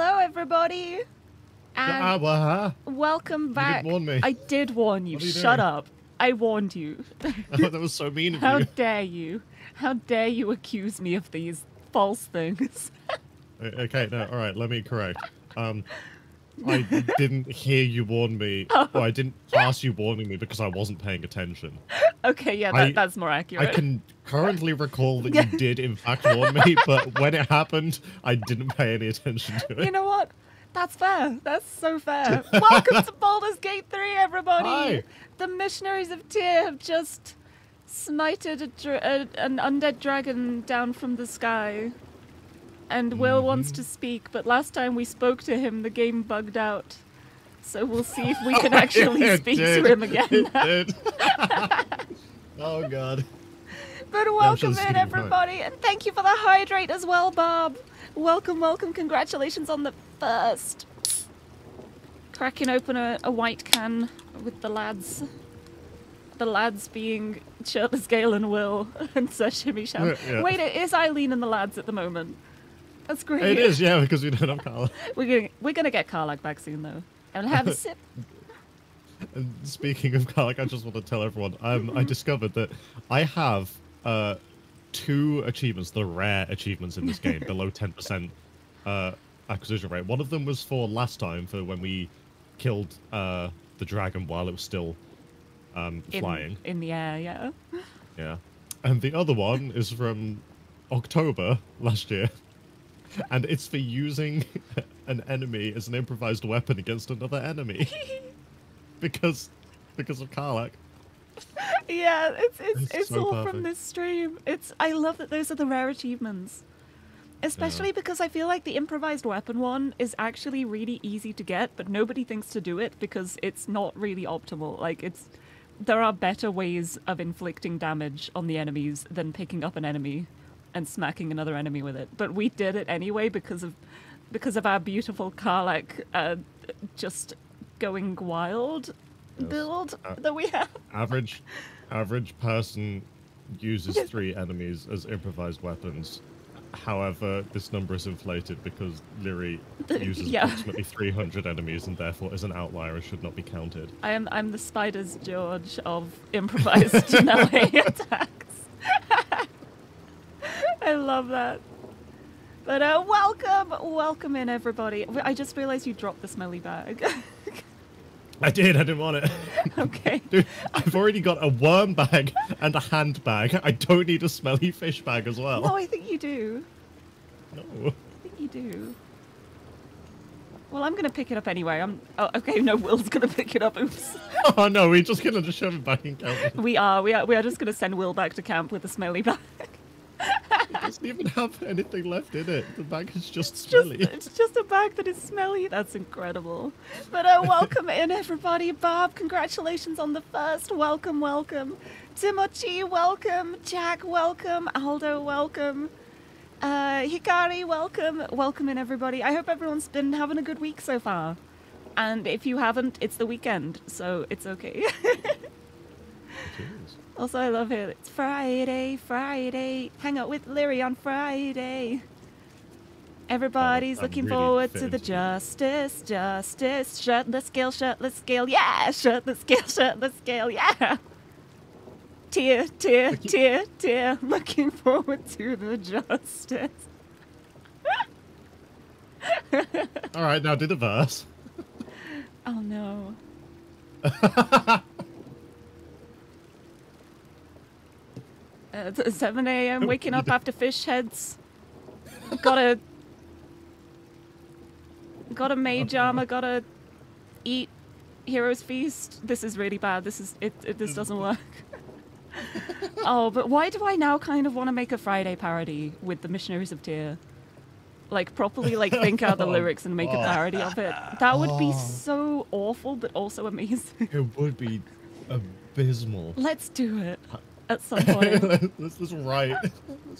Hello, everybody. And huh? welcome back. warn me. I did warn you. You Shut doing? up. I warned you. that was so mean of How you. dare you? How dare you accuse me of these false things? Uh, Okay, no, all right, let me correct. Um, I didn't hear you warn me, Oh. or I didn't pass you warning me because I wasn't paying attention. okay, yeah, that, I- that's more accurate. I can currently recall that you did, in fact, warn me, but when it happened, I didn't pay any attention to it. You know what? That's fair. That's so fair. Welcome to Baldur's Gate 3, everybody. Hi. The missionaries of Tyr have just smited a a, an undead dragon down from the sky. And Wyll mm-hmm. wants to speak, but last time we spoke to him, the game bugged out. So we'll see if we oh, can actually speak did. to him again. Oh god. Welcome in, gonna be fine. everybody, and thank you for the hydrate as well, Bob. Welcome, welcome. Congratulations on the first. Cracking open a, a white can with the lads. The lads being Shirtless Gale and Wyll and Sir Shimmy Sham. Yeah. Wait, it is Eileen and the lads at the moment. That's great. It is, yeah, because we don't have Carla. We're gonna we're gonna get Karlach back soon though, and have a sip. And speaking of garlic, I just want to tell everyone, um, I discovered that I have uh, two achievements, the rare achievements in this game, below 10% uh, acquisition rate. One of them was for last time, for when we killed uh, the dragon while it was still um, In, flying. in the air, yeah. Yeah. And the other one is from October last year. And it's for using an enemy as an improvised weapon against another enemy. because because of Karlach. Yeah, it's it's It's it's, so all from this stream. It's I love that those are the rare achievements. Especially because I feel like the improvised weapon one is actually really easy to get, but nobody thinks to do it because it's not really optimal. Like it's there are better ways of inflicting damage on the enemies than picking up an enemy and smacking another enemy with it. But we did it anyway because of because of our beautiful Karlach uh, just going wild. Build Uh, that we have. Average average person uses three enemies as improvised weapons. However, this number is inflated because Lirie uses Yeah. approximately 300 enemies and therefore is an outlier and should not be counted. I am I'm the Spider's George of improvised melee attacks. I love that. But uh, welcome, welcome in everybody. I just realized you dropped the smelly bag. I did, I didn't want it. okay. Dude, I've already got a worm bag and a handbag. I don't need a smelly fish bag as well. No, I think you do. No. I think you do. Well, I'm gonna pick it up anyway. I'm. Oh, okay. No, Wyll's gonna pick it up. Oops. Oh no, we're just gonna shove it back in camp. We are. We are. We are just gonna send Wyll back to camp with the smelly bag. It doesn't even have anything left in it. The bag is just just, smelly. it's just a bag that is smelly. That's incredible. But uh, welcome in, everybody. Bob, congratulations on the first. Welcome, welcome. Timochi, welcome. Jack, welcome. Aldo, welcome. Uh, Hikari, welcome. Welcome in, everybody. I hope everyone's been having a good week so far. And if you haven't, it's the weekend, so it's okay. Cheers. Also, I love it. It's Friday, Friday. Hang out with Larry on Friday. Everybody's I'm looking really forward to the justice, justice, Shut the scale, shut the scale, yeah. Shut the scale, shut the scale, yeah. Tear, tear, tear, tear. Looking forward to the justice. All right, now do the verse. Oh no. Uh, it's 7 a.m. waking up after fish heads. Gotta. Gotta mage armor, gotta eat Hero's Feast. This is really bad. This is. It, it this doesn't work. oh, but why do I now kind of want to make a Friday parody with the Missionaries of Tyr? Like, properly, like, think out the Oh, lyrics and make a parody of it. That would be Oh. so awful, but also amazing. It would be abysmal. Let's do it at some point. this is right.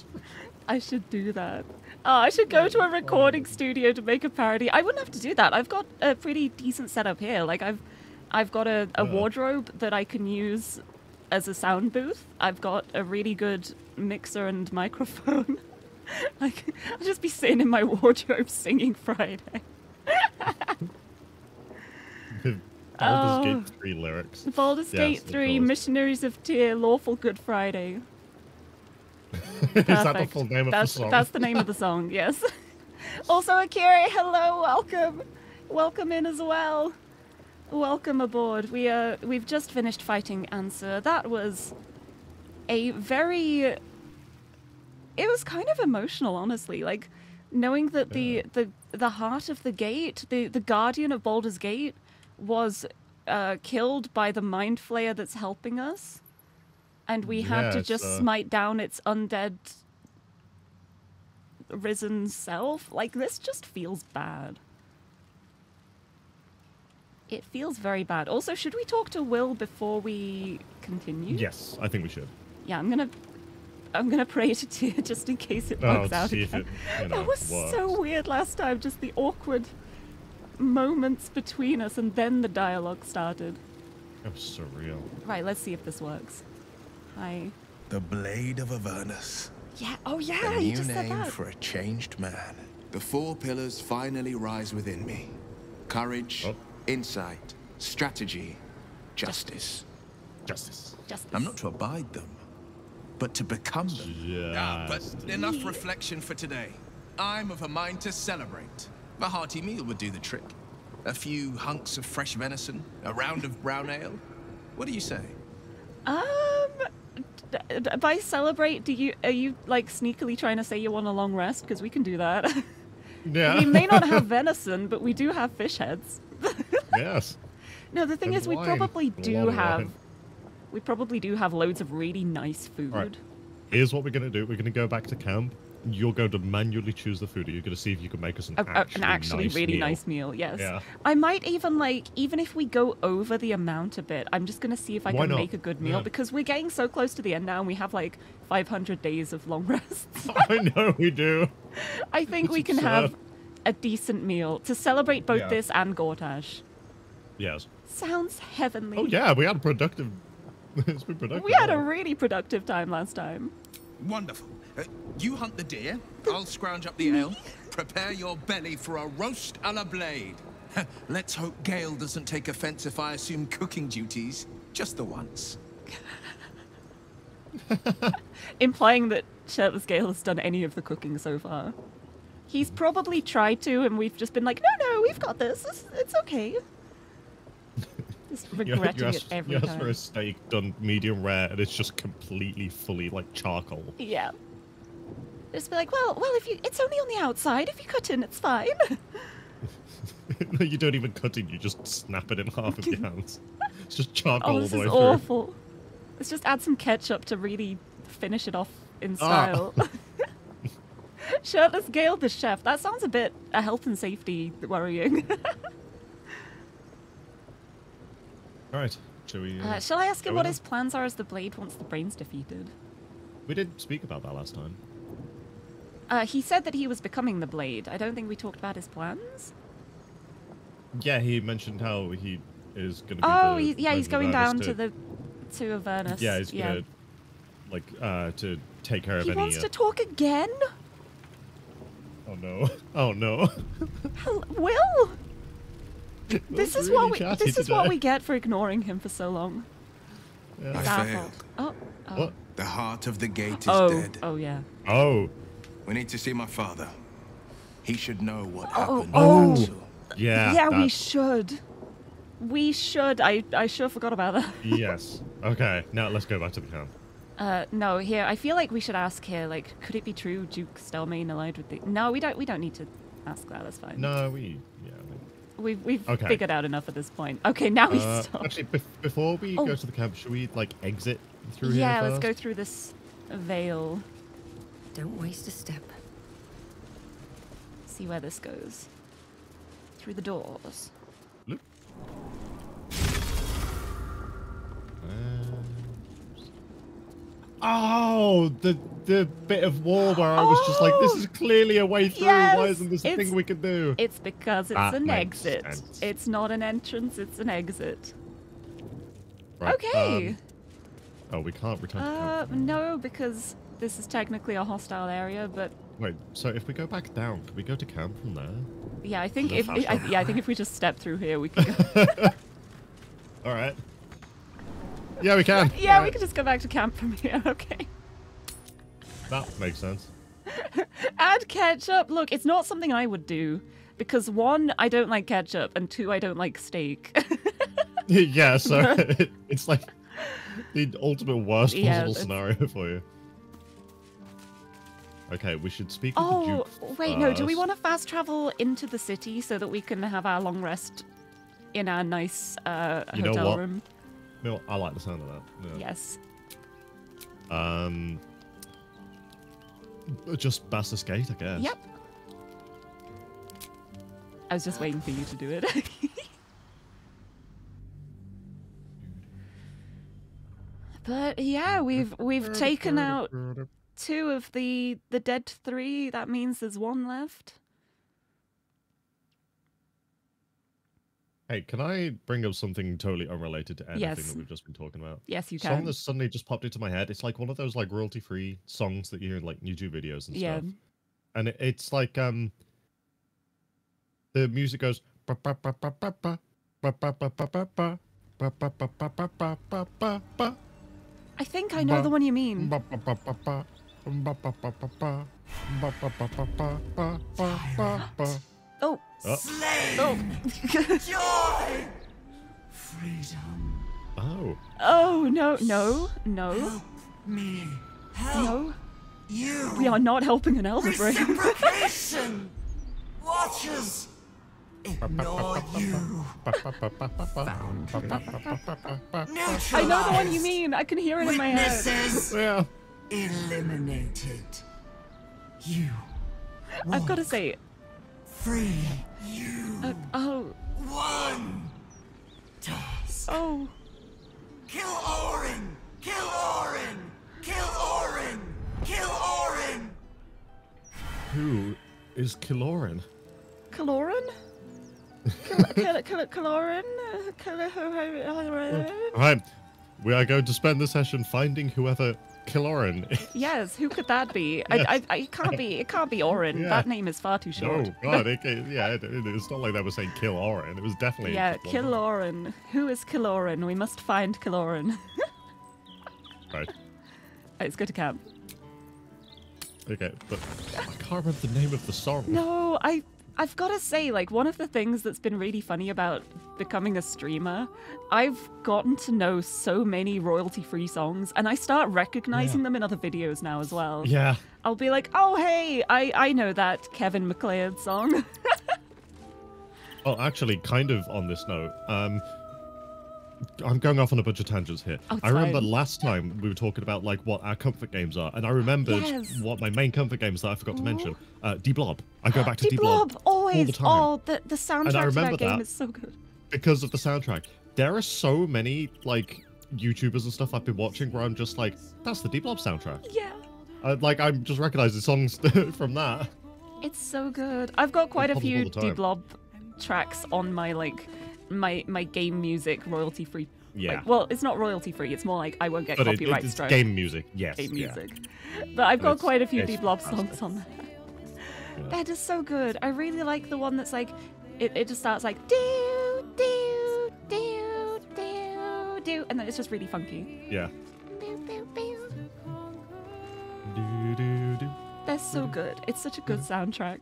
I should do that. Oh, I should go to a recording studio to make a parody. I wouldn't have to do that. I've got a pretty decent setup here. Like I've I've got a, a wardrobe that I can use as a sound booth. I've got a really good mixer and microphone. like, I'll just be sitting in my wardrobe singing Friday. Baldur's Oh. Gate 3 lyrics. Baldur's Yes, Gate 3. Missionaries of Tyr, Lawful Good Friday. Is that the full name of that's, the song? That's the name of the song, yes. also, Akira, hello, welcome. Welcome in as well. Welcome aboard. We uh we've just finished fighting Ansur. That was a very it was kind of emotional, honestly. Like knowing that the the the heart of the gate, the the guardian of Baldur's Gate, was uh, killed by the mind flayer that's helping us, and we had Yeah, to just uh, smite down its undead risen self. Like this just feels bad. It feels very bad. Also, should we talk to Wyll before we continue? Yes, I think we should. Yeah, I'm gonna I'm gonna pray to Tyr just in case it Oh, bugs to out again. it, you know, that was works. so weird last time, just the awkward moments between us and then the dialogue started. It was surreal. Right, let's see if this works. Hi. The Blade of Avernus. Yeah, oh yeah, a you new just said name that. for a changed man. The four pillars finally rise within me courage, Oh. insight, strategy, justice. Justice. Justice. I'm not to abide them, but to become them. Yeah. Ah, but enough reflection for today. I'm of a mind to celebrate. A hearty meal would do the trick. A few hunks of fresh venison, a round of brown ale. What do you say? Um, d- d- by celebrate, do you are you like sneakily trying to say you want a long rest? Because we can do that. Yeah. we may not have venison, but we do have fish heads. yes. No, the thing And is, we probably do have, wine. we probably do have loads of really nice food. Right. Here's what we're gonna do. We're gonna go back to camp. You're going to manually choose the food. You're gonna see if you can make us an A- a- actually, an actually nice really meal. nice meal. Yes. Yeah. I might even like, even if we go over the amount a bit, I'm just gonna see if I Why can not? make a good meal Yeah. because we're getting so close to the end now, and we have like 500 days of long rests. I know we do. I think It's we can absurd. have a decent meal to celebrate both Yeah. this and Gortash. Yes. Sounds heavenly. Oh yeah, we had a productive. it's been productive. We had a really productive time last time. Wonderful. Uh, you hunt the deer, I'll scrounge up the ale. Prepare your belly for a roast a la blade. Let's hope Gale doesn't take offense if I assume cooking duties just the once. implying that Shirtless Gale has done any of the cooking so far. He's probably tried to, and we've just been like, no, no, we've got this. It's, it's okay. Just You, regretting you it every you ask time. for a steak done medium rare, and it's just completely fully like charcoal. Yeah. Just be like, well, well, if you, it's only on the outside. If you cut in, it's fine. no, you don't even cut it. You just snap it in half with your hands. It's just charcoal oh, all this the is way through. awful. Let's just add some ketchup to really finish it off in Ah. style. Shirtless Gale, the chef. That sounds a bit a health and safety worrying. All right. Shall we? Uh, shall I ask him what his plans are as the blade once the brain's defeated? We did speak about that last time. Uh, he said that he was becoming the blade. I don't think we talked about his plans. Yeah, he mentioned how he is going to be. Oh, the he, yeah, he's going down to the to Avernus. Yeah, he's gonna like uh to take care of He any. wants uh, to talk again. Oh no! Oh no! Wyll, this is really what we chatty this is what we get for ignoring him for so long. I It's our failed. Oh, oh, What? The heart of the gate is oh, dead. oh, yeah. Oh, We need to see my father. He should know what Oh, happened. oh. So- yeah. yeah, we should. We should. I I sure forgot about that. yes. Okay. Now let's go back to the camp. Uh, no, here. I feel like we should ask here. Like, could it be true Duke Stelmane allied with the? No, we don't. We don't need to ask that. That's fine. No, we. Yeah. we- We've we've Okay. figured out enough at this point. Okay, now we Uh, stop. actually, bef- before we Oh. go to the camp, should we like exit through Yeah, here Yeah, let's go through this veil. Don't waste a step. See where this goes. Through the doors. Look. Oh, the the bit of wall where I was just like, this is clearly a way through. Why Oh, isn't this a it's- thing we can do? It's because it's That an exit. sense. It's not an entrance. It's an exit. Right, okay. um, oh, we can't return Uh, camp. no, because this is technically a hostile area, but Wait, so if we go back down, can we go to camp from there? Yeah, I think if I, yeah, I think if we just step through here, we can. All right. Yeah, we can. yeah, All we right. can just go back to camp from here. Okay. That makes sense. Add ketchup. Look, it's not something I would do because one, I don't like ketchup, and two, I don't like steak. yeah, so it, it's like the ultimate worst possible Yeah, scenario for you. Okay, we should speak with the oh, wait, no. Do we want to fast travel into the city so that we can have our long rest in our nice uh, You know hotel what? room? You know, I like the sound of that. Yeah. Yes. Um, just Basilisk Gate, I guess. Yep. I was just waiting for you to do it. but yeah, we've we've taken out two of the the dead three. That means there's one left. Hey, can I bring up something totally unrelated to anything yes. that we've just been talking about? Yes, you can. Song that suddenly just popped into my head. It's like one of those like royalty free songs that you hear in like YouTube videos and yeah. stuff. And it, it's like um the music goes I think I know the one you mean. Oh. Uh. oh. Slave. Oh. Joy. Freedom. Oh. Oh, no, no, no. Help me. Help no. You. We are not helping an elder brain. Reciprocation. Watches. Ignore you. Found I know the one you mean. I can hear it Witnesses. in my head. yeah eliminated. You. I've got to say, Free. You. uh, oh, One. Task. oh, Kill Orin. Kill Orin. Kill Orin. Kill Orin. Who is Kiloran? Kaloran? Kal- Kal- Kal- Kaloran? Uh, Kal- Right, we are going to spend the session finding whoever Kiloran is. Yes, who could that be? I, I, I it can't be. It can't be Orin. Yeah. That name is far too short. No, God, it, yeah, it, it- it's not like they were saying kill Orin. It was definitely Yeah, Killoran. Who is Killoran? We must find Kiloran. Right. Let's go to camp. Okay, but I can't remember the name of the song. No, I I've got to say, like one of the things that's been really funny about becoming a streamer, I've gotten to know so many royalty-free songs, and I start recognizing them in other videos now as well. Yeah. I'll be like, oh hey, I I know that Kevin MacLeod song. Oh, actually, kind of on this note, um, I'm going off on a bunch of tangents here. Oh, I remember last time we were talking about like what our comfort games are, and I remembered Yes. what my main comfort games that I forgot to mention. Uh, de Blob. I go back to de Blob, always. the time. Oh, the the soundtrack to that game that. is so good. because of the soundtrack. There are so many like YouTubers and stuff I've been watching where I'm just like, that's the de Blob soundtrack. Yeah. Uh, like I'm just recognizing songs from that. It's so good. I've got quite a up all few. de Blob tracks on my like my my game music royalty free. Yeah. well, it's not royalty free. It's more like I won't get But it, it's strike. game music. Yes. game yeah. music. But I've got quite a few it's de Blob songs on there. They're just so good. I really like the one that's like it, it just starts like do do do do do and then it's just really funky. Yeah. Do, do. They're so good. It's such a good soundtrack.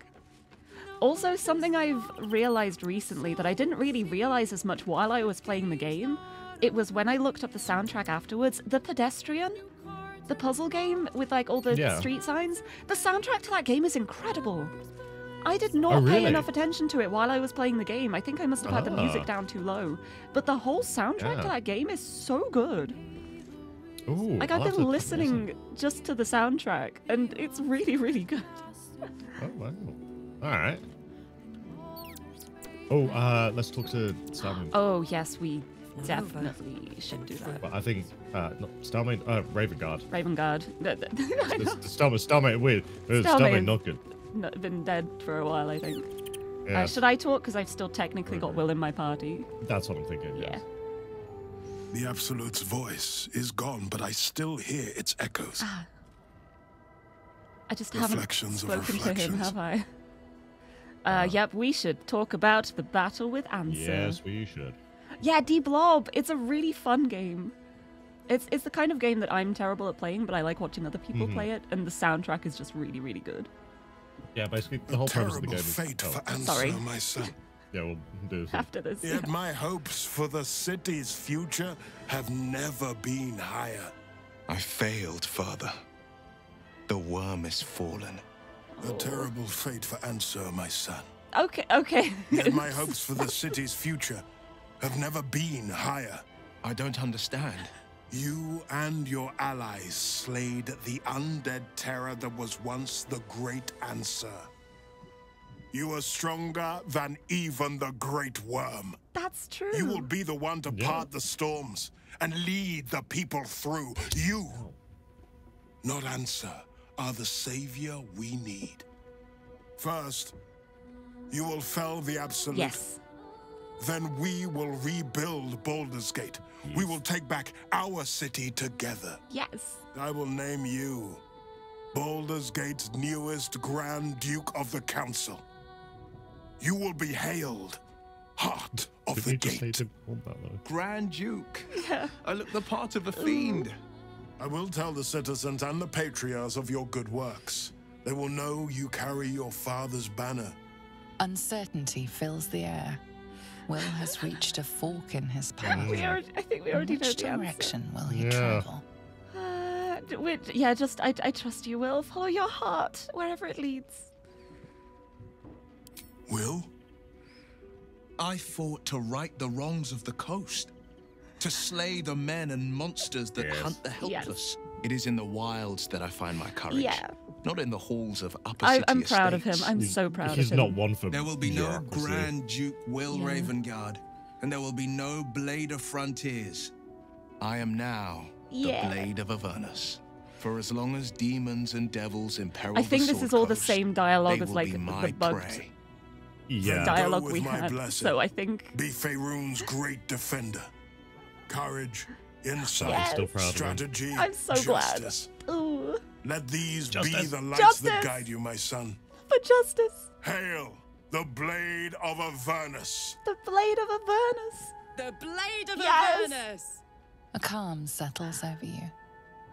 Also, something I've realized recently that I didn't really realize as much while I was playing the game, it was when I looked up the soundtrack afterwards. The Pedestrian, the puzzle game with like all the Yeah. street signs, the soundtrack to that game is incredible. I did not Oh, pay enough attention to it while I was playing the game. I think I must have had the music Ah. down too low. But the whole soundtrack to that game is so good. Ooh, Like I've been listening just to the soundtrack, and it's really, really good. Oh wow. All right. Oh, uh, let's talk to Starman. Oh yes, we definitely should do that. But I think uh, not Starman, uh, Ravengard. Raven Guard. Th- th- I This- know. this Starman, Starman, weird. Uh, Starman. Starman, not good. No, been dead for a while, I think. Yeah, Uh, should I talk? Because I've still technically got Wyll in my party. that's what I'm thinking. Yeah. yes. The Absolute's voice is gone, but I still hear its echoes. I just Reflections of haven't spoken to him, have I? Uh, yep, we should talk about the battle with Ansur. Yes, we should. Yeah, de Blob. It's a really fun game. It's it's the kind of game that I'm terrible at playing, but I like watching other people Mhm. play it, and the soundtrack is just really, really good. Yeah, basically the whole premise of the Terrible game is. fate oh, for Ansur, Sorry. my son. yeah, we'll do this. After this, Yet yeah. my hopes for the city's future have never been higher. I failed, father. The worm is fallen. A terrible fate for Ansur, my son. okay, okay. Yet my hopes for the city's future have never been higher. I don't understand. You and your allies slayed the undead terror that was once the great Ansur. You are stronger than even the great worm. That's true. You will be the one to Yeah. part the storms and lead the people through. You, not Ansur, are the savior we need. First, you will fell the absolute. Yes. Then we will rebuild Baldur's Gate. We will take back our city together. Yes. I will name you Baldur's Gate's newest Grand Duke of the Council. You will be hailed Heart of Did the we just say Gate. to hold that though? Grand Duke. Yeah. I look the part of a fiend. I will tell the citizens and the patriarchs of your good works. They will know you carry your father's banner. Uncertainty fills the air. Wyll has reached a fork in his path. We already, I think we In already know which the answer. direction will he Yeah. travel? Uh, d- yeah, just I, I trust you, Wyll. Follow your heart wherever it leads. Wyll? I fought to right the wrongs of the coast, to slay the men and monsters that Yes. hunt the Yes. helpless. It is in the wilds that I find my courage. Yeah. Not in the halls of upper I, city I'm proud of him. I'm so proud He's of him. He's not one for. There will be no. Grand Duke Wyll Yeah. Ravengard, and there will be no Blade of Frontiers. I am now Yeah. the Blade of Avernus. For as long as demons and devils imperil I think the this is Sword all the same dialogue they as will like be the my bugged prey. Yeah. dialogue with we my had. blessing. So I think Be Faerun's great defender. Courage, insight, Yes. Still proud of him. strategy, I'm so glad. justice. ooh Let these be the lights that guide you, my son. for justice. Hail the Blade of Avernus. The blade of Avernus. The blade of Yes. Avernus! A calm settles over you.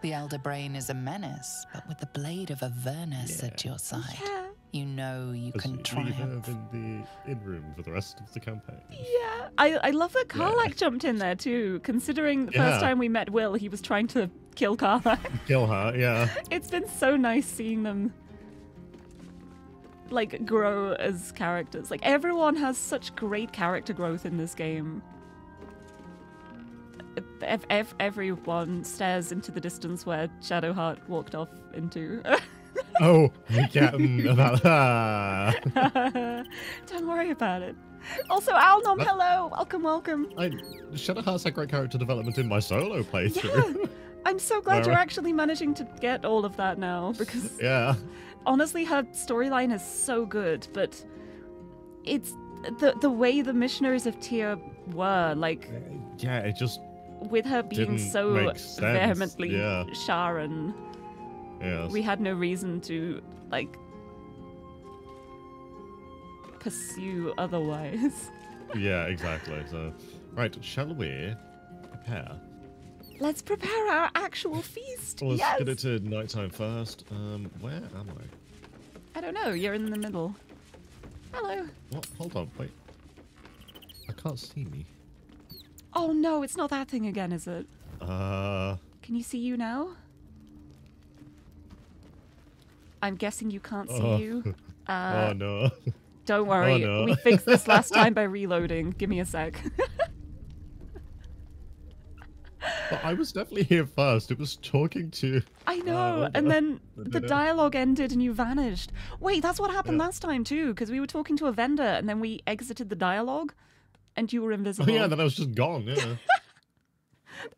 The elder brain is a menace, but with the blade of Avernus at your side, Yeah. You know you As can we leave her triumph. in the in room for the rest of the campaign. Yeah, I, I love that Karlach jumped in there too. Considering the Yeah. first time we met Wyll, he was trying to kill Karlach. Kill her, yeah. it's been so nice seeing them like grow as characters. Like everyone has such great character growth in this game. Ev- ev- everyone stares into the distance where Shadowheart walked off into. Oh, yeah, mm, about that. Don't worry about it. Also, Alnom, hello, welcome, welcome. I Shadowheart's had great character development in my solo playthrough. Yeah. I'm so glad you're Where- actually managing to get all of that now because Yeah. honestly, her storyline is so good, but it's the the way the missionaries of Tyr were like Yeah, it just with her being so vehemently yeah. Sharran. Yes. We had no reason to like pursue otherwise. Yeah, exactly. So right, shall we prepare? Let's prepare our actual feast. Well, let's yes. get it to nighttime first. Um, where am I? I don't know. You're in the middle. Hello. What? Hold on, wait. I can't see me. Oh no, it's not that thing again, is it? Uh, Can you see you now? I'm guessing you can't see Oh. you. Uh, oh no. Don't worry, no. we fixed this last time by reloading. Give me a sec. but I was definitely here first. It was talking to. I Uh, know, hold and then the dialogue ended and you vanished. Wait, that's what happened Yeah. last time too, because we were talking to a vendor and then we exited the dialogue, and you were invisible. Oh yeah, then I was just gone. Yeah.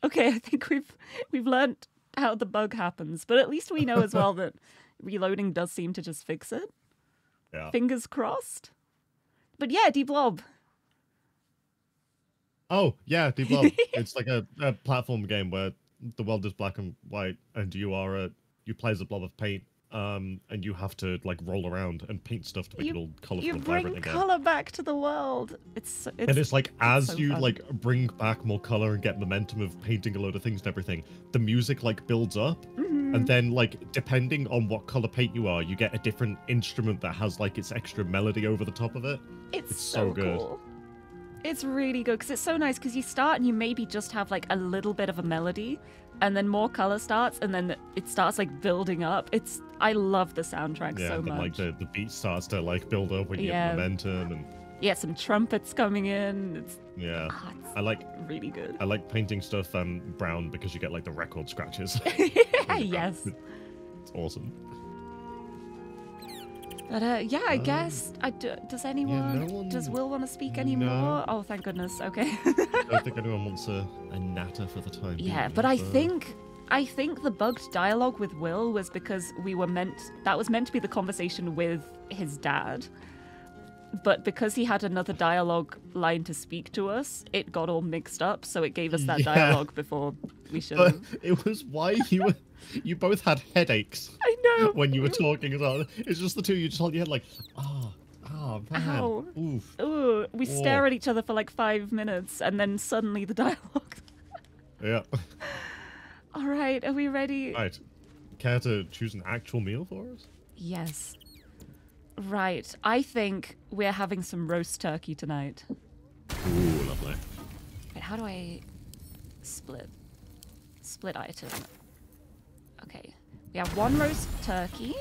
Okay, I think we've we've learned how the bug happens, but at least we know as well that reloading does seem to just fix it. yeah. Fingers crossed. But yeah, de Blob. Oh yeah, Deep Blob. it's like a, a platform game where the world is black and white, and you are a you play as a blob of paint. Um, and you have to like roll around and paint stuff to make it all colorful you and bring vibrant again. color back to the world. It's it's, and it's like as so you fun. like bring back more color and get momentum of painting a load of things and everything, the music like builds up, Mm-hmm. and then like depending on what color paint you are, you get a different instrument that has like its extra melody over the top of it. It's, It's so, so good. cool. It's really good because it's so nice because you start and you maybe just have like a little bit of a melody and then more color starts and then it starts like building up. It's I love the soundtrack Yeah, so then much. like the, the beat starts to like build up when you Yeah. get momentum and Yeah, some trumpets coming in. It's yeah. ah, it's I like really good. I like painting stuff um brown because you get like the record scratches. yes. it's awesome. But uh, yeah, I guess. I do, does anyone? no Does Wyll want to speak no. anymore? Oh, thank goodness. Okay. I don't think anyone wants a, a natter for the time being. yeah, but I think I think the bugged dialogue with Wyll was because we were meant that was meant to be the conversation with his dad. But because he had another dialogue line to speak to us, it got all mixed up, so it gave us that Yeah. dialogue before we should But it was why you were you both had headaches I know. when you were talking as well. It's just the two of you just hold your head like, oh, oh man. Ow. Oof. Ooh, we Whoa. stare at each other for like five minutes, and then suddenly the dialogue. Yeah. All right, are we ready? Right. Care to choose an actual meal for us? Yes. Right. I think we're having some roast turkey tonight. Ooh, lovely. Wait, how do I split? Split item. Okay. We have one roast turkey.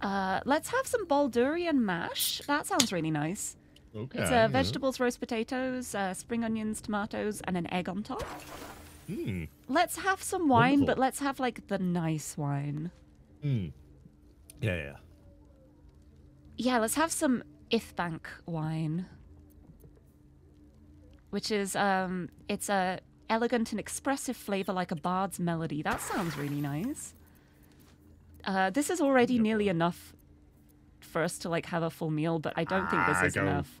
Uh, let's have some Baldurian mash. That sounds really nice. Okay. It's uh, vegetables, roast potatoes, uh, spring onions, tomatoes, and an egg on top. Hmm. Let's have some wine, Wonderful. but let's have like the nice wine. Hmm. Yeah, yeah. Yeah, let's have some Ithbank wine. Which is um it's a elegant and expressive flavor like a bard's melody. That sounds really nice. Uh, this is already nearly enough for us to like have a full meal, but I don't think this is go- enough.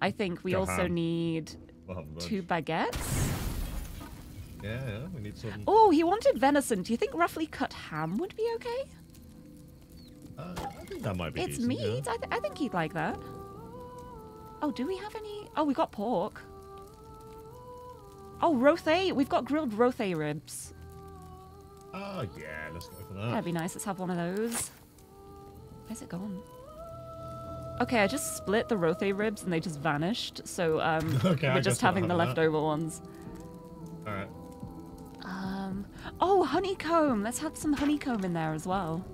I think we also ham. need We'll two baguettes. Yeah, yeah. We need some. Oh, he wanted venison. Do you think roughly cut ham would be okay? Uh, I think that might be It's decent, meat. yeah. I, th- I think he'd like that. Oh, do we have any? Oh, we got pork. Oh, rothe. We've got grilled rothe ribs. Oh, yeah. Let's go for that. That'd be nice. Let's have one of those. Where's it gone? Okay, I just split the rothe ribs and they just vanished. So um, Okay, we're guess just having the having that. leftover ones. All right. Um, oh, honeycomb. Let's have some honeycomb in there as well.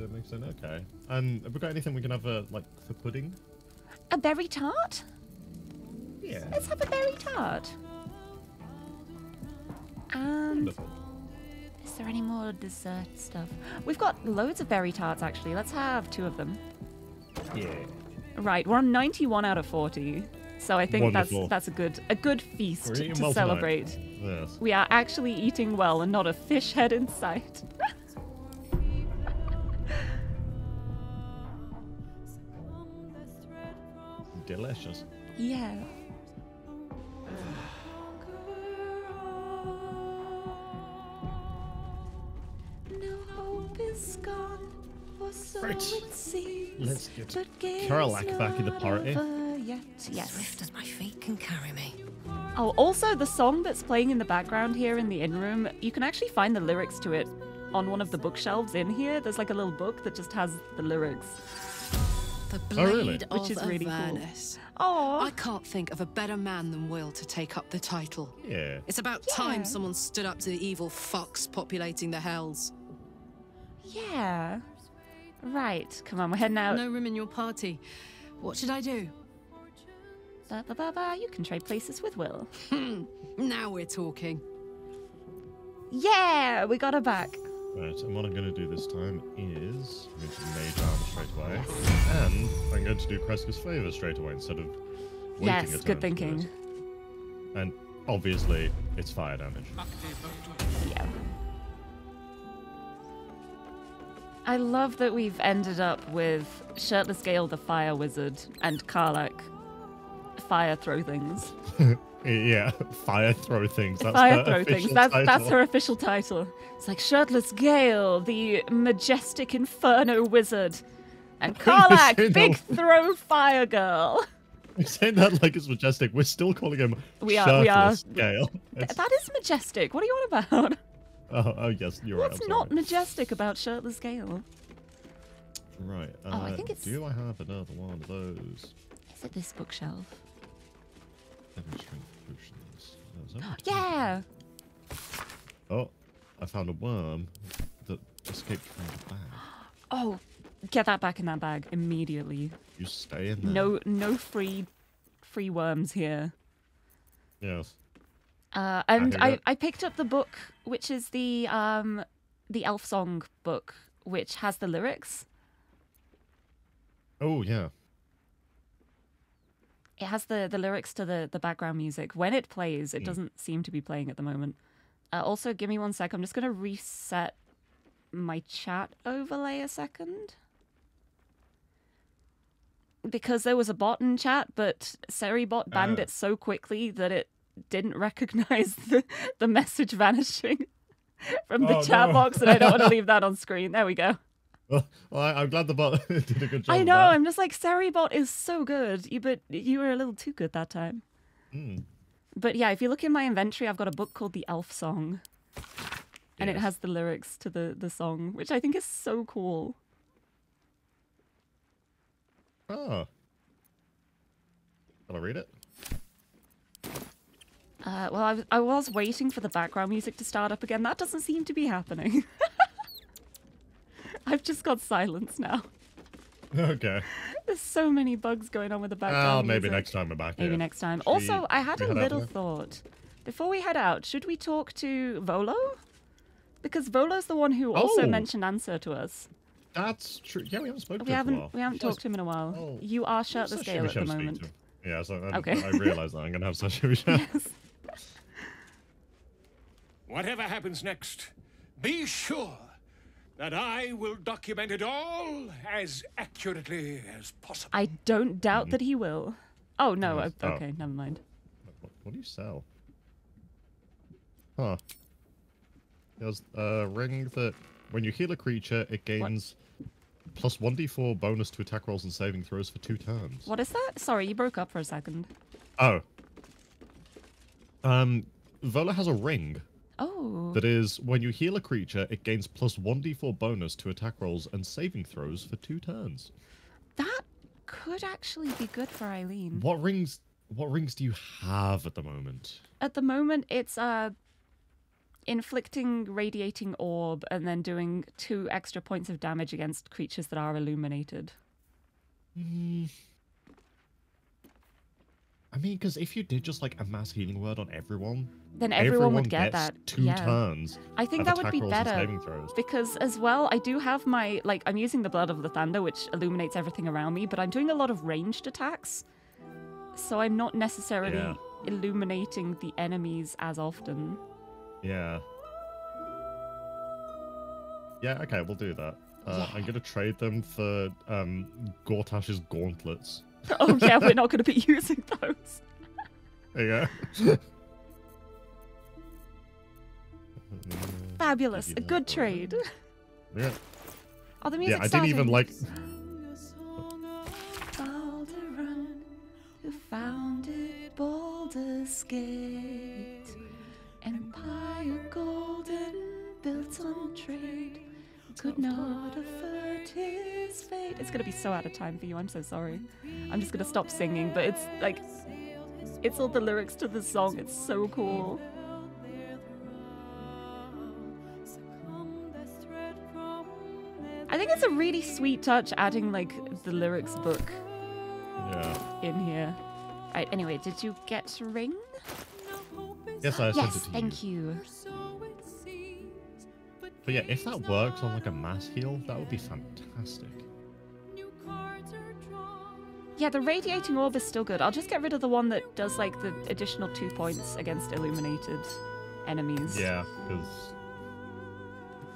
That makes sense. Okay. And have we got anything we can have, uh, like, for pudding? A berry tart? Yeah. Let's have a berry tart. And Wonderful. is there any more dessert stuff? We've got loads of berry tarts actually. Let's have two of them. Yeah. Right, we're on 91 out of 40. So I think Wonderful. that's that's a good a good feast to well celebrate. Yes. We are actually eating well and not a fish head in sight. Delicious. yeah. No hope is gone, for so Right. it seems. Let's get But game's back in the party. over Yet. Yes. Swift as my feet can carry me. Oh, also the song that's playing in the background here in the inn room, you can actually find the lyrics to it on one of the bookshelves in here. There's like a little book that just has the lyrics. The Oh, really? blade of Which is really cool. Avernus. Oh, I can't think of a better man than Wyll to take up the title. Yeah. It's about Yeah. time someone stood up to the evil fucks populating the hells. yeah. Right. Come on, we're heading out. No room in your party. What should I do? Ba, ba, ba, ba. You can trade places with Wyll. Hmm. Now we're talking. Yeah, we got her back. Right, and what I'm going to do this time is I'm going to mage arm straight away, and I'm going to do Kreska's favor straight away instead of waiting Yes, good thinking. And obviously, it's fire damage. Yeah. I love that we've ended up with Shirtless Gale the Fire Wizard and Karlach fire throw things. Yeah, fire throw things. That's fire her throw things. official That's that's title. her official title. It's like shirtless Gale, the majestic inferno wizard, and Karlach, big that- throw fire girl. You're saying that like it's majestic. We're still calling him We are- we are- shirtless Gale. It's- that is majestic. What are you on about? Oh, oh yes, you're right. What's not majestic about shirtless Gale? Right. Uh, Oh, I think it's- Do I have another one of those? Is it this bookshelf? Seven strength potions. Oh, is that what- Yeah. Oh, I found a worm that escaped from the bag. Oh, get that back in that bag immediately. You stay in there. No, no free, free worms here. Yes. Uh, and hear I. I picked up the book, which is the um, the Elf Song book, which has the lyrics. Oh yeah. It has the, the lyrics to the, the background music. When it plays, it Mm. doesn't seem to be playing at the moment. Uh, also, give me one sec. I'm just going to reset my chat overlay a second. Because there was a bot in chat, but Seribot banned Oh. it so quickly that it didn't recognize the, the message vanishing from the Oh, chat no. box, and I don't want to leave that on screen. There we go. Well, well I, I'm glad the bot did a good job. I know. I'm just like Seribot is so good, you, but you were a little too good that time. Mm. But yeah, if you look in my inventory, I've got a book called The Elf Song, and it has the lyrics to the the song, which I think is so cool. Oh. Can I read it? Uh, well, I was, I was waiting for the background music to start up again. That doesn't seem to be happening. I've just got silence now. Okay. There's so many bugs going on with the background. Oh, maybe music. next time we're back. Maybe yeah. next time. Should we- Also, I had a we head out little thought. Before we head out, should we talk to Volo? Because Volo's the one who also Oh. mentioned Ansur to us. That's true. Yeah, we haven't spoken We to him for a haven't while. we haven't Should I talked to him in a while. Oh. You are s- shirtless should Gale at the moment. Yeah, so I, Okay. I realise that I'm going to have such a chat. Whatever happens next, be sure that I will document it all as accurately as possible. I don't doubt that he will. Oh no, Yes. o- Oh. okay, never mind. What, what do you sell? Huh. There's a ring that when you heal a creature, it gains plus 1d4 bonus to attack rolls and saving throws for two turns. What is that? Sorry, you broke up for a second. Oh. Um, Volo has a ring Oh. that is when you heal a creature, it gains plus 1d4 bonus to attack rolls and saving throws for two turns. That could actually be good for Eileen. What rings? What rings do you have at the moment? At the moment, it's uh, inflicting radiating orb and then doing two extra points of damage against creatures that are illuminated. Mm. I mean, because if you did just like a mass healing word on everyone, Then everyone would get that, Two yeah. turns. I think that would be better because as well I do have my like I'm using the blood of Lathander which illuminates everything around me, but I'm doing a lot of ranged attacks. So I'm not necessarily Yeah. illuminating the enemies as often. Yeah. Yeah. Okay, we'll do that. Uh, I'm gonna trade them for um, Gortash's gauntlets. oh yeah, we're not going to be using those. There you go. Fabulous. A good trade. yeah. Oh, the music Yeah, I didn't even like. Balduran, who founded Baldur's Gate. Empire golden, built on trade, could not avert his fate. It's gonna be so out of time for you. I'm so sorry. I'm just gonna stop singing, but it's like, it's all the lyrics to the song. It's so cool. I think it's a really sweet touch adding like the lyrics book Yeah. in here. Right, anyway, did you get ring? Yes, I sent yes, it to thank you. But yeah, if that works on like a mass heal, that would be fantastic. Yeah, the radiating orb is still good. I'll just get rid of the one that does like the additional two points against illuminated enemies. Yeah, because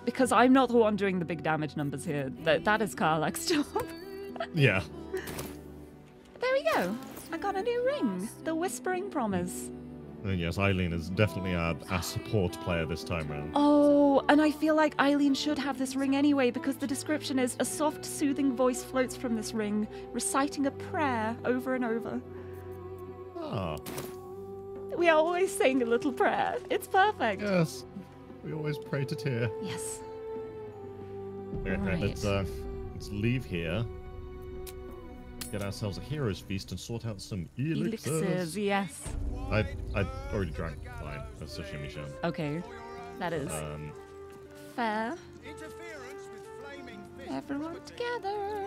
Because I'm not the one doing the big damage numbers here. That that is Karlach's job. yeah. there we go. I got a new ring. The Whispering Promise. And yes, Eileen is definitely our, our support player this time round. Oh, and I feel like Eileen should have this ring anyway because the description is a soft, soothing voice floats from this ring, reciting a prayer over and over. Ah, We are always saying a little prayer. It's perfect. yes. We always pray to Tyr. Yes. Okay, right, let's uh, let's leave here. Get ourselves a hero's feast and sort out some elixirs. Elixirs, yes. I I already drank wine. That's a shimmy sham. Okay. That is Um, fair. Everyone together.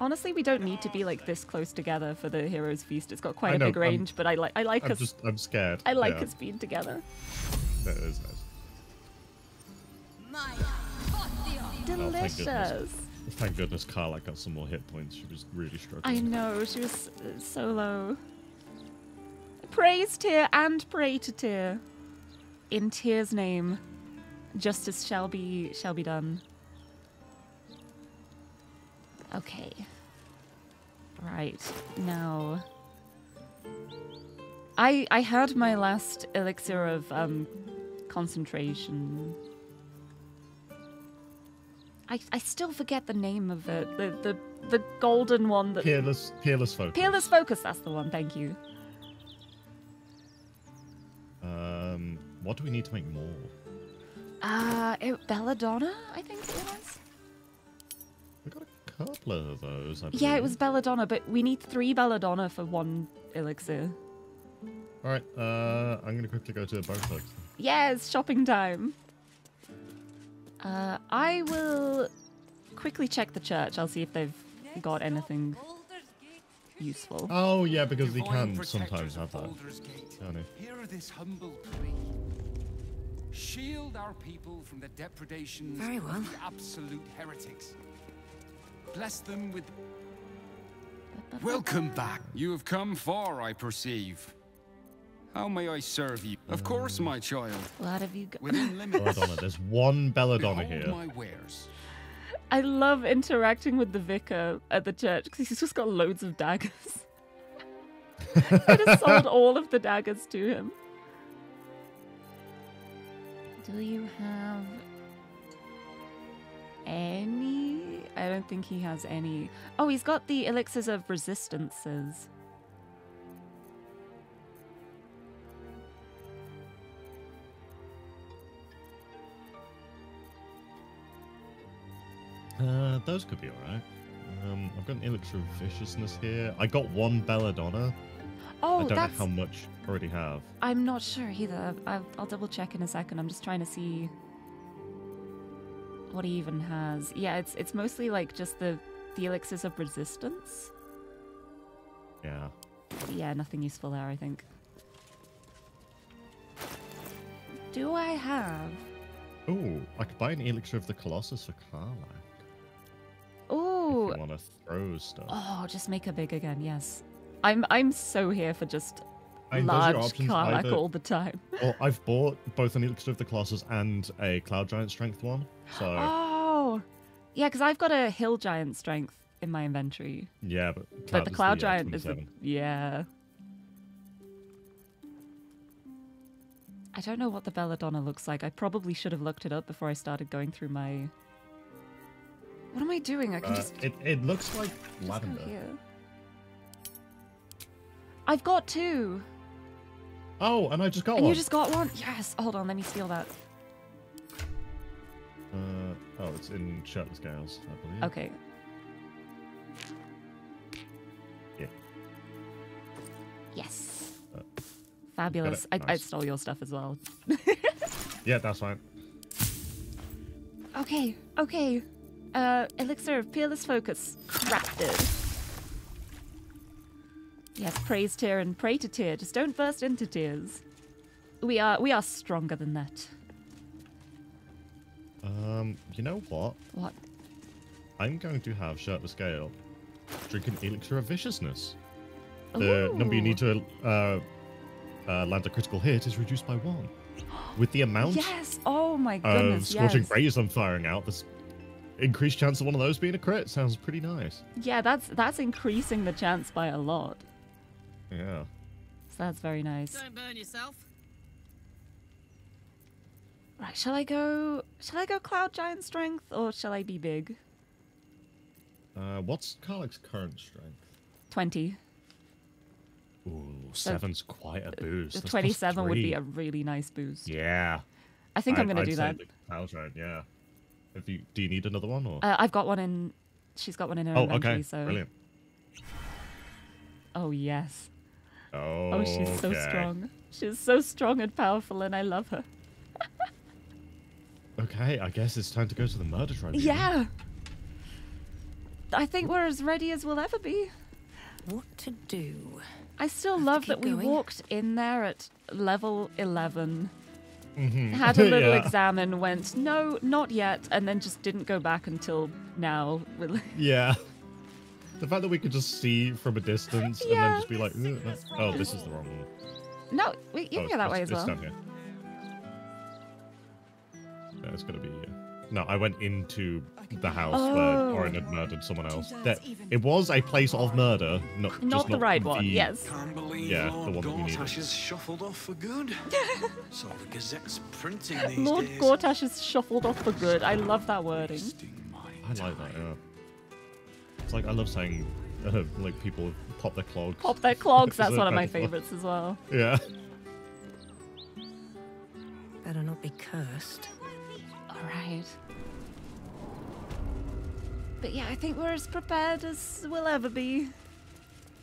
Honestly, we don't need to be like this close together for the Heroes Feast. It's got quite I a know, big I'm- range, but I like I like I'm us. just I'm scared. I like yeah. us being together. That is nice. Oh, thank goodness. Karlach got some more hit points. She was really struggling. I know she was uh, so low. Praise Tyr and pray to Tyr. In Tyr's name, justice shall be shall be done. Okay. Right now, I I had my last elixir of um concentration. I I still forget the name of it. The the the golden one that Peerless, peerless focus. Peerless Focus, that's the one, thank you. Um, what do we need to make more? Uh, it, Belladonna, I think it was. We got a couple of those. I Yeah, it was Belladonna, but we need three Belladonna for one elixir. All right. Uh, I'm gonna quickly go to both Yes, shopping time. Uh, I will quickly check the church. I'll see if they've got anything useful. Oh yeah, because he Divine can sometimes protectors have that. Baldur's Gate, can't he? Hear this humble plea. Shield our people from the depredations Very well. of the absolute heretics. Bless them with. Welcome back. You have come far, I perceive. How may I serve you? Of course, my child. What have you got? Within limits. Belladonna. There's one Belladonna Behold here. my wares. I love interacting with the vicar at the church because he's just got loads of daggers. I just sold all of the daggers to him. Do you have any? I don't think he has any. Oh, he's got the elixirs of resistances. Uh, those could be alright. Um, I've got an elixir of viciousness here. I got one Belladonna. Oh, I don't know that's. how much I already have. I'm not sure either. I'll, I'll double check in a second. I'm just trying to see what he even has. Yeah, it's it's mostly like just the the elixirs of resistance. Yeah. Yeah, nothing useful there, I think. Do I have? Oh, I could buy an elixir of the Colossus for Karlach. Oh, want to throw stuff. oh, just make her big again. Yes, I'm I'm so here for just I mean, those are your large Karlach all the time. Well, I've bought both an elixir of the Colossus and a Cloud Giant Strength one. So Oh, yeah, because I've got a hill giant strength in my inventory. yeah, but But the is cloud uh, giant is the yeah. I don't know what the belladonna looks like. I probably should have looked it up before I started going through my. What am I doing? I can Uh, just, it, it looks like lavender. I've got two, Oh, and I just got and one. you just got one. Yes. Hold on, let me steal that. Uh, oh, it's in Shirtless gals, I believe. Okay. Yeah. Yes. Uh, Fabulous. I, I stole your stuff as well. Yeah, that's fine. Okay, okay. Uh, elixir of peerless focus crafted. Yes, praise Tyr and pray to Tyr. Just don't burst into tears. We are we are stronger than that. Um, you know what? What? I'm going to have Shirtless Gale drink an elixir of viciousness. The number you need to uh, uh, land a critical hit is reduced by one. With the amount Yes. Oh my goodness. of scorching yes. rays I'm firing out, this increased chance of one of those being a crit sounds pretty nice. Yeah, that's that's increasing the chance by a lot. Yeah. So that's very nice. Don't burn yourself. Right, shall I go shall I go cloud giant strength or shall I be big? Uh, what's Karlach's current strength? 20. Ooh, So, seven's quite a boost. The That's plus 27 would be a really nice boost. Yeah. I think I, am I'd- going to I'd do say that. the Cloud giant, yeah. If you do you need another one or? Uh, I've got one in she's got one in her oh, inventory, okay. so Brilliant. Oh yes. Oh, Oh, she's so strong. She's so strong and powerful and I love her. Okay, I guess it's time to go to the murder tribunal. Yeah. I think we're as ready as we'll ever be. What to do? I still love that keep we going. walked in there at level 11, Mhm. had a little Yeah. and went, no, not yet, and then just didn't go back until now. Really. Yeah. The fact that we could just see from a distance and then just be like, "Ugh, oh, this is the wrong one. No, we, you Oh, can go that way as it's well. down here. Yeah, it's gonna be. Uh, no, I went into the house Oh. where Orin had murdered someone else. That it was a place of murder, not Not just the not right one, yes. Can't believe Yeah, the Lord one that we needed. Gortash has shuffled off for good. so the Gazette's printing these Lord days. Gortash is shuffled off for good. I love that wording. I like that. Yeah. It's like I love saying, uh, like people pop their clogs. Pop their clogs, that's one of my favorites as well. Yeah. Better not be cursed. Alright. But yeah, I think we're as prepared as we'll ever be.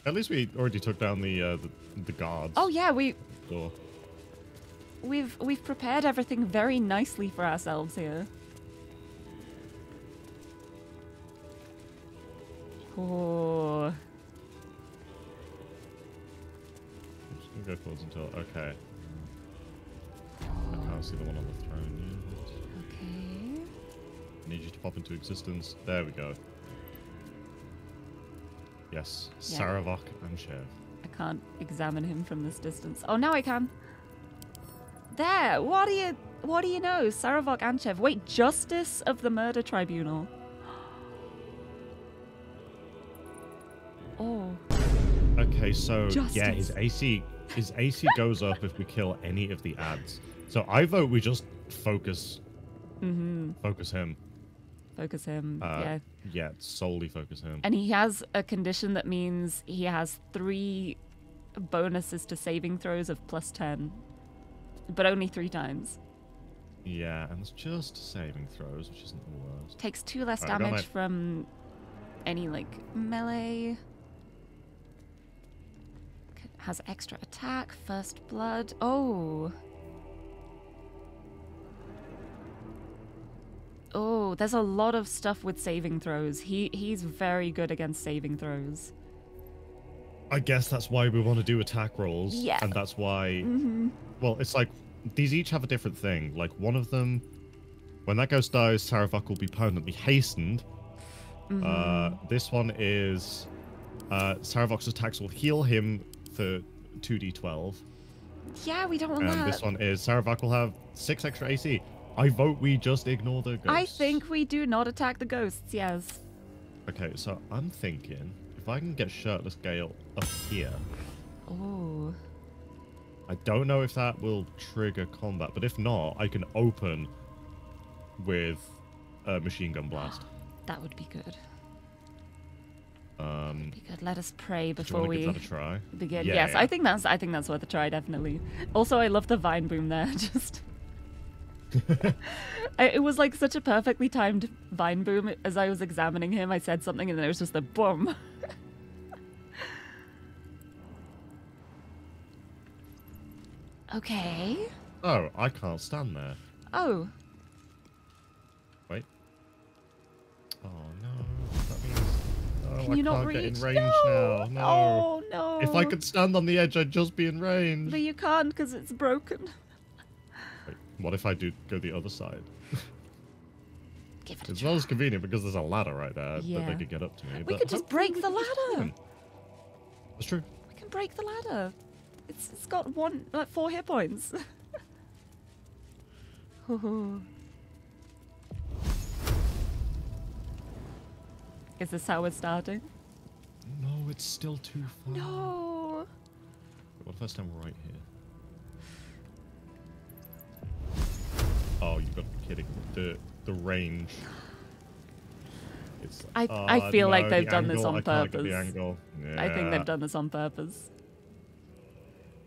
At least we already took down the uh, the, the guards. Oh yeah, we Door. we've we've prepared everything very nicely for ourselves here. Oh, I'm just gonna go forwards until okay. I can't see the one on the throne. I need you to pop into existence. There we go. Yes, Yeah. Saravok Anchev. I can't examine him from this distance. Oh, now I can. There. What do you what do you know? Saravok Anchev. Wait, Justice of the Murder Tribunal. Oh. Okay, so yeah, his AC his AC goes up if we kill any of the ads. So I vote we just focus Mm-hmm. focus him. Focus him. Uh, yeah. Yeah, solely focus him. And he has a condition that means he has three bonuses to saving throws of plus 10, but only three times. Yeah, and it's just saving throws, which isn't the worst. Takes two less got damage from any, like, melee. Has extra attack, first blood. Oh. Oh, there's a lot of stuff with saving throws. He he's very good against saving throws. I guess that's why we want to do attack rolls. Yeah. And that's why. Mhm. Well, it's like these each have a different thing. Like one of them, when that ghost dies, Saravok will be permanently hastened. Uh, Mhm. this one is uh, Saravok's attacks will heal him for 2d12. Yeah, we don't want that. And that. this one is Saravok will have 6 extra AC. I vote we just ignore the ghosts. I think we do not attack the ghosts, yes. Okay, so I'm thinking if I can get Shirtless Gale up here. Oh. I don't know if that will trigger combat, but if not, I can open with a machine gun blast. That would be good. Um, Be good. Let us pray before we give that a try? begin. Yeah, yes, yeah. I think that's I think that's worth a try, definitely. Also, I love the vine boom there. Just I, it was like such a perfectly timed vine boom. As I was examining him, I said something, and there was just a boom. okay. Oh, I can't stand there. Oh, Wait. Oh no, that means. Oh, Can I you not can't get in range No! now. No. Oh, no. If I could stand on the edge, I'd just be in range. but you can't because it's broken. Wait, what if I do go the other side? Give it It's not as convenient because there's a ladder right there that they could get up to me. We could just break the ladder. Hmm. That's true. We can break the ladder. It's it's got one like four hit points. Is this how we're starting? No, it's still too far. No. What if I stand right here? Oh, you've got to be kidding. The the range. It's I oh, I ah, feel like they've the done this on I purpose. angle. I think they've done this on purpose.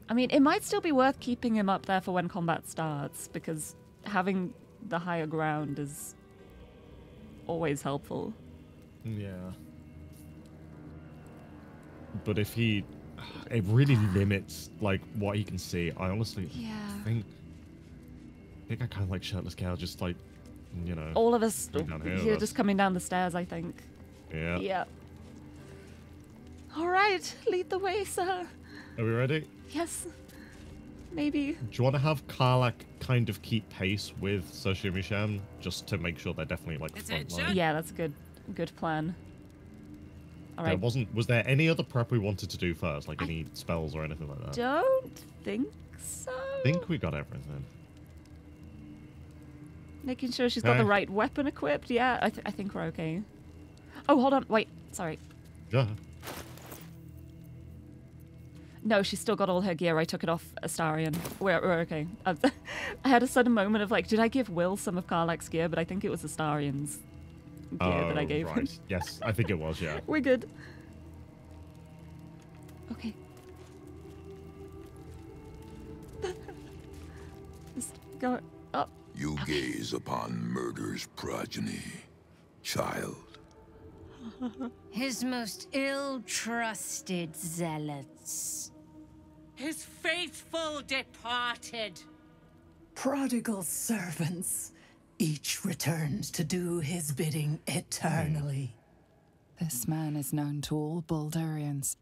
I mean, it might still be worth keeping him up there for when combat starts because having the higher ground is always helpful. Yeah. But if he, it really limits like what he can see. I honestly Yeah. think, think I kind of like shirtless Gale, just like, you know. All of us going down here, here that's- just coming down the stairs, I think. Yeah. Yeah. All right, lead the way, sir. Are we ready? Yes. Maybe. Do you want to have Karlach kind of keep pace with Soshi Misham just to make sure they're definitely like front line? Yeah, that's a good good plan. All right. There wasn't. Was there any other prep we wanted to do first, like any spells or anything like that? Don't think so. I think we got everything. Making sure she's got the right weapon equipped. Yeah, I, th- I think we're okay. Oh, hold on. Wait. Sorry. Yeah. No, she's still got all her gear. I took it off Astarion. We're, we're okay. I, um, I had a sudden moment of like, did I give Wyll some of Karlach's gear? But I think it was Astarion's gear that I Oh, gave him. yes, I think it was. Yeah. We're good. Okay. Just go up. You gaze upon murder's progeny, child. His most ill-trusted zealots. His faithful departed. Prodigal servants, each returned to do his bidding eternally. This man is known to all Baldurians,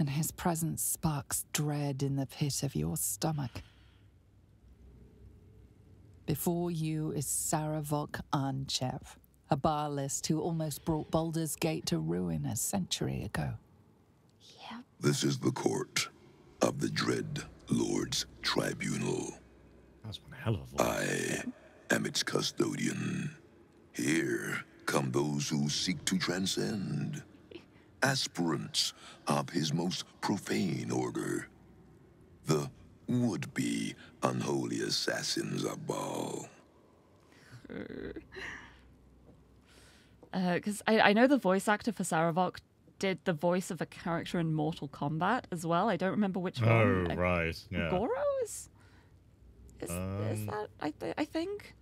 and his presence sparks dread in the pit of your stomach. Before you is Saravok Anchev, a Bhaalist who almost brought Baldur's Gate to ruin a century ago. This is the court of the Dread Lord's Tribunal. That's one hell of I am its custodian. Here come those who seek to transcend, aspirants of his most profane order, the would-be unholy assassins of Bhaal. Because Uh, I, I know the voice actor for Saravok did the voice of a character in Mortal Kombat as well. I don't remember which Oh, one. Uh, right, yeah. Goro is. Is, is Um, that I th- I think.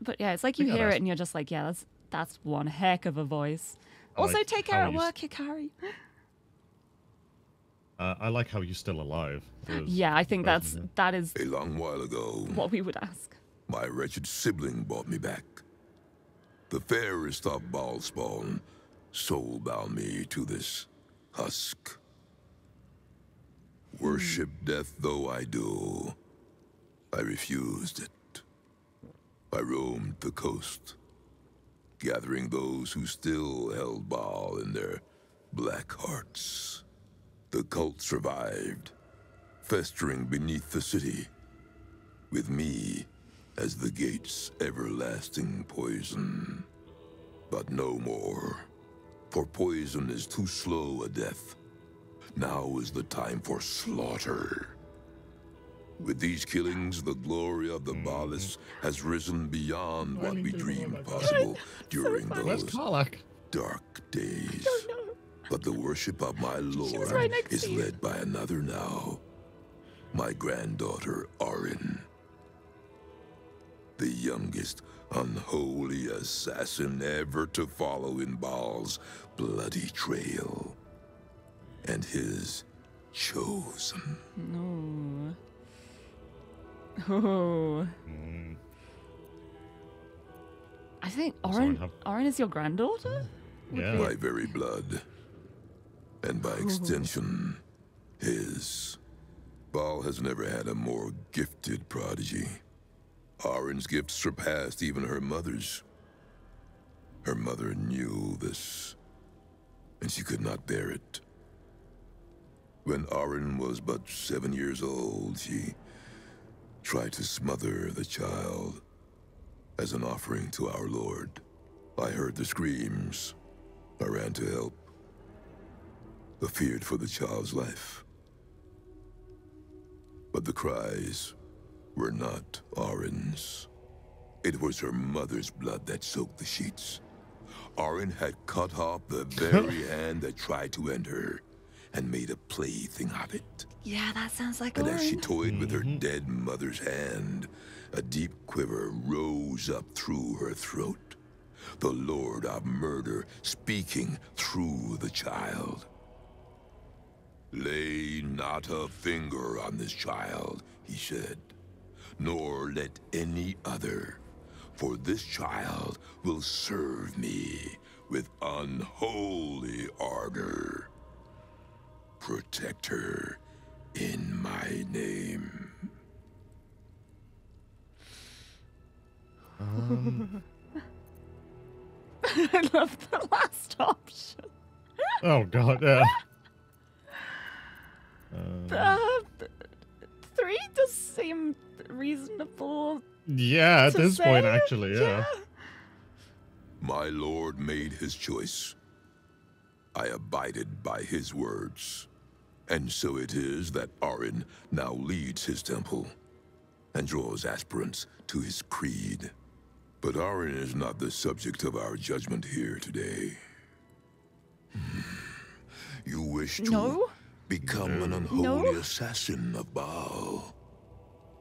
But yeah, it's like you hear it and you're just like, yeah, that's that's one heck of a voice. Also, like take care how at you s- work, Hikari. Uh, I like how you're still alive. Yeah, I think that's familiar. that is A long while ago, what we would ask. my wretched sibling brought me back. The fairest of Bhaal spawn soul bound me to this husk. Worship death though I do, I refused it. I roamed the coast, gathering those who still held Bhaal in their black hearts. The cult survived, festering beneath the city, with me as the gate's everlasting poison. But no more, for poison is too slow a death. Now is the time for slaughter. With these killings, the glory of the Bhaalists has risen beyond what we dreamed possible during Where's those dark days. But the worship of my Lord right is led by another now. My granddaughter, Orin. The youngest unholy assassin ever to follow in Bhaal's bloody trail. And his chosen. No. Oh. I think Someone Orin, have- Orin is your granddaughter? Would My very blood. And by mm-hmm. extension, his. Bhaal has never had a more gifted prodigy. Orin's gift surpassed even her mother's. Her mother knew this, and she could not bear it. When Orin was but seven years old, she tried to smother the child as an offering to our Lord. I heard the screams. I ran to help. I feared for the child's life. But the cries were not Orin's. It was her mother's blood that soaked the sheets. Orin had cut off the very hand that tried to end her and made a plaything of it. Yeah, that sounds like And as she toyed with her mm-hmm. dead mother's hand, a deep quiver rose up through her throat. The Lord of Murder speaking through the child. Lay not a finger on this child, he said, nor let any other, for this child will serve me with unholy ardor. Protect her in my name. Um, I love the last option. oh god, yeah. Um, Uh, three does seem reasonable. yeah, at to this point, actually, yeah. My lord made his choice. I abided by his words. And so it is that Orin now leads his temple and draws aspirants to his creed. But Orin is not the subject of our judgment here today. Hmm. You wish to No. Become an mm-hmm. unholy No. assassin of Bhaal.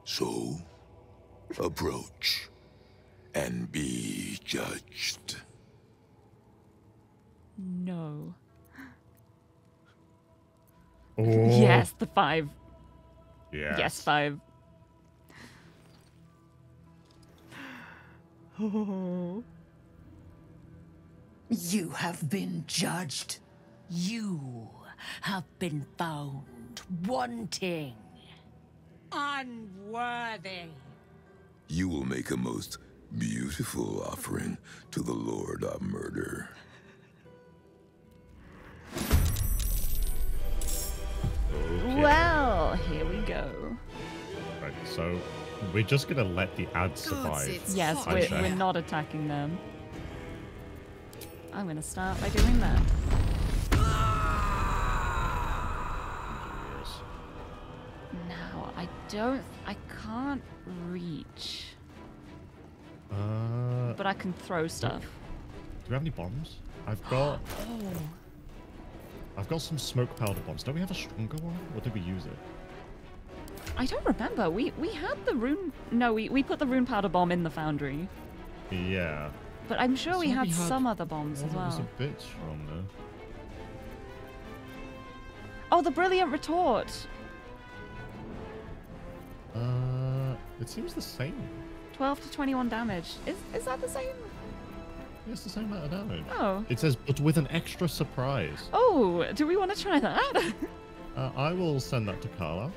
So, approach and be judged. No. Oh. Yes, the five. Yes. Yes, five. Oh. You have been judged. You have been found wanting. Unworthy. You will make a most beautiful offering to the Lord of Murder. Well, here we go. Right, so we're just gonna let the ads survive. Yes, we're, we're not attacking them. I'm gonna start by doing that. Don't. I can't reach, Uh, but I can throw stuff. do we have any bombs? I've got. Oh. I've got some smoke powder bombs. Don't we have a stronger one? Or did we use it? I don't remember. We we had the rune. No, we, we put the rune powder bomb in the foundry. Yeah. But I'm sure we had, we had some other bombs one as that was well. a bit stronger. Oh, the brilliant retort. Uh, it seems the same. 12 to 21 damage. Is is that the same? It's the same amount of damage. Oh. It says, but with an extra surprise. Oh, do we want to try that? Uh, I will send that to Karlach.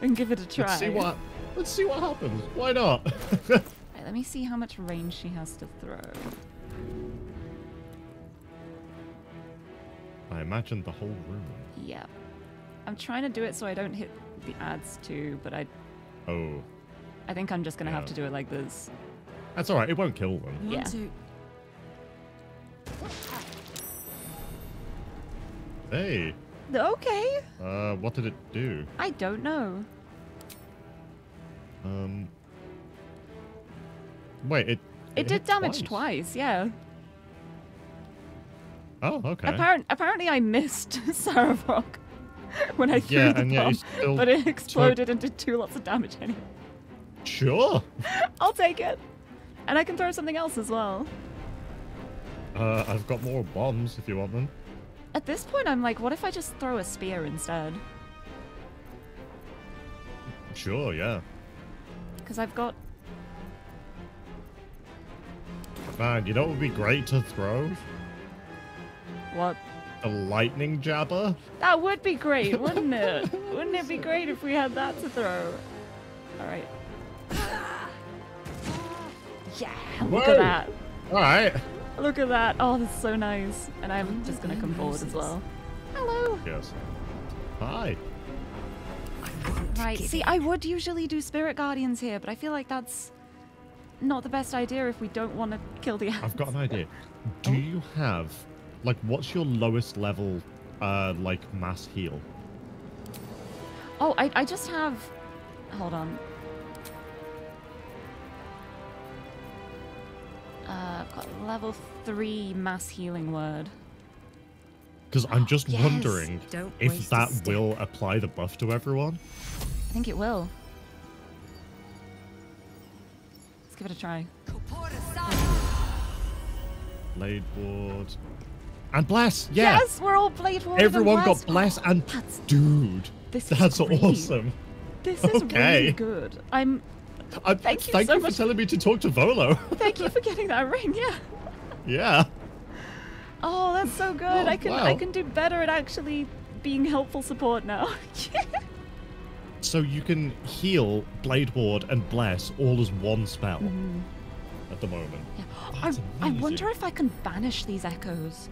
and give it a try. Let's see what. Let's see what happens. Why not? Right, let me see how much range she has to throw. I imagine the whole room. Yeah. I'm trying to do it so I don't hit the ads too, but I Oh, I think I'm just gonna have to do it like this. that's all right. It won't kill them. Yeah. Hey. Okay. Uh, what did it do? I don't know. Um. Wait, it. It, did damage twice. twice, yeah. Oh, okay. Apparent, apparently I missed Saravok when I threw Yeah, the and bomb, you still but it exploded and did two lots of damage anyway. Sure. I'll take it. And I can throw something else as well. Uh, I've got more bombs if you want them. At this point, I'm like, what if I just throw a spear instead? Sure, yeah. Because I've got. Man, you know what would be great to throw? What? A lightning jabber? That would be great, wouldn't it? wouldn't it be great if we had that to throw? Alright. Yeah, look Whoa. at that. Alright. Look at that. Oh, that's so nice. And I'm just gonna come forward as well. Hello. Yes. Hi. Right. See, I would usually do Spirit Guardians here, but I feel like that's not the best idea if we don't want to kill the ants. I've got an idea. Do oh. you have like what's your lowest level uh like mass heal? Oh, I, I just have. Hold on. Uh, I've got level three mass healing word. Because I'm just Yes. wondering Don't if that will apply the buff to everyone. I think it will. Let's give it a try. Blade ward. And bless, yeah. Yes, we're all blade ward. Everyone got blessed. bless and dude. This that's great. awesome. This is okay. really good. I'm. I, Thank you thank so you for much. telling me to talk to Volo. Thank you for getting that ring. Yeah. yeah. Oh, that's so good. Oh, I can I can do better at actually being helpful support now. So you can heal, blade ward, and bless all as one spell Mhm. at the moment. I, I wonder if I can banish these echoes.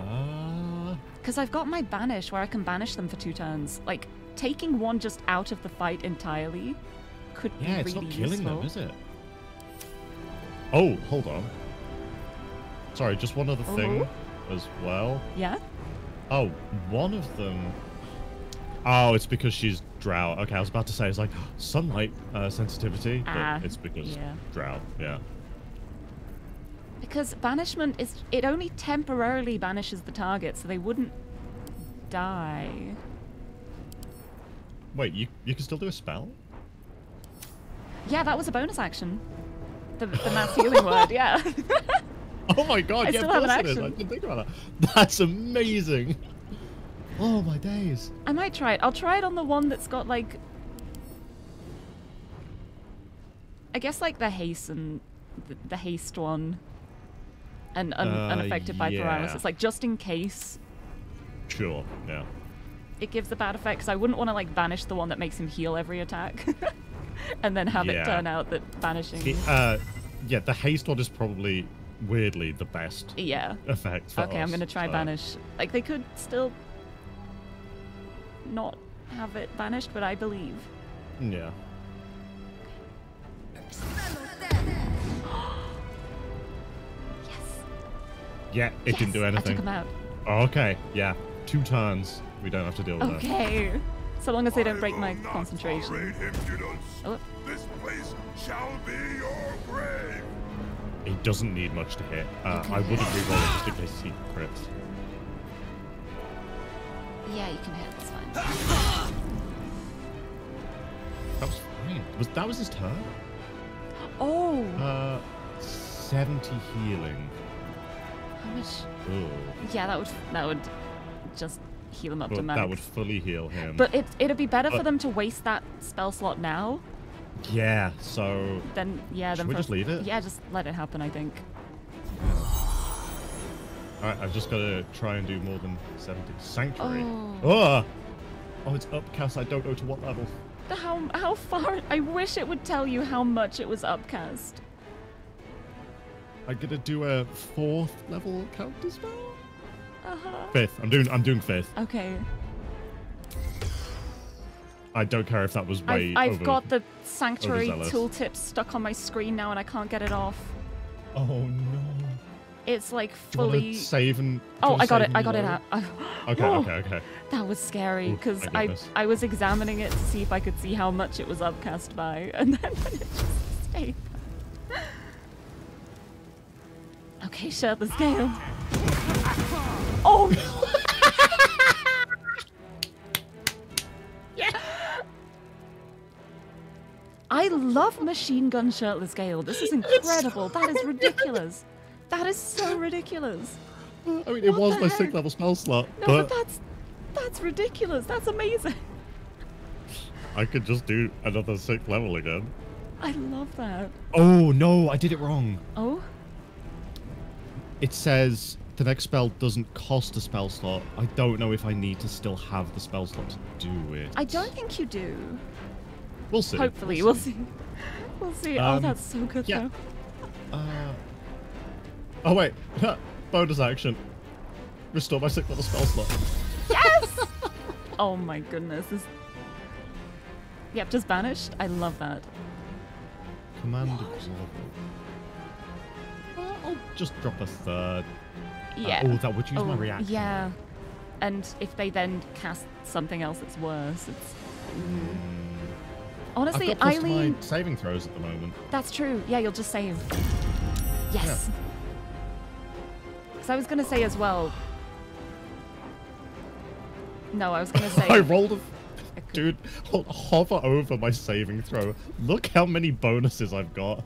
Uh, Because I've got my banish where I can banish them for two turns. Like, taking one just out of the fight entirely could yeah, be it's really not killing useful. them, is it? Oh, hold on. Sorry, just one other thing Uh-huh. as well. Yeah? Oh, one of them. Oh, it's because she's drow. Okay, I was about to say it's like sunlight uh, sensitivity, but Ah, it's because yeah. drow. Yeah. Because banishment is. It only temporarily banishes the target, so they wouldn't die. Wait, you you can still do a spell? Yeah, that was a bonus action. The, the mass healing word, yeah. Oh my god! I yeah, still have an is. I action. didn't think about that. That's amazing. Oh my days. I might try it. I'll try it on the one that's got like. I guess like the haste and the, the haste one, and un- Uh, unaffected by yeah. paralysis. Like just in case Sure. Yeah. it gives the bad effect, because I wouldn't want to like banish the one that makes him heal every attack, and then have Yeah. it turn out that banishing. The, uh, yeah, the haste one is probably weirdly the best. Yeah. Effect. For okay, I'm gonna try so- banish. Like they could still not have it banished, but I believe. Yeah. Yeah, it didn't do Yes, I anything. took him out. Okay, yeah. Two turns. We don't have to deal with that. Okay. So long as they don't break my concentration. impudence. Oh, This place shall be your grave. It doesn't need much to hit. Uh, I wouldn't reroll it just in case he crits. yeah, you can hit. That's fine. That was fine. Was that was his turn? Oh, Uh, seventy healing. Much? Ugh. Hmm. Yeah, that would that would just heal him up to max. that would fully heal him. But it it'd be better for them to waste that spell slot now yeah. So Then yeah. Should than we just leave it? Yeah, just let it happen. I think. Alright, I've just got to try and do more than 70. Sanctuary. Oh. Oh! Oh, it's upcast. I don't know to what level. How how far? I wish it would tell you how much it was upcast. I'm gonna do a fourth level counter spell. Uh huh. Fifth. I'm doing. I'm doing fifth. Okay. I don't care if that was way I've, I've over. got the sanctuary tooltip stuck on my screen now, and I can't get it off. Oh no. It's like Do you want fully. save and? Oh, I got it. I got it out. Okay. Oh, Okay. Okay. That was scary because I goodness. I was examining it to see if I could see how much it was upcast by, and then it just stayed. Okay, share the scale. Oh yeah. I love machine gun shirtless Gale. This is incredible. That is ridiculous. That is so ridiculous. I mean, it What was my sixth level spell slot, No, but but that's that's ridiculous. That's amazing. I could just do another sixth level again. I love that. Oh no, I did it wrong. Oh, It says the next spell doesn't cost a spell slot. I don't know if I need to still have the spell slot to do it. I don't think you do. We'll see. Hopefully, we'll see. We'll see. oh, Um, that's so good yeah. though. Uh, oh wait, bonus action. Restore my sixth level spell slot. Yes! oh my goodness. This... Yep, just banished. I love that. Command I'll just drop a third. Yeah. oh, that would use my Oh, reaction. Yeah. And if they then cast something else that's worse, it's. mm. Honestly, I've Eileen. my saving throws at the moment. That's true. Yeah, you'll just save. Yes. Because I was gonna say as well. No, I was gonna say. I rolled a. Dude, ho- hover over my saving throw. Look how many bonuses I've got.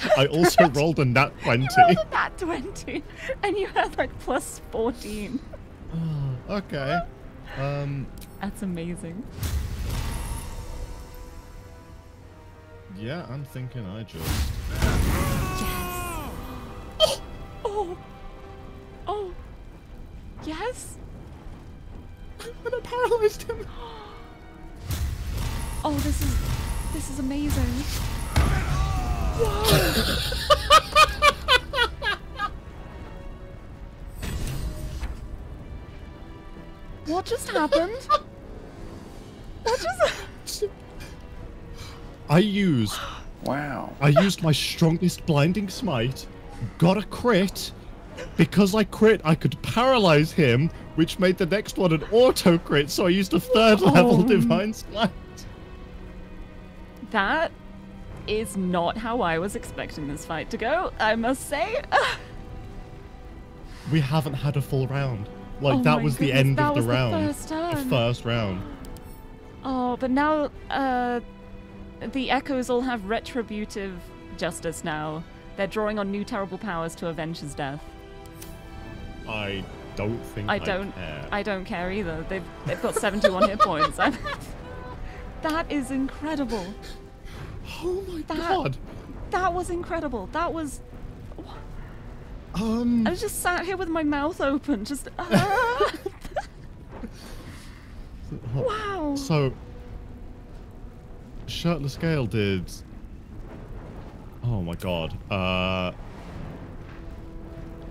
I also rolled a nat 20. You rolled a nat 20, and you had like plus 14. okay. Um, That's amazing. yeah, I'm thinking I just. Yes. Oh! Oh! Yes? And I paralyzed him. Oh, this is. This is amazing. Whoa! what just happened? What just. I used. Wow. I used my strongest blinding smite, got a crit. Because I crit, I could paralyze him, which made the next one an auto crit. So I used a third level Oh. divine smite. That is not how I was expecting this fight to go, I must say. We haven't had a full round. Like Oh that was the end of the was the first turn. first round. Oh, but now uh, the echoes all have retributive justice now. They're drawing on new terrible powers to avenge his death. I don't think I I don't. care. I don't care either. They've they've got 71 hit points. That is incredible. Oh my that, god. That was incredible. That was. Um. I was just sat here with my mouth open, just. ah. wow. So, Shirtless Gale did. Oh my god. Uh.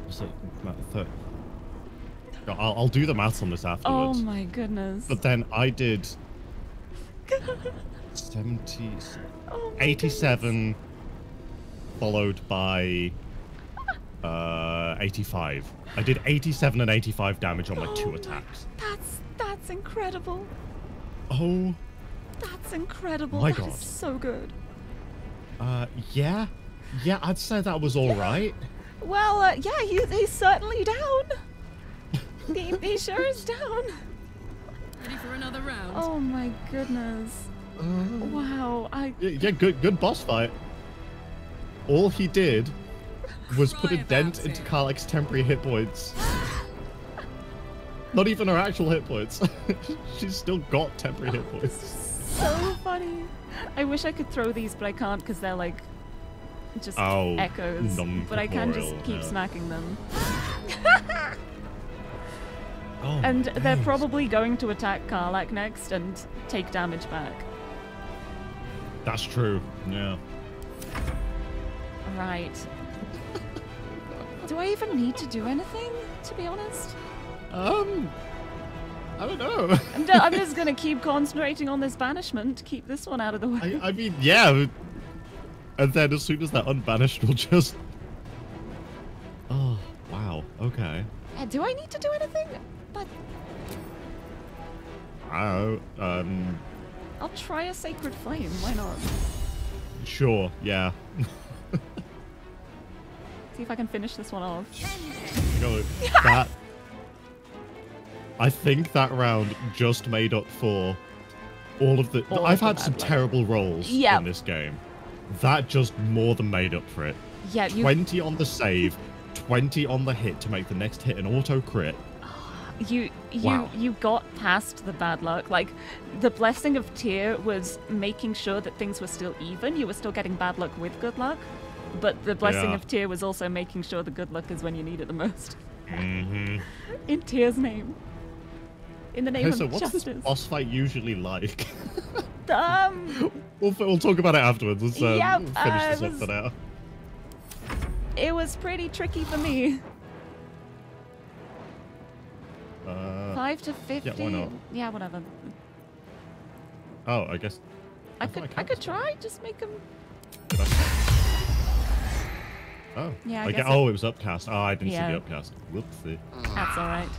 Was it about thir- I'll, I'll do the maths on this afterwards. Oh my goodness. But then I did 70, Oh 87, followed by uh, 85. I did 87 and 85 damage on my two attacks. That's that's incredible. Oh, That's incredible. My That is God. so good. uh, yeah, yeah, I'd say that was all right. Well, uh, yeah, he, he's certainly down. he, he sure is down. Ready for another round? Oh my goodness. Wow, I. Yeah, good, good boss fight. All he did was put a dent into Karlach's temporary hit points. Not even her actual hit points. She's still got temporary hit points. So funny. I wish I could throw these, but I can't because they're like just Oh, echoes. But I can just keep yeah. smacking them. Oh, and they're probably going to attack Karlak next and take damage back. That's true. Yeah. Right. Do I even need to do anything, to be honest? Um, I don't know. I'm, ju- I'm just gonna keep concentrating on this banishment, keep this one out of the way. I, I mean, yeah. And then as soon as they're unbanished, we'll just. Oh, wow. Okay. Uh, do I need to do anything? But I don't know. Um, I'll try a sacred flame. Why not? sure. Yeah. See if I can finish this one off. Go. That. I think that round just made up for all of the. All I've of had some luck. terrible rolls Yep. in this game. That just more than made up for it. Yeah, you- 20 on the save, 20 on the hit to make the next hit an auto crit. You you Wow. you got past the bad luck. Like the blessing of Tyr was making sure that things were still even. You were still getting bad luck with good luck. But the blessing Yeah. of Tyr was also making sure the good luck is when you need it the most. Mm-hmm. In Tyr's name. In the name of so what's justice. this boss fight usually like? Um we'll, we'll talk about it afterwards. Let's um, Yep, finish uh, this up for now. it was pretty tricky for me. Uh, Five to fifteen. Yeah, why not? Yeah, whatever. Oh, I guess. I could I could try. Just make them. Oh. Yeah, I guess oh, it- it was upcast. Oh, I didn't see the upcast. Whoopsie. That's all right.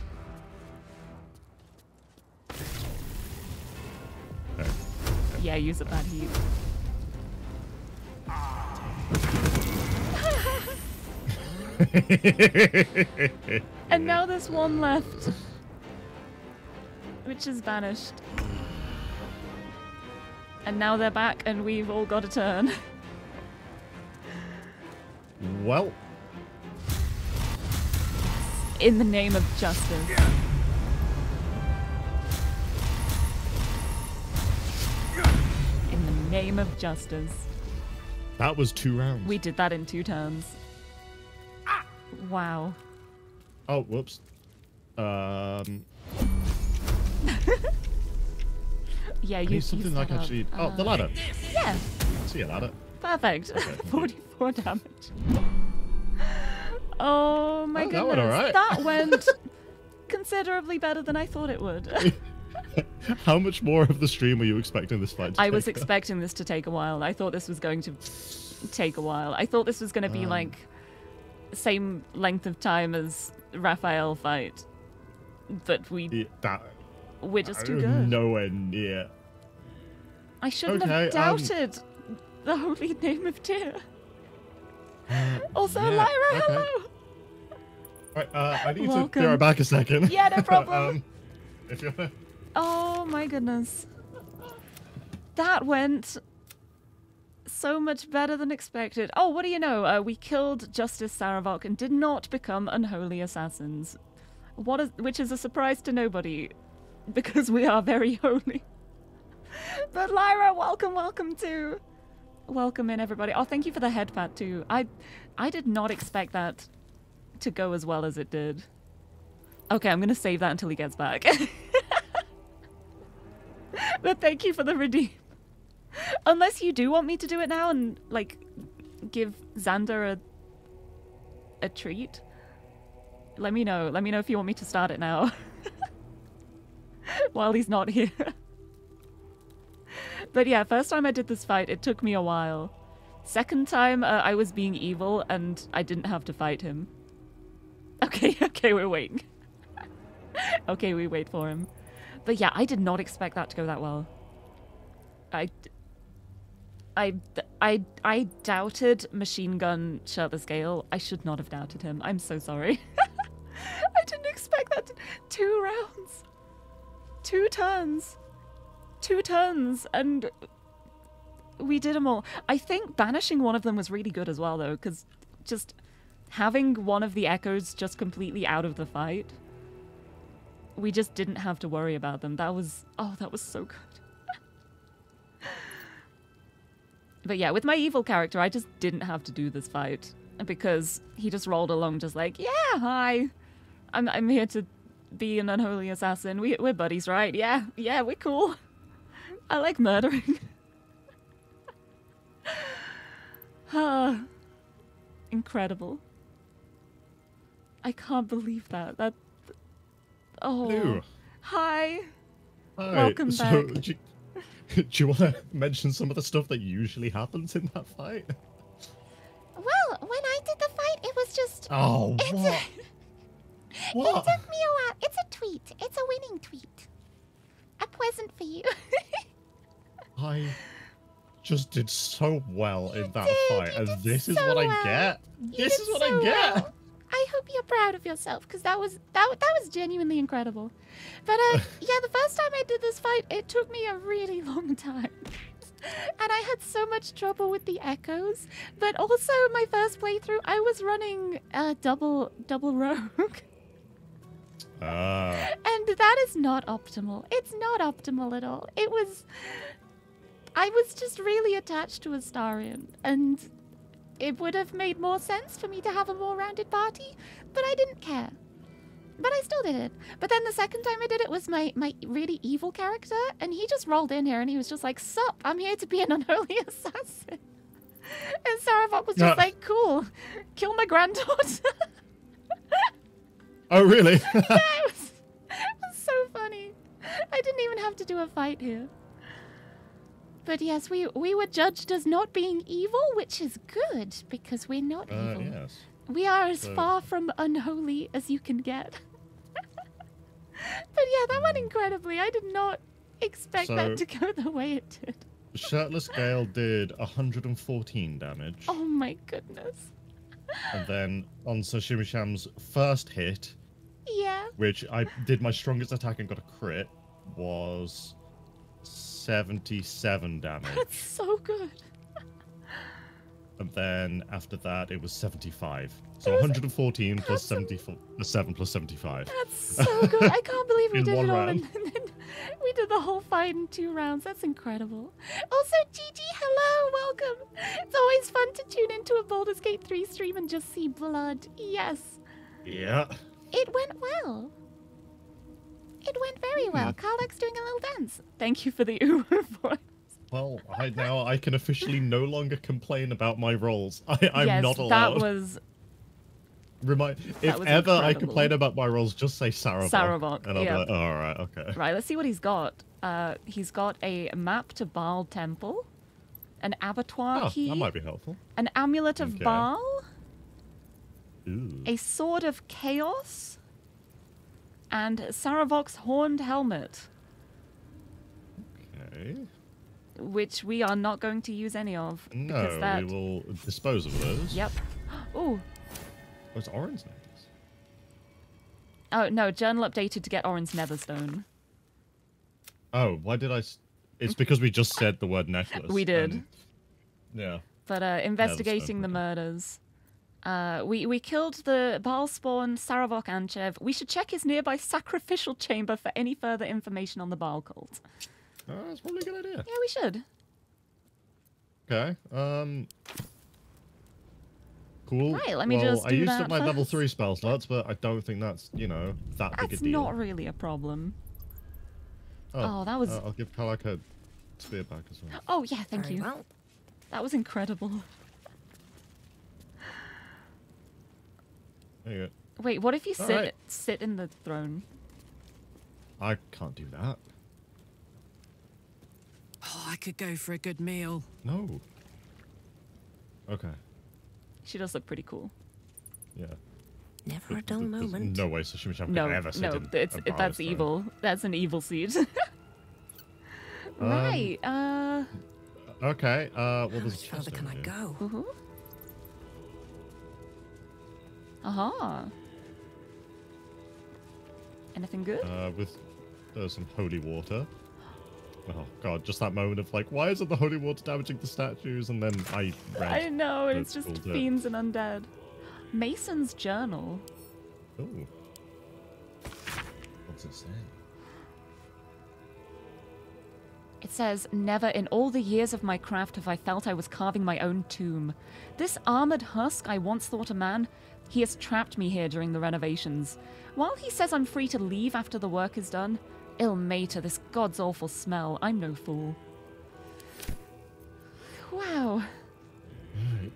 Yeah, use a bad heat. and now there's one left, which is banished. And now they're back, and we've all got a turn. Well, In the name of justice. In the name of justice. that was two rounds. We did that in two turns. Wow. Oh, whoops. Um, Yeah, I you need use something like that up. actually. Oh, the Uh, ladder. Yeah, See a ladder. perfect. 44 damage. Oh my Oh, that goodness. went alright. That went considerably better than I thought it would. How much more of the stream were you expecting this fight? To I was expecting this to take a while. I thought this was going to take a while. I thought this was going to be Um. like same length of time as Raphael fight, but we that. We're just too good. Nowhere near. I shouldn't Okay, have um, doubted the holy name of Tyr. Also, yeah, Lyra, okay. hello. Right, uh, I need Welcome. to be right back a second. Yeah, no problem. um. Oh my goodness. That went so much better than expected. Oh, what do you know? Uh, we killed Justice Saravok and did not become unholy assassins. What is, which is a surprise to nobody, because we are very holy. But Lyra, welcome, welcome to, welcome in everybody. Oh, thank you for the head pat too. I, I did not expect that to go as well as it did. Okay, I'm gonna save that until he gets back. but thank you for the redeem. Unless you do want me to do it now and like give Xander a a treat. Let me know. Let me know if you want me to start it now. While he's not here. but yeah, first time I did this fight, it took me a while. Second time, uh, I was being evil and I didn't have to fight him. Okay, okay, we're waiting. okay, we wait for him. But yeah, I did not expect that to go that well. I, I, I, I doubted Machine Gun Shirtless Gale. I should not have doubted him. I'm so sorry. I didn't expect that. To... Two rounds, two turns, two turns, and we did them all. I think banishing one of them was really good as well, though, because just having one of the echoes just completely out of the fight we just didn't have to worry about them. That was oh, that was so good. but yeah, with my evil character, I just didn't have to do this fight because he just rolled along, just like, yeah, hi, I'm I'm here to be an unholy assassin. We we're buddies, right? Yeah, yeah, we're cool. I like murdering. Ah, incredible. I can't believe that. That Oh. Hello. Hi. Hi. Welcome so, back. Do you, do you want to mention some of the stuff that usually happens in that fight? Well, when I did the fight, it was just. Oh, it's what? What? It took me a while. It's a tweet. It's a winning tweet. A present for you. I just did so well in that did, fight, you and this is so what I well. get. You This is what so I get. well. I hope you're proud of yourself because that was that that was genuinely incredible. But uh, yeah, the first time I did this fight, it took me a really long time. And I had so much trouble with the echoes, but also my first playthrough, I was running uh, double double rogue, Ah. and that is not optimal. It's not optimal at all. It was, I was just really attached to Astarion, and it would have made more sense for me to have a more rounded party, but I didn't care. But I still did it. But then the second time I did it was my my really evil character, and he just rolled in here and he was just like, "Sup, I'm here to be an unholy assassin." And Saravok was just Yeah. like, "Cool, kill my granddaughter." Oh, really? yeah, it was, it was so funny. I didn't even have to do a fight here. But yes, we we were judged as not being evil, which is good because we're not Uh, evil. yes. We are as So- far from unholy as you can get. but yeah, that went incredibly. I did not expect So- that to go the way it did. Shirtless Gale did 114 damage. Oh my goodness. And then on Sashimi Sham's first hit, Yeah. which I did my strongest attack and got a crit, was 77 damage. That's so good. and then after that, it was 75. So 114 plus 74, plus 7 plus 75. That's so good. I can't believe we did one it all. round. In, and then we did the whole fight in two rounds. That's incredible. Also, Gigi, hello, welcome. It's always fun to tune into a Baldur's Gate 3 stream and just see blood. Yes. Yeah. It went well. It went very well. Karlach's doing a little dance. Thank you for the Uber voice. Well, I now I can officially no longer complain about my roles. I, I'm yes, not allowed. that was Remind if was ever I complain about my roles, just say Saravok. Saravok, And I'll yeah. be like, oh, all right, okay. Right, let's see what he's got. Uh, he's got a map to Bhaal Temple, an abattoir Oh, key, that might be helpful. an amulet of Okay. Bhaal, Ooh. a sword of chaos, and Saravok's horned helmet, Okay. which we are not going to use any of because No, that. we will dispose of those. Yep. Oh, Oh, it's orange necklace. oh no! Journal updated to get orange netherstone. Oh, why did I? S- it's because we just said the word necklace. We did. and- yeah. But uh, investigating the murders. Uh, we, we killed the Bhaal spawn Saravok Anchev. We should check his nearby sacrificial chamber for any further information on the Bhaal cult. Oh, that's probably a good idea. Yeah, we should. Okay. Um. Cool. Right, let me well, just I used that up my level three spell slots, but I don't think that's you know that big a deal. not really a problem. Oh, Oh, that was- uh, I'll give Karlach a spear back as well. Oh, yeah, thank Very you. well. That was incredible. There Wait, what if you All sit right. sit in the throne? I can't do that. Oh, I could go for a good meal. No. Okay. She does look pretty cool. Yeah. Never a dull There's moment. no way Sashimi Sham No, can ever sit no, in it's, a it, that's throne. evil. That's an evil seed. Um, right. Uh. Okay. Uh. Well, there's a much further can over I here. go? mhm. Aha. Anything good? Uh, with uh, some holy water. Oh god, just that moment of like, why isn't the holy water damaging the statues? And then I read. I know, and it's just cool bit. fiends and undead. Mason's journal. Ooh. What's it say? It says, Never in all the years of my craft have I felt I was carving my own tomb. This armored husk I once thought a man, he has trapped me here during the renovations. While he says I'm free to leave after the work is done, Ilmater, this god's awful smell, I'm no fool. Wow.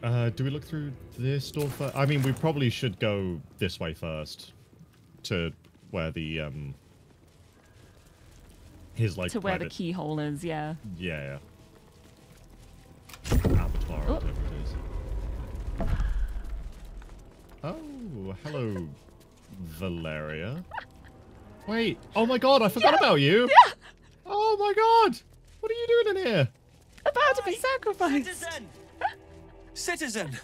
Uh, do we look through this door first? I mean, we probably should go this way first, to where the um, his like to where the keyhole is, yeah. Yeah, yeah. Avatar, Oh. or whatever it is. Oh, hello, Valeria. Wait, oh my god, I forgot about you. Oh my god, what are you doing in here? About to be sacrificed. Citizen! Citizen!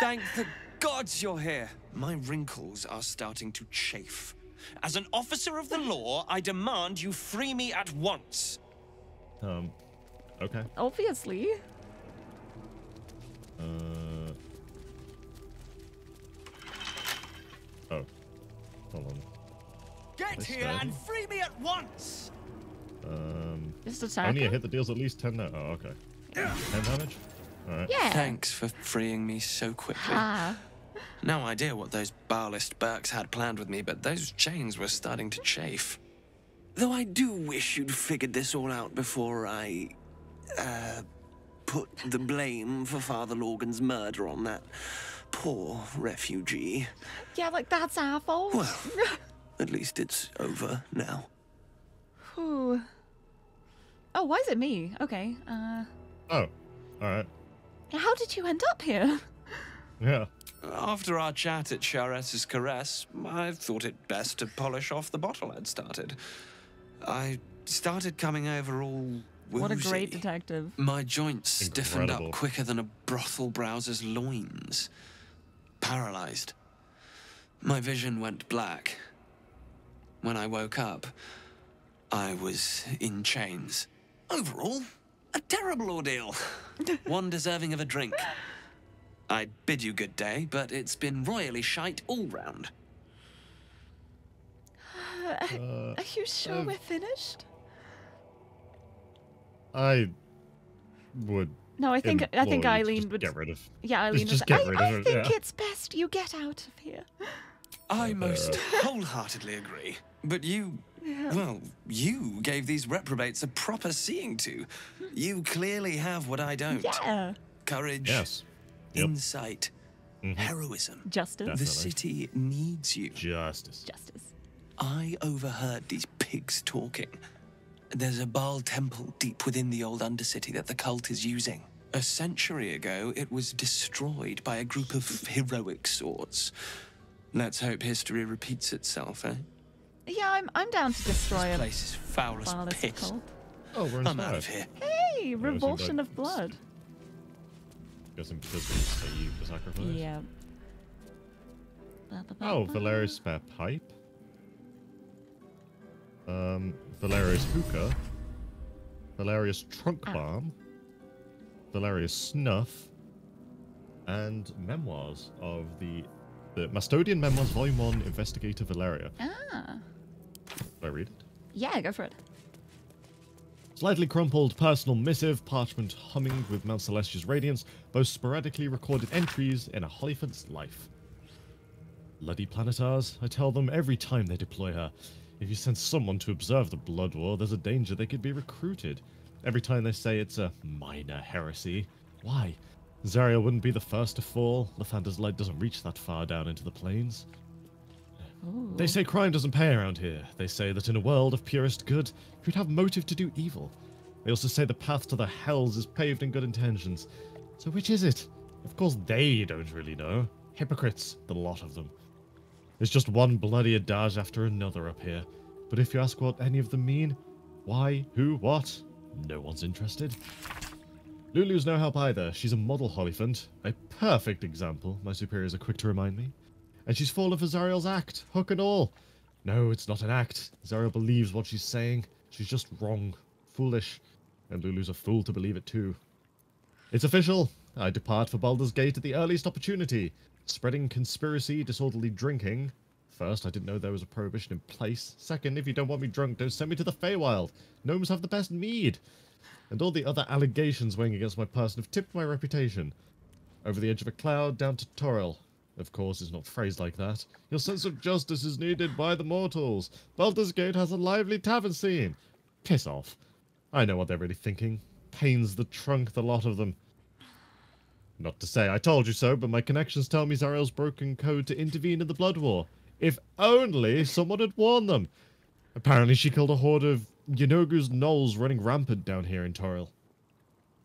Thank the gods you're here. My wrinkles are starting to chafe. As an officer of the law, I demand you free me at once. Um, okay. Obviously. Uh. Hold on. Get Nice here and free me at once! Um, Just attack only a hit that deals at least 10 damage. Oh, okay. 10 damage? Alright. Yeah. Thanks for freeing me so quickly. Ah. No idea what those Bhaalist Burks had planned with me, but those chains were starting to chafe. Though I do wish you'd figured this all out before I. uh. put the blame for Father Lorgan's murder on that poor refugee. Yeah, like that's our fault. Well, at least it's over now. Whew. Oh, why is it me? Okay. Uh, Oh, all right. how did you end up here? Yeah. After our chat at Charessa's Caress, I thought it best to polish off the bottle I'd started. I started coming over all Woozy. What a great detective. My joints stiffened up quicker than a brothel browser's loins. Paralyzed. My vision went black. When I woke up, I was in chains. Overall, a terrible ordeal. One deserving of a drink. I bid you good day, but it's been royally shite all round. Uh, are you sure uh, we're finished? I would. No, I think I think implore you to Eileen just would. Get rid of. Yeah, Eileen just was. get I, rid I of think yeah. it's best you get out of here. I uh, most wholeheartedly agree. But you, Yeah. well, you gave these reprobates a proper seeing to. You clearly have what I don't. Yeah. Courage. Yes. Yep. Insight. Mm-hmm. Heroism. Justice. The city needs you. Justice. Justice. I overheard these pigs talking. There's a Bhaal temple deep within the old Undercity that the cult is using. A century ago, it was destroyed by a group of heroic sorts. Let's hope history repeats itself, eh? Yeah, I'm I'm down to destroy it. This place is foul as Bhaalist piss. Oh, we're I'm out of here. Hey, revulsion of blood. Guessing because we saved the sacrifice. Yeah. Ba, ba, ba, Oh, ba. Valerius spare pipe. Um, Valerius hookah. Valerius trunk Ah. bomb. Valerius snuff. And memoirs of the the Mastodian Memoirs, Volume One, Investigator Valeria. Ah. Did I read it? Yeah, go for it. Slightly crumpled personal missive, parchment humming with Mount Celestia's radiance, boasts sporadically recorded entries in a Hollyphant's life. Bloody planetars, I tell them every time they deploy her. If you send someone to observe the Blood War, there's a danger they could be recruited. Every time they say it's a minor heresy. Why? Zariel wouldn't be the first to fall. Lathander's light doesn't reach that far down into the plains. They say crime doesn't pay around here. They say that in a world of purest good, you'd have motive to do evil. They also say the path to the hells is paved in good intentions. So which is it? Of course they don't really know. Hypocrites, the lot of them. There's just one bloody adage after another up here. But if you ask what any of them mean, why, who, what, no one's interested. Lulu's no help either. She's a model Hollyphant. A perfect example, my superiors are quick to remind me. And she's fallen for Zariel's act, hook and all. No, it's not an act. Zariel believes what she's saying. She's just wrong, foolish. And Lulu's a fool to believe it too. It's official. I depart for Baldur's Gate at the earliest opportunity. Spreading conspiracy, disorderly drinking. First, I didn't know there was a prohibition in place. Second, if you don't want me drunk, don't send me to the Feywild. Gnomes have the best mead. And all the other allegations weighing against my person have tipped my reputation. Over the edge of a cloud, down to Toril. Of course, it's not phrased like that. Your sense of justice is needed by the mortals. Baldur's Gate has a lively tavern scene. Piss off. I know what they're really thinking. Pains the trunk, the lot of them. Not to say I told you so, but my connections tell me Zariel's broken code to intervene in the Blood War. If only someone had warned them. Apparently she killed a horde of Yeenoghu's gnolls running rampant down here in Toril.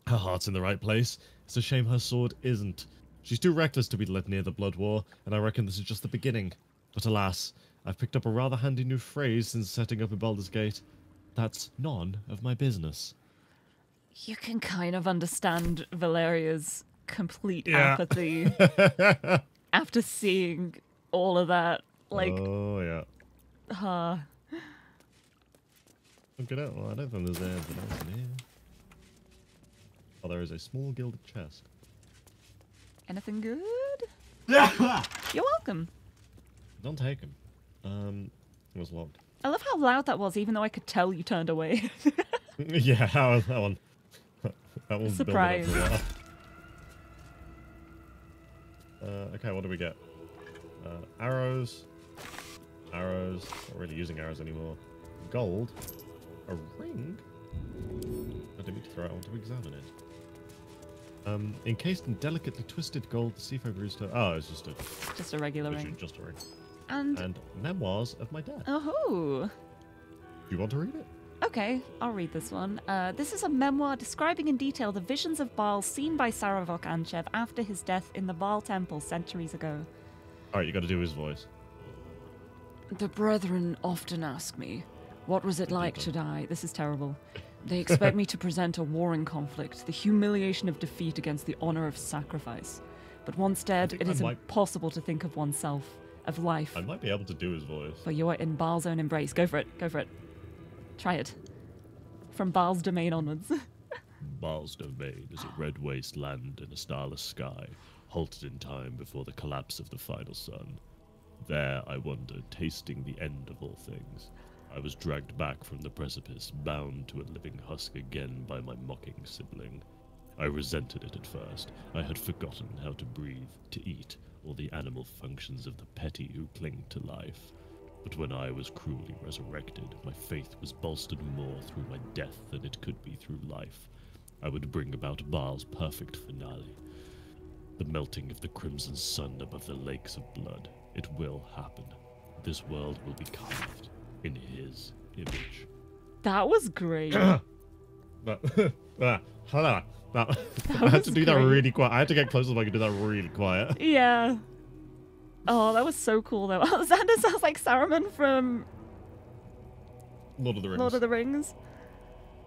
Her heart's in the right place. It's a shame her sword isn't. She's too reckless to be led near the Blood War, and I reckon this is just the beginning. But alas, I've picked up a rather handy new phrase since setting up in Baldur's Gate. That's none of my business. You can kind of understand Valeria's complete Yeah. apathy after seeing all of that. Like, oh yeah. Huh. Look it out. Well, I don't think there's anything else in here. Oh, there is a small gilded chest. anything good? You're welcome. Don't take him. Um, it was locked. I love how loud that was, even though I could tell you turned away. yeah, that one. That one. That one. Surprise. Uh, okay, what do we get? Uh, arrows. Arrows. Not really using arrows anymore. Gold. A ring. I didn't mean to throw it. I want to examine it. Um, encased in delicately twisted gold, the Seafoam Rooster. Oh, it's just a. Just a regular ring. Just a ring. And And memoirs of my dad. oh, Do you want to read it? Okay, I'll read this one. Uh, this is a memoir describing in detail the visions of Bhaal seen by Saravok Anchev after his death in the Bhaal temple centuries ago. All right, you got to do his voice. The brethren often ask me, what was it like to die? This is terrible. They expect me to present a warring conflict, the humiliation of defeat against the honor of sacrifice. But once dead, it I is might- impossible to think of oneself, of life. I might be able to do his voice. But you are in Bhaal's own embrace. Go for it. Go for it. Try it. From Bhaal's domain onwards. Bhaal's domain is a red wasteland in a starless sky, halted in time before the collapse of the final sun. There I wandered, tasting the end of all things. I was dragged back from the precipice, bound to a living husk again by my mocking sibling. I resented it at first. I had forgotten how to breathe, to eat, or the animal functions of the petty who cling to life. But when I was cruelly resurrected, my faith was bolstered more through my death than it could be through life. I would bring about Bhaal's perfect finale. The melting of the crimson sun above the lakes of blood. It will happen. This world will be carved in his image. that was great. But, ah, hello. That- I had to was do that really quiet. I had to get closer so I could do that really quiet. yeah. Oh, that was so cool though. Xander sounds like Saruman from Lord of the Rings. Lord of the Rings.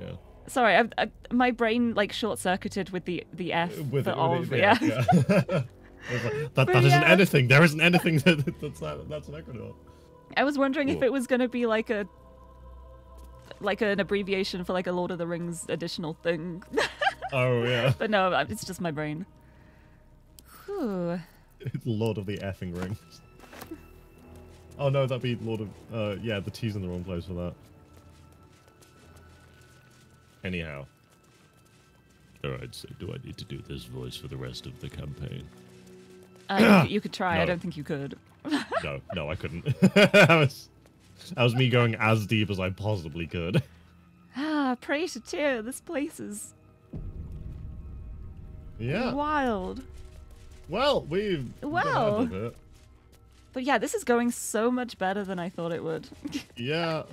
Yeah. Sorry, I, I, my brain like short circuited with the the F With for it- all with of it, yeah. yeah, that, that isn't anything. There isn't anything that, that's that, that's an acronym. I was wondering if it was gonna be like a like an abbreviation for like a Lord of the Rings additional thing. Oh yeah. but no, it's just my brain. Whew. It's Lord of the effing rings. Oh no, that'd be Lord of. Uh, yeah, the T's in the wrong place for that. Anyhow. Alright, so do I need to do this voice for the rest of the campaign? Uh, you, you could try. I don't think you could. No, no, I couldn't. that, was, that was me going as deep as I possibly could. Ah, pray to Tyr. This place is Yeah. wild. Well, we've. got Wow. ahead of it. But yeah, this is going so much better than I thought it would. Yeah.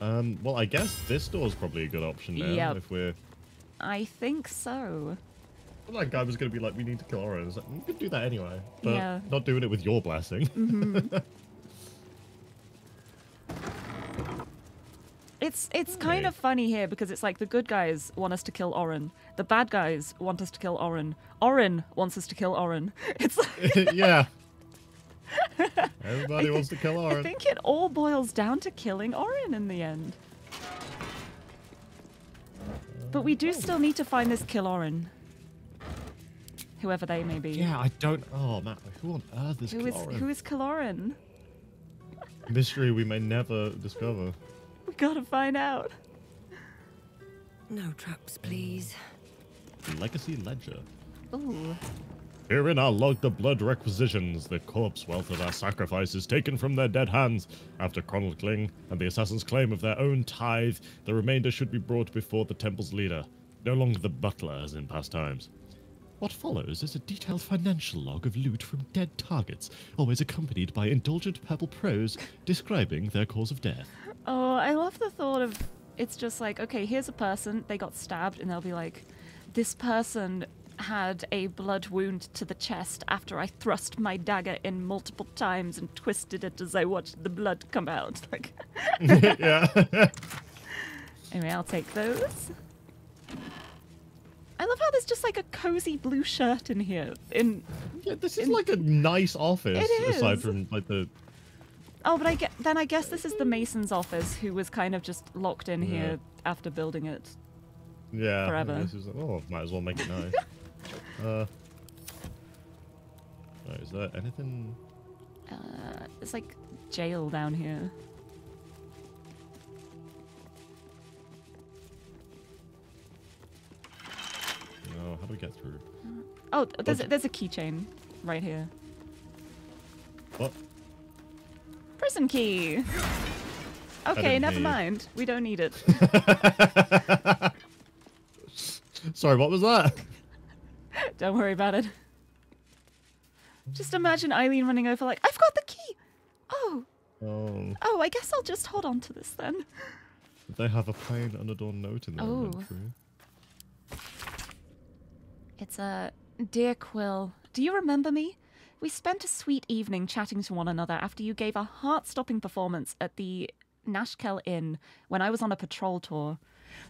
Um, well, I guess this door's probably a good option now. Yep. If we're. I think so. That guy was going to be like, we need to kill Orin. It's like, we could do that anyway. But Yeah. not doing it with your blessing. Mhm. It's it's kind Okay. of funny here because it's like the good guys want us to kill Orin, the bad guys want us to kill Orin, Orin wants us to kill Orin. It's like yeah. Everybody wants to kill Orin. I think it all boils down to killing Orin in the end. But we do still need to find this kill Orin. Whoever they may be. Yeah, I don't. Oh man, who on earth is Who is Kiloran? who is Kiloran? Mystery we may never discover. We gotta find out. No traps, please. Legacy Ledger. Ooh. Herein are logged the blood requisitions. The corpse wealth of our sacrifices taken from their dead hands. After chronicling and the assassin's claim of their own tithe, the remainder should be brought before the temple's leader, no longer the butler as in past times. What follows is a detailed financial log of loot from dead targets, always accompanied by indulgent purple prose describing their cause of death. Oh, I love the thought of it's just like, okay, here's a person, they got stabbed, and they'll be like, this person had a blood wound to the chest after I thrust my dagger in multiple times and twisted it as I watched the blood come out. Like, yeah. anyway, I'll take those. I love how there's just like a cozy blue shirt in here. In yeah, this is like a nice office. It Aside from like the Oh, but I get then I guess this is the mason's office who was kind of just locked in Yeah. here after building it. yeah. Forever. This is oh, might as well make it nice. uh. is there anything? Uh, it's like jail down here. No, how do we get through? Oh, there's oh. Okay. there's a keychain right here. What? Prison key. Okay, never hear you. mind. We don't need it. Sorry, what was that? don't worry about it. Just imagine Eileen running over like, I've got the key. Oh, Oh, oh, I guess I'll just hold on to this then. They have a plain unadorned note in their Oh. inventory. It's a dear Quill. Do you remember me? We spent a sweet evening chatting to one another after you gave a heart-stopping performance at the Nashkel Inn when I was on a patrol tour.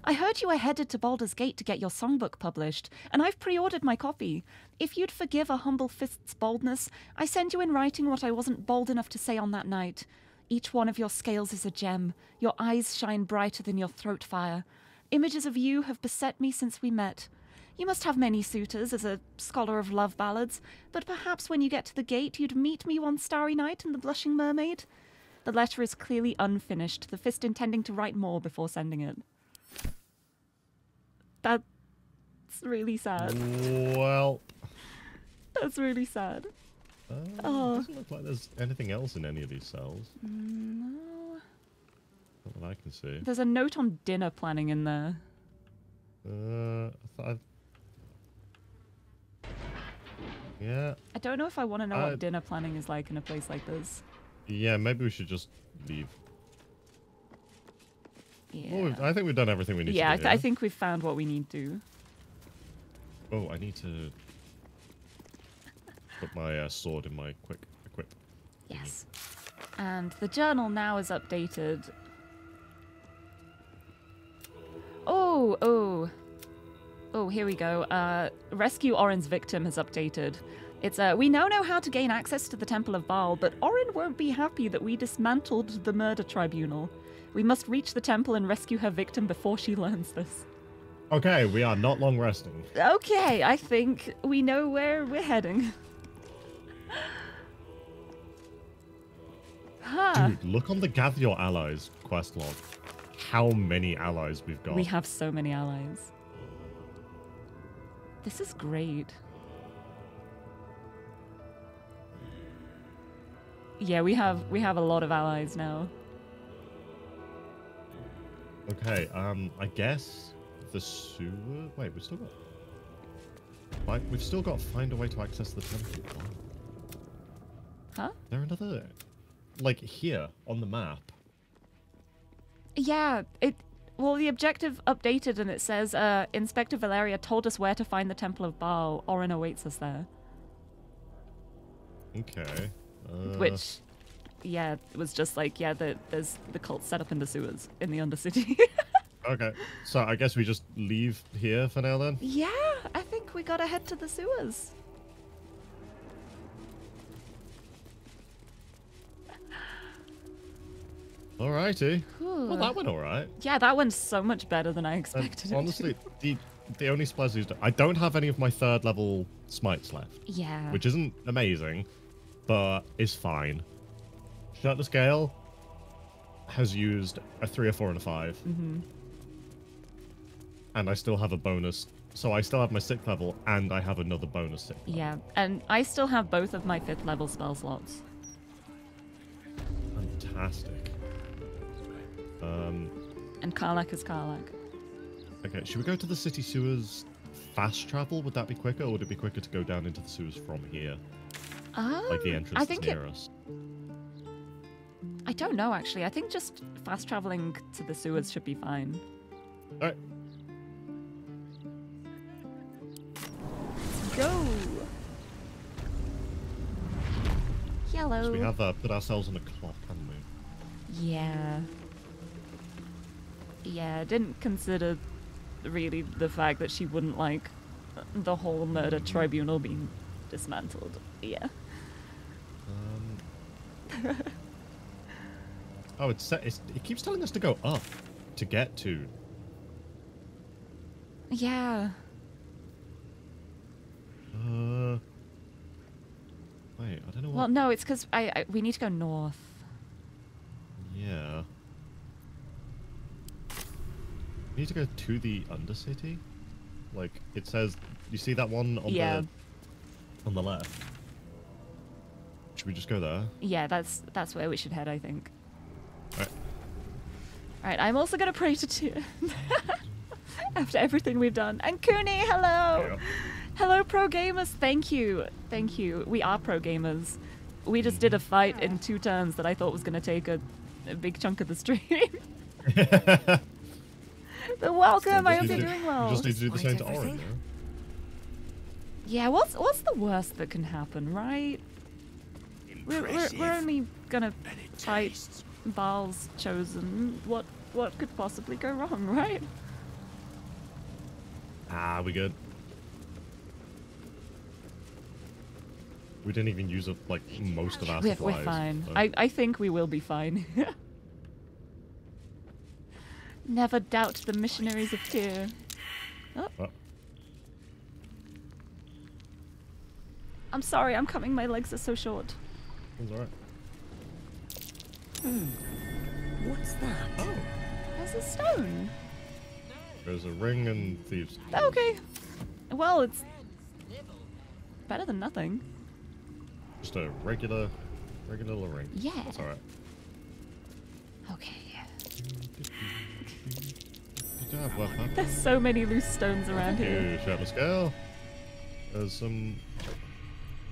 I heard you were headed to Baldur's Gate to get your songbook published, and I've pre-ordered my copy. If you'd forgive a humble fist's boldness, I send you in writing what I wasn't bold enough to say on that night. Each one of your scales is a gem. Your eyes shine brighter than your throat fire. Images of you have beset me since we met. You must have many suitors as a scholar of love ballads, but perhaps when you get to the gate you'd meet me one starry night in the Blushing Mermaid? The letter is clearly unfinished, the fist intending to write more before sending it. That's really sad. Well, That's really sad. uh, Oh. doesn't look like there's anything else in any of these cells. No. Not that I can see. There's a note on dinner planning in there. Uh, I thought I've... Yeah, I don't know if I want to know Uh, what dinner planning is like in a place like this. yeah. Maybe we should just leave. Yeah. Well, I think we've done everything we need yeah, I, to do. th- I think we've found what we need to. Oh, I need to put my uh, sword in my quick equip. Yes. And the journal now is updated. Oh, oh. Oh, here we go. Uh, Rescue Orin's victim has updated. It's uh, we now know how to gain access to the Temple of Bhaal, but Orin won't be happy that we dismantled the murder tribunal. We must reach the temple and rescue her victim before she learns this. Okay, we are not long resting. Okay, I think we know where we're heading. huh. Dude, look on the Gather Your Allies quest log. How many allies we've got. We have so many allies. This is great. Yeah, we have we have a lot of allies now. Okay, um, I guess the sewer. Wait, we've still got. Like, we've still got to find a way to access the temple. Huh? There another, like here on the map. Yeah, it well the objective updated and it says uh Inspector Valeria told us where to find the Temple of Bhaal. Orin awaits us there. Okay. Uh, Which yeah, it was just like, yeah, the, there's the cult set up in the sewers in the Undercity. Okay, so I guess we just leave here for now then. yeah, I think we gotta head to the sewers. Alrighty. Cool. Well, that went alright. Yeah, that went so much better than I And expected. it to. honestly, the the only used, I don't have any of my third level smites left. Yeah. Which isn't amazing, but is fine. Shut the scale has used a three, a four, and a 5 hmm and I still have a bonus. So I still have my sixth level, and I have another bonus sixth. Yeah, and I still have both of my fifth level spell slots. Fantastic. Um, And Karlach is Karlach. okay, should we go to the city sewers fast travel? Would that be quicker, or would it be quicker to go down into the sewers from here? like the Um, entrance I is think it, us. I don't know actually. I think just fast traveling to the sewers should be fine. Alright. Go. Yellow. So we have uh, put ourselves on a clock, haven't we? Yeah. Yeah, didn't consider really the fact that she wouldn't like the whole murder tribunal being dismantled. Yeah. Um, oh, it's, it's it keeps telling us to go up to get to. Yeah. Uh, wait, I don't know Well, what. no, it's because I, I we need to go north. Yeah. We need to go to the Undercity. Like it says, you see that one on Yeah. the on the left. Should we just go there? Yeah, that's that's where we should head, I think. Alright. Alright, I'm also gonna pray to Tyr. After everything we've done. And Cooney, hello! Hello, pro gamers. Thank you. Thank you. We are pro gamers. We just did a mm-hmm. fight in two turns that I thought was gonna take a, a big chunk of the stream. welcome. I You hope just you're to- doing well. You just need to do the same to Despite Orin, everything. Yeah, what's what's the worst that can happen, right? We're, we're, we're only gonna fight Bhaal's chosen. What what could possibly go wrong, right? Ah, we good. We didn't even use up like most of our We're, supplies. we're fine. so- I, I think we will be fine. Never doubt the missionaries of Tyr. Oh. Oh. I'm sorry, I'm coming. My legs are so short. It's alright. Hmm. What's that? Oh, There's a stone. there's a ring and thieves. Okay. Well, it's better than nothing. Just a regular, regular little ring. Yeah. That's alright. Okay. Good job, well done. There's so many loose stones around here. You shadow scale. There's some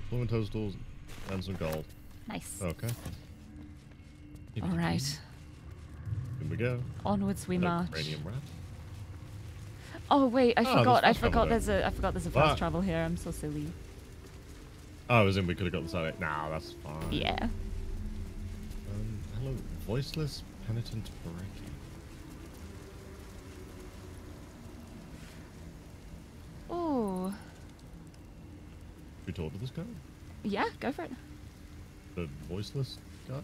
fluent toadstools and some gold. Nice. Okay. All right. Here we go. Onwards we Hello, march. Oh wait, I Oh, forgot. I forgot. there. There's a. I forgot. There's a fast travel here. I'm so silly. Oh, as in we could have got the side. Nah, that's fine. Yeah. Um, hello, voiceless penitent Bareki. Oh. We talked to this guy? Yeah. Go for it. The voiceless guy?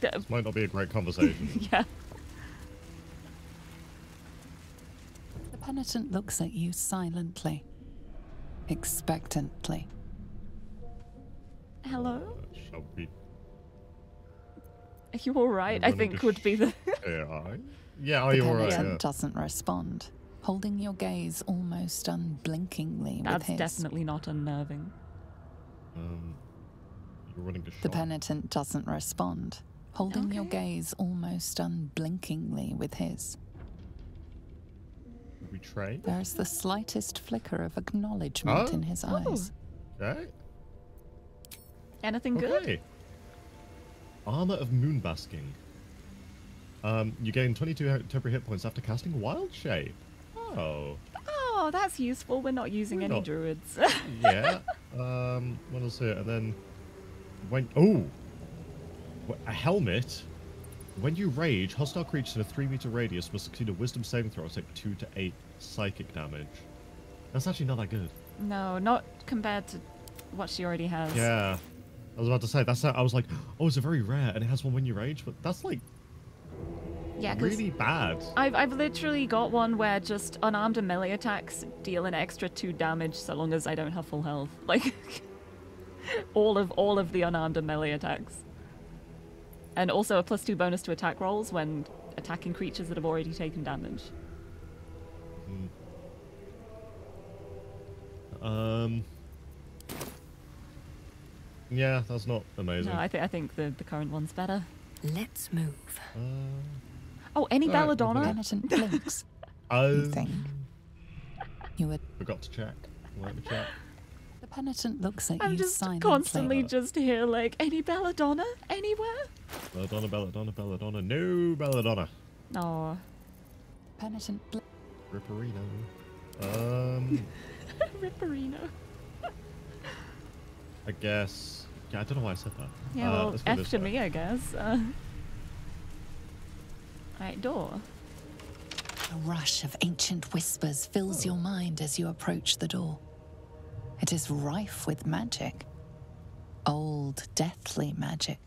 D- This might not be a great conversation. yeah. The penitent looks at you silently, expectantly. Hello. Uh, shall we Are you all right? I think to would be the. AI? Yeah, are the you alright? penitent Yeah. doesn't respond, holding your gaze almost unblinkingly with That's his. definitely not unnerving. Um, you're running The penitent doesn't respond, holding your gaze almost unblinkingly with his. We trade? There is the slightest flicker of acknowledgement Oh. in his Oh. eyes. Okay. Anything good? Armor of Moonbasking. Um, you gain 22 temporary hit points after casting Wild Shape. Oh. Oh, that's useful. We're not using We're any not- druids. Yeah. um, what else here? And then when oh, a helmet. When you rage, hostile creatures in a three meter radius must succeed a Wisdom saving throw or take two to eight psychic damage. That's actually not that good. no, not compared to what she already has. Yeah. I was about to say that's. I was like, oh, it's a very rare, and it has one when you rage, but that's like Yeah, 'cause really bad. I've, I've literally got one where just unarmed and melee attacks deal an extra two damage so long as I don't have full health. Like all of all of the unarmed and melee attacks. And also a plus two bonus to attack rolls when attacking creatures that have already taken damage. Um. Yeah, that's not amazing. No, I think I think the, the current one's better. Let's move. Uh, Oh, any Alright, belladonna? okay. Penitent blinks. I you think. You would. forgot to check. Let me check. The penitent looks at I'm you just silently. constantly just here like any belladonna anywhere. Belladonna, belladonna, belladonna. No belladonna. Oh, Penitent bl- Ripperino. Um, Ripperino. I guess. Yeah, I don't know why I said that. Yeah, Uh, well, let's go F this to way. me, I guess. Uh, right, door. A rush of ancient whispers fills your mind as you approach the door. It is rife with magic. Old, deathly magic.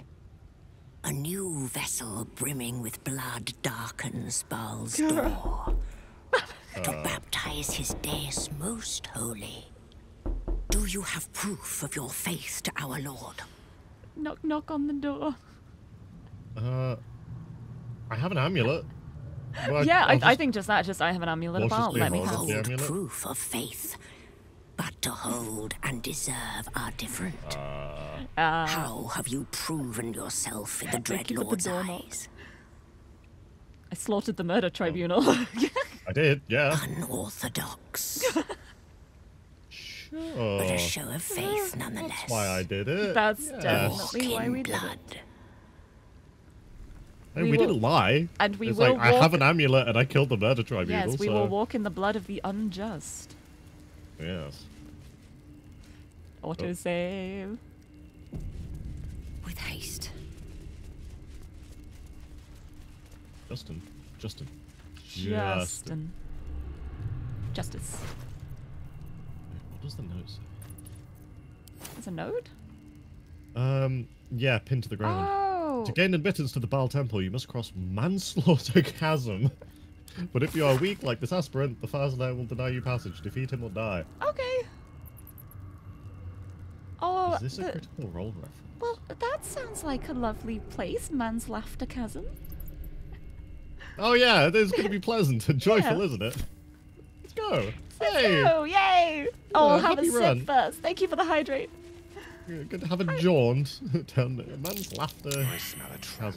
A new vessel brimming with blood darkens Bhaal's door. to baptize his days most holy. Do you have proof of your faith to our Lord? Knock, knock on the door. Uh, I have an amulet. Well, yeah, I'll I, I think just that. Just I have an amulet of Bhaal. Let me hold have. up the Hold amulet. proof of faith. But to hold and deserve are different. Uh, How have you proven yourself in the Dread Thank you for the Lord's door eyes? I slaughtered the murder tribunal. I did, yeah. Unorthodox. Oh, But a show of faith nonetheless. that's why I did it. That's Yeah. definitely why in we did blood. it. Hey, We we, will- didn't lie. and we it's will like, I have an amulet and I killed the murder tribunal. Yes, we so... will walk in the blood of the unjust. Yes. Auto Oh. save. With haste. Justin. Justin. Justin. Justice. What does the note say? There's a node? Um, yeah, pinned to the ground. Oh. Oh. To gain admittance to the Bhaal Temple, you must cross Manslaughter Chasm. but if you are weak like this aspirant, the Farslayer will deny you passage. Defeat him or die. Okay. Oh, Is this a critical role reference? well, that sounds like a lovely place, Man's Laughter Chasm. Oh yeah, it is going to be pleasant and joyful, Yeah. isn't it? Let's go. Let's Hey, go, yay! Oh, Yeah, have a sip run. first. Thank you for the hydrate. Yeah, good to have a jaunt down there. Man's laughter. I smell a trap.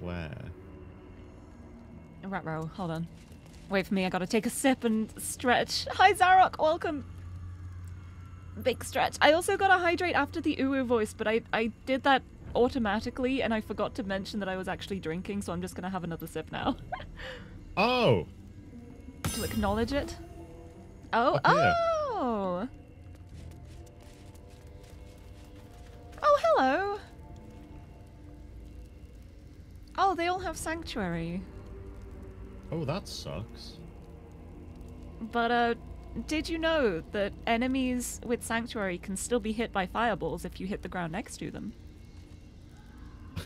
Where? Rat row, hold on. Wait for me, I gotta take a sip and stretch. Hi Zarok, welcome. Big stretch. I also gotta hydrate after the uwu voice, but I, I did that automatically and I forgot to mention that I was actually drinking, so I'm just gonna have another sip now. Oh, to acknowledge it. Oh, Up oh! Oh, hello! Oh, they all have Sanctuary. oh, that sucks. But, uh, did you know that enemies with Sanctuary can still be hit by fireballs if you hit the ground next to them?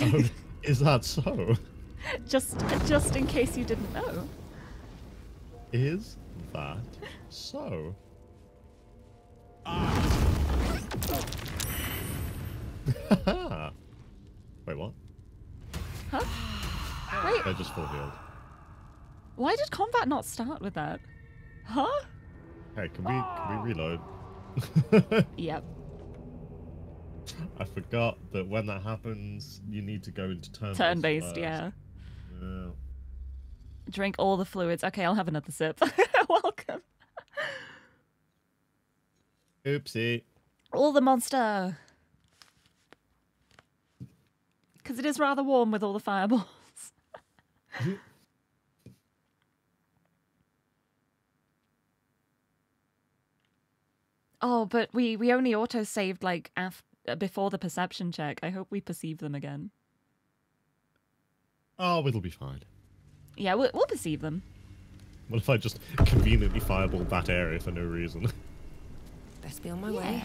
Oh, is that so? Just, just in case you didn't know. Is that so? Wait, what? Huh? Wait, They're just full healed. why did combat not start with that? Huh? Hey, can we can we oh. reload? Yep. I forgot that when that happens, you need to go into turn. Turn based, yeah. yeah. Drink all the fluids. Okay, I'll have another sip. Welcome. Oopsie. All the monster. Because it is rather warm with all the fireballs. oh, but we we only auto saved like af- uh, before the perception check. I hope we perceive them again. Oh, it'll be fine. Yeah, we'll, we'll perceive them. What if I just conveniently fireball that area for no reason? Best be on my way.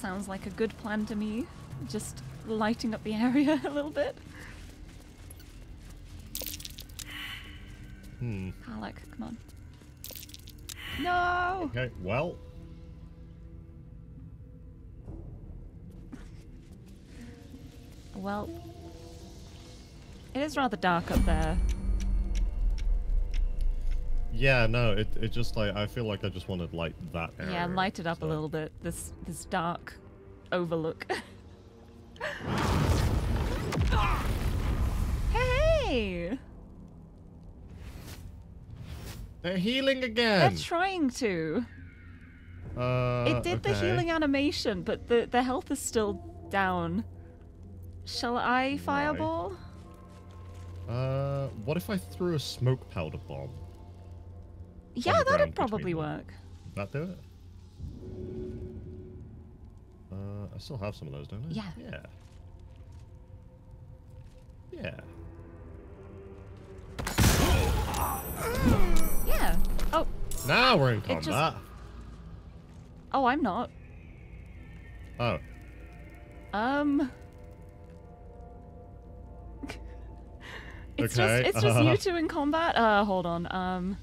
Sounds like a good plan to me. Just lighting up the area a little bit. Hmm. Alec, come on. No! Okay, well. Well, it is rather dark up there. Yeah, no, it, it just like I feel like I just wanted like that area. Yeah, light it up a little bit. This this dark overlook. hey! They're healing again. They're trying to. Uh, it did the healing animation, but the the health is still down. Shall I fireball? Uh, what if I threw a smoke powder bomb? Yeah, that'd probably work. That do it? Uh, I still have some of those, don't I? Yeah. Yeah. Yeah. Yeah. Oh, Now we're in It just- combat. oh, I'm not. Oh. Um. It's Okay, just it's just uh, you two in combat. Uh, hold on. Um,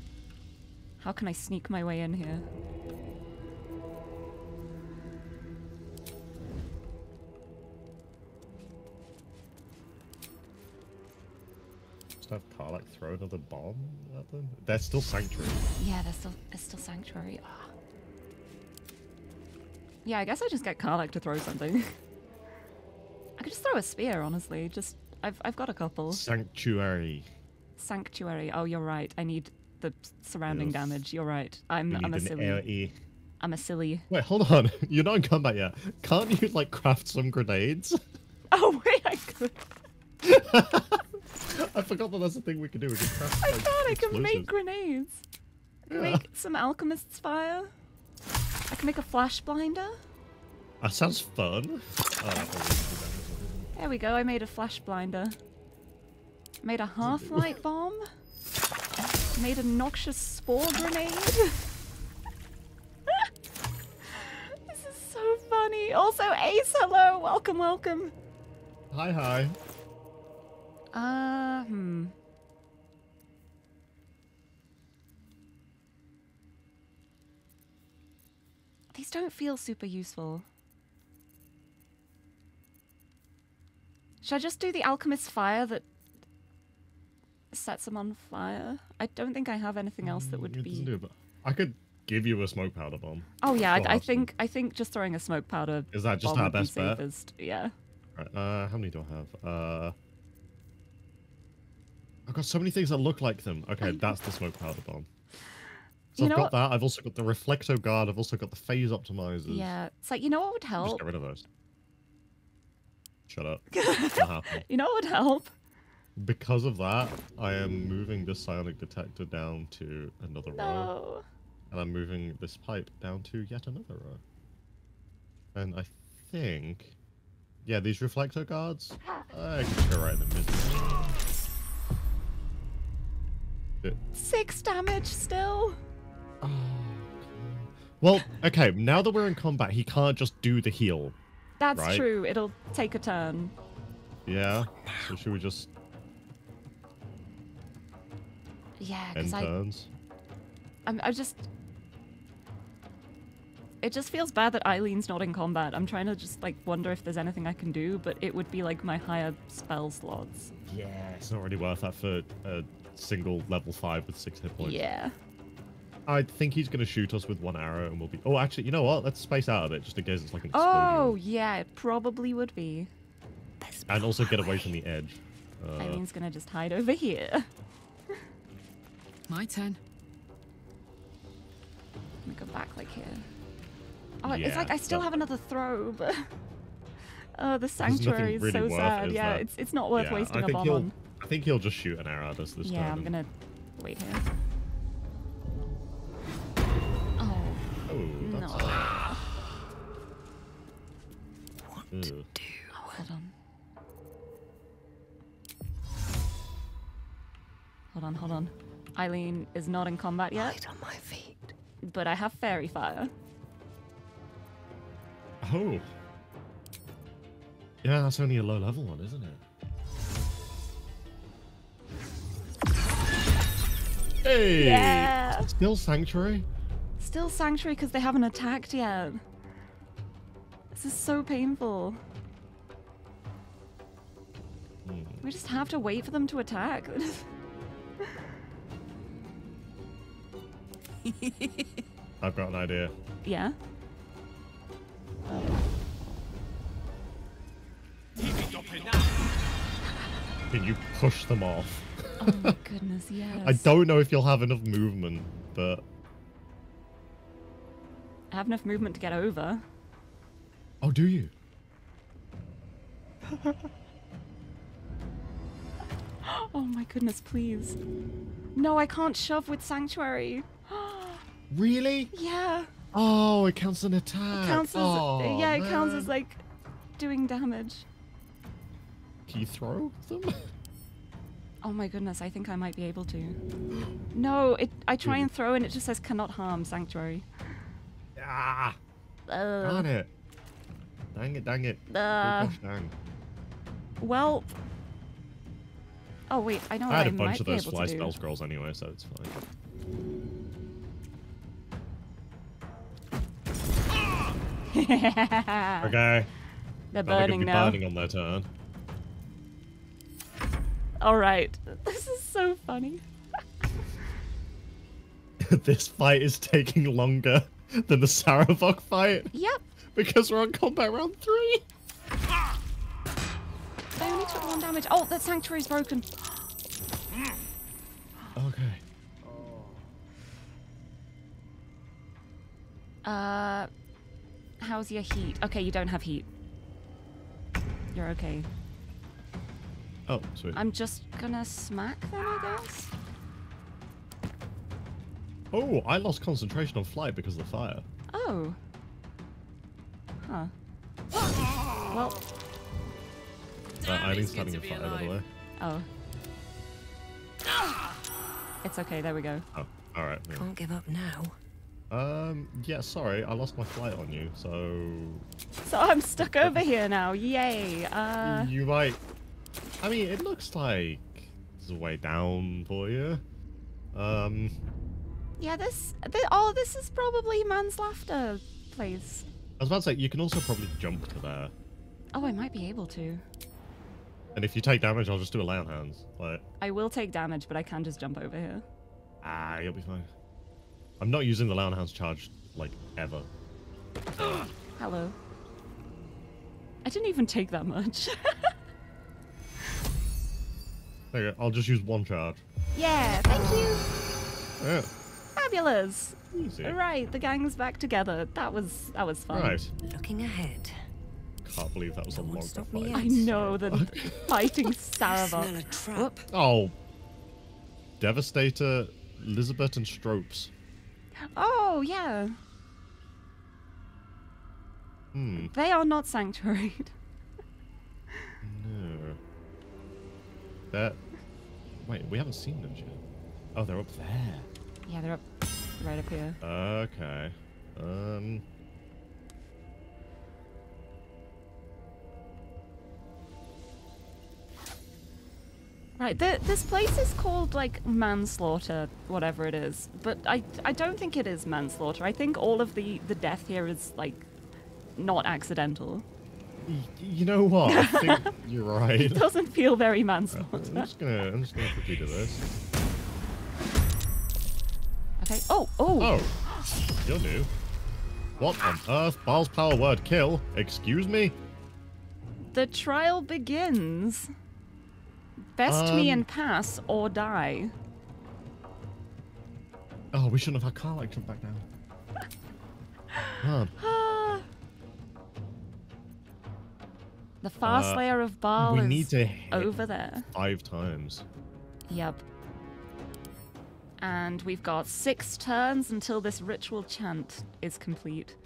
how can I sneak my way in here? Just have Karlach throw another bomb at them. They're still sanctuary. Yeah, there's still it's still sanctuary. Ah. Yeah, I guess I just get Karlach to throw something. I could just throw a spear, honestly. Just I've I've got a couple. Sanctuary. Sanctuary. Oh, you're right. I need the surrounding damage. You're right. I'm I'm a silly. AoE. I'm a silly. Wait, hold on. You're not in combat yet. Can't you like craft some grenades? Oh wait, I could. I forgot that that's the thing we can do. We can craft. I like, thought I could make grenades. I can Yeah. Make some alchemist's fire. I can make a flash blinder. That sounds fun. Oh, There we go. I made a flash blinder. Made a half light bomb. Made a noxious spore grenade. this is so funny. Also, Ace, hello. Welcome, welcome. hi, hi. Uh, hmm. These don't feel super useful. Should I just do the alchemist's fire that sets them on fire? I don't think I have anything else that would It be. do I could give you a smoke powder bomb. Oh yeah, I, I some. think I think just throwing a smoke powder. Is that just our would be best bet? safest. Yeah. Right, uh, how many do I have? Uh, I've got so many things that look like them. Okay, that's the smoke powder bomb. So You I've know got what- that. I've also got the reflecto guard. I've also got the phase optimizers. Yeah. It's like you know what would help? Just get rid of those. Shut up. You know what would help? Because of that, I am moving this psionic detector down to another row. And I'm moving this pipe down to yet another row. And I think... Yeah, these reflector guards, I can go right in the middle. Six damage still. Oh, well, okay, now that we're in combat, he can't just do the heal. That's right? true. It'll take a turn. Yeah? So should we just Yeah, because I, turns? I'm, I just. It just feels bad that Eileen's not in combat. I'm trying to just like wonder if there's anything I can do, but it would be like my higher spell slots. Yeah. It's not really worth that for a single level 5 with 6 hit points. Yeah. I think he's going to shoot us with one arrow and we'll be... Oh, actually, you know what? Let's space out a bit just in case it's like an explosion. Oh yeah, it probably would be. and also get away from the edge. Uh, Eileen's gonna just hide over here. My turn. Let me go back like here. Oh, it's like I still that- have another throw, but oh, the nothing sanctuary is really so worth, sad. is Yeah, there? it's it's not worth Yeah, wasting I a think bomb on. I think he'll just shoot an arrow at us this Yeah, turn. I'm gonna wait here. Oh Oh, no! that's... Ugh. Oh, hold on. Hold on, hold on. Eileen is not in combat yet. Light on my feet. But I have fairy fire. Oh. Yeah, that's only a low level one, isn't it? Hey! Yeah. Still Sanctuary? Still sanctuary because they haven't attacked yet. This is so painful. Hmm. We just have to wait for them to attack. I've got an idea. yeah. Can you push them off? Oh my goodness, yes. I don't know if you'll have enough movement, but I have enough movement to get over. oh, do you? Oh my goodness, please. No, I can't shove with sanctuary. Really? Yeah. Oh, it counts an attack. It counts as oh, yeah, it counts as like doing damage. Can you throw them? Oh my goodness, I think I might be able to. No, it I try and throw and it just says cannot harm sanctuary. Ah! Uh, Darn it! Dang it! Dang it! Uh. gosh, dang. well. Oh wait, I know I had I a bunch of those fly spell scrolls anyway, so it's fine. Okay. They're burning be now. burning on their turn. All right, this is so funny. this fight is taking longer than the Saravok fight Yep, because we're on combat round three. they only took one damage. Oh, that sanctuary's broken. Okay. Uh, how's your heat? Okay, you don't have heat. You're okay. Oh, sweet. I'm just gonna smack them, I guess. Oh, I lost concentration on flight because of the fire. Oh. Huh. Well, Uh, Eileen's starting a fire, by the way. oh. It's okay, there we go. Oh, alright. yeah. Can't give up now. Um, yeah, sorry, I lost my flight on you, so... So I'm stuck over here now. Yay. Uh, you might... I mean, it looks like there's a way down for you. Um, yeah, this, thi- oh, this is probably Man's Laughter place. I was about to say, you can also probably jump to there. Oh, I might be able to. And if you take damage, I'll just do a lay on hands. Like, I will take damage, but I can just jump over here. ah, you'll be fine. I'm not using the lay on charge, like, ever. Hello. I didn't even take that much. There you go, I'll just use one charge. yeah, thank you. Yeah. Fabulous. Easy. Right, the gang's back together. That was that was fun. Right. Looking ahead. Can't believe that was a long stop fight. I know the fighting Smell a trap. Oh. Devastator, Elizabeth, and Stropes. Oh yeah, Hmm. they are not sanctuaried. No. That. Wait, we haven't seen them yet. Oh, they're up there. Yeah, they're up right up here. Okay. Um. Right, th this place is called like manslaughter, whatever it is, but I I don't think it is manslaughter. I think all of the the death here is like not accidental. You know what? I think you're right. It doesn't feel very manslaughter. Uh, I'm just gonna. I'm just gonna quickly do this. Okay. Oh, oh. Oh, you're new. What on earth? Bhaal's power word kill? Excuse me? The trial begins. Best me Um, and pass or die. Oh, we shouldn't have had Carl jump back down. The far Uh, slayer of Bhaal we is need to hit over there. Five times. Yep. And we've got six turns until this ritual chant is complete.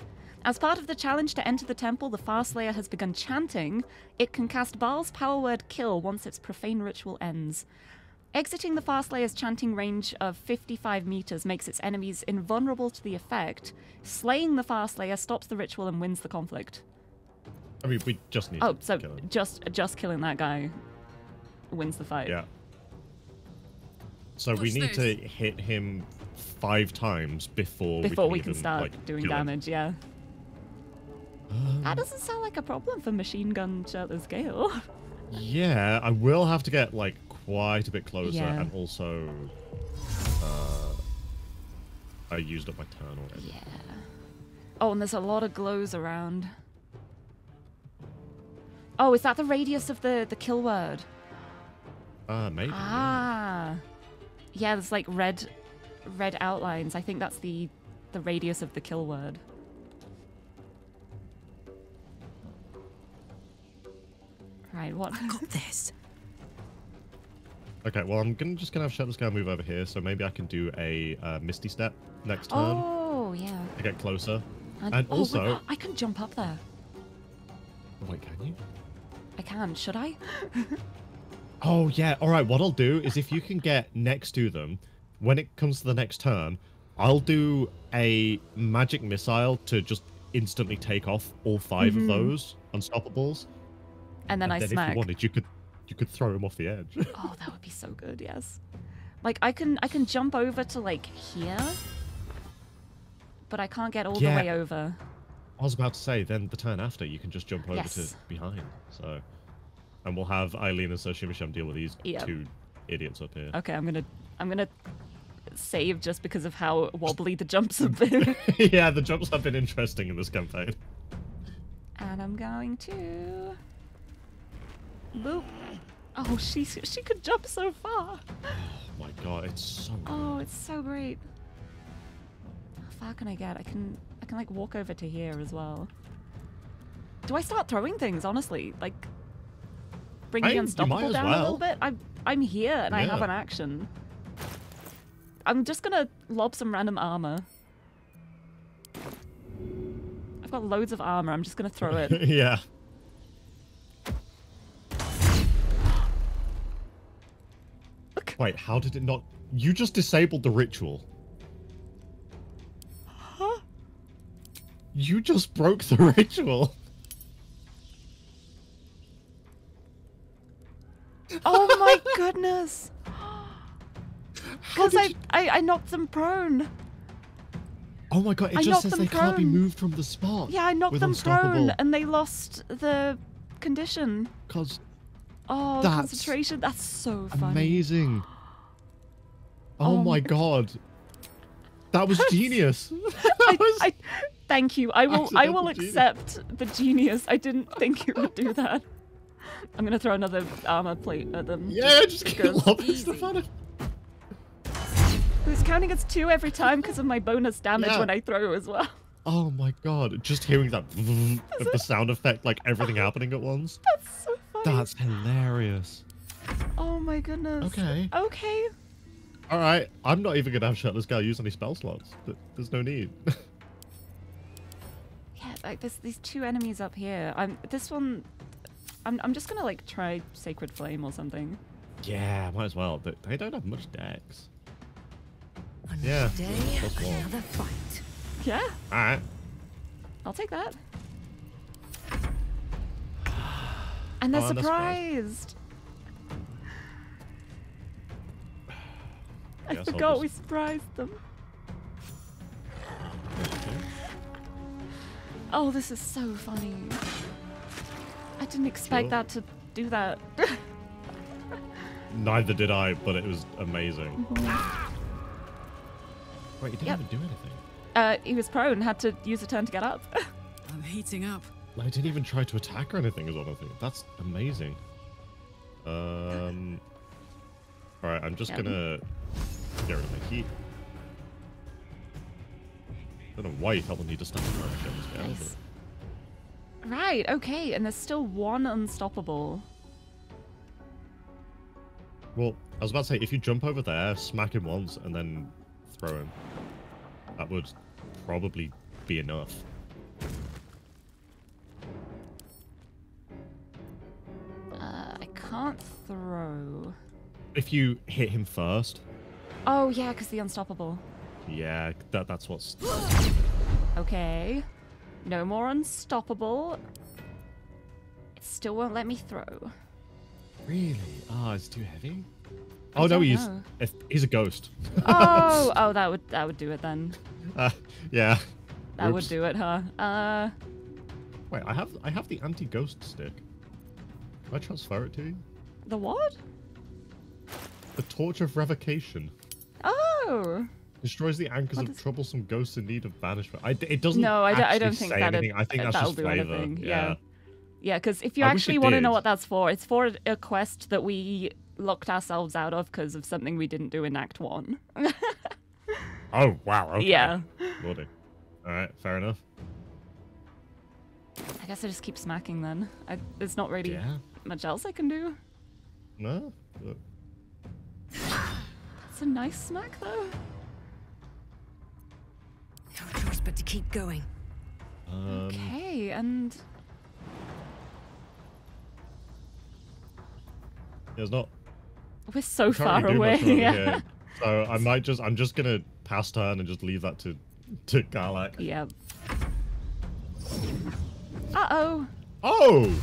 As part of the challenge to enter the temple, the Farslayer has begun chanting. It can cast Bhaal's power word kill once its profane ritual ends. Exiting the Farslayer's chanting range of 55 meters makes its enemies invulnerable to the effect. Slaying the Farslayer stops the ritual and wins the conflict. I mean, we just need Oh, to so kill him. just just killing that guy wins the fight. Yeah. So we Push need to hit him five times before Before we we can, can even, start like, doing kill him. damage, That doesn't sound like a problem for machine gun shirtless Gale. Yeah, I will have to get like quite a bit closer, Yeah. and also, uh, I used up my turn already. Yeah. Oh, and there's a lot of glows around. Oh, is that the radius of the, the kill word? Uh, maybe. Ah. Yeah, there's like red red outlines. I think that's the the radius of the kill word. Right, what? I got this. Okay, well, I'm gonna just gonna have Shirtless Gale move over here, so maybe I can do a uh, Misty Step next turn Oh, yeah. to get closer. And, And oh, also, wait, I can jump up there. wait, can you? I can. Should I? Oh yeah. All right. What I'll do is if you can get next to them, when it comes to the next turn, I'll do a magic missile to just instantly take off all 5 Mhm. of those unstoppables. And then I then smack. if you wanted, you could you could throw him off the edge. Oh, that would be so good. Yes. Like I can I can jump over to like here, but I can't get all Yeah. the way over. I was about to say, then the turn after, you can just jump over Yes. to behind. So, and we'll have Eileen and Soshimisham deal with these Yep. two idiots up here. Okay, I'm gonna I'm gonna save just because of how wobbly the jumps have been. yeah, the jumps have been interesting in this campaign. and I'm going to boop. Oh, she she could jump so far. Oh my god, it's so. Oh, it's so great. How far can I get? I can I can like walk over to here as well. Do I start throwing things? Honestly, like bring the unstoppable down a little bit. I'm I'm here and I have an action. I'm just gonna lob some random armor. I've got loads of armor. I'm just gonna throw it. yeah. Wait, how did it not? You just disabled the ritual. Huh? You just broke the ritual. Oh my goodness! Because I, I I knocked them prone. Oh my god! It I just says they can't be moved from the spot. Yeah, I knocked them prone, and they lost the condition. Cause Oh, That's concentration. That's so funny. amazing. Oh Oh, my god. That was genius. I, I, thank you. I will. I will Accidental genius. accept the genius. I didn't think you would do that. I'm gonna throw another armor plate at them. Yeah, just keep lobbing stuff at it. It's counting as two every time because of my bonus damage Yeah. when I throw as well. Oh my god! Just hearing that the sound effect, like everything happening at once. That's so. That's hilarious. Oh my goodness. Okay. Okay. All right, I'm not even gonna have Shirtless Gale use any spell slots. Th- There's no need. Yeah, like there's these two enemies up here. I'm this one. I'm I'm just gonna like try Sacred Flame or something. yeah, might as well. But They don't have much decks. Yeah. Day, plus one. another fight. Yeah, All right. I'll take that. And they're Oh, and they're surprised. I Guess I'll forgot just- we surprised them. Oh, this is so funny. I didn't expect Sure. that to do that. Neither did I, but it was amazing. Mm-hmm. Wait, he didn't Yep. even do anything. uh, he was prone, had to use a turn to get up. I'm heating up. He didn't even try to attack or anything, is what I think. That's amazing. Um. Alright, I'm just Yep. gonna get rid of my heat. I don't know why you felt the need to front of Nice. right, okay, and there's still one unstoppable. Well, I was about to say, if you jump over there, smack him once, and then throw him, that would probably be enough. Can't throw. If you hit him first, Oh yeah, because the unstoppable. yeah, that that's what's. Okay. No more unstoppable. It still won't let me throw. Really? Ah, it's too heavy. I Oh no, he's know. he's a ghost. Oh, oh, that would that would do it then. Uh, yeah. That would do it, huh? Uh, Wait, I have I have the anti-ghost stick. Can I transfer it to you? the what? The torch of revocation Oh. destroys the anchors What of troublesome ghosts in need of banishment. I, it doesn't. No, I don't, I don't think say that anything. I think that's that'll just do flavor. anything. Yeah. Yeah. Because if you I actually want to know what that's for, it's for a quest that we locked ourselves out of because of something we didn't do in Act One. Oh wow. Okay. Yeah. Lordy. All right. Fair enough. I guess I just keep smacking then. I, there's not really Yeah. Much else I can do. No. Look. That's a nice smack though. No choice but to keep going. Um, Okay, and There's not. we're so far away. yeah. here. So I might just. I'm just gonna pass turn and just leave that to to Karlach. Yep. Uh oh. Oh.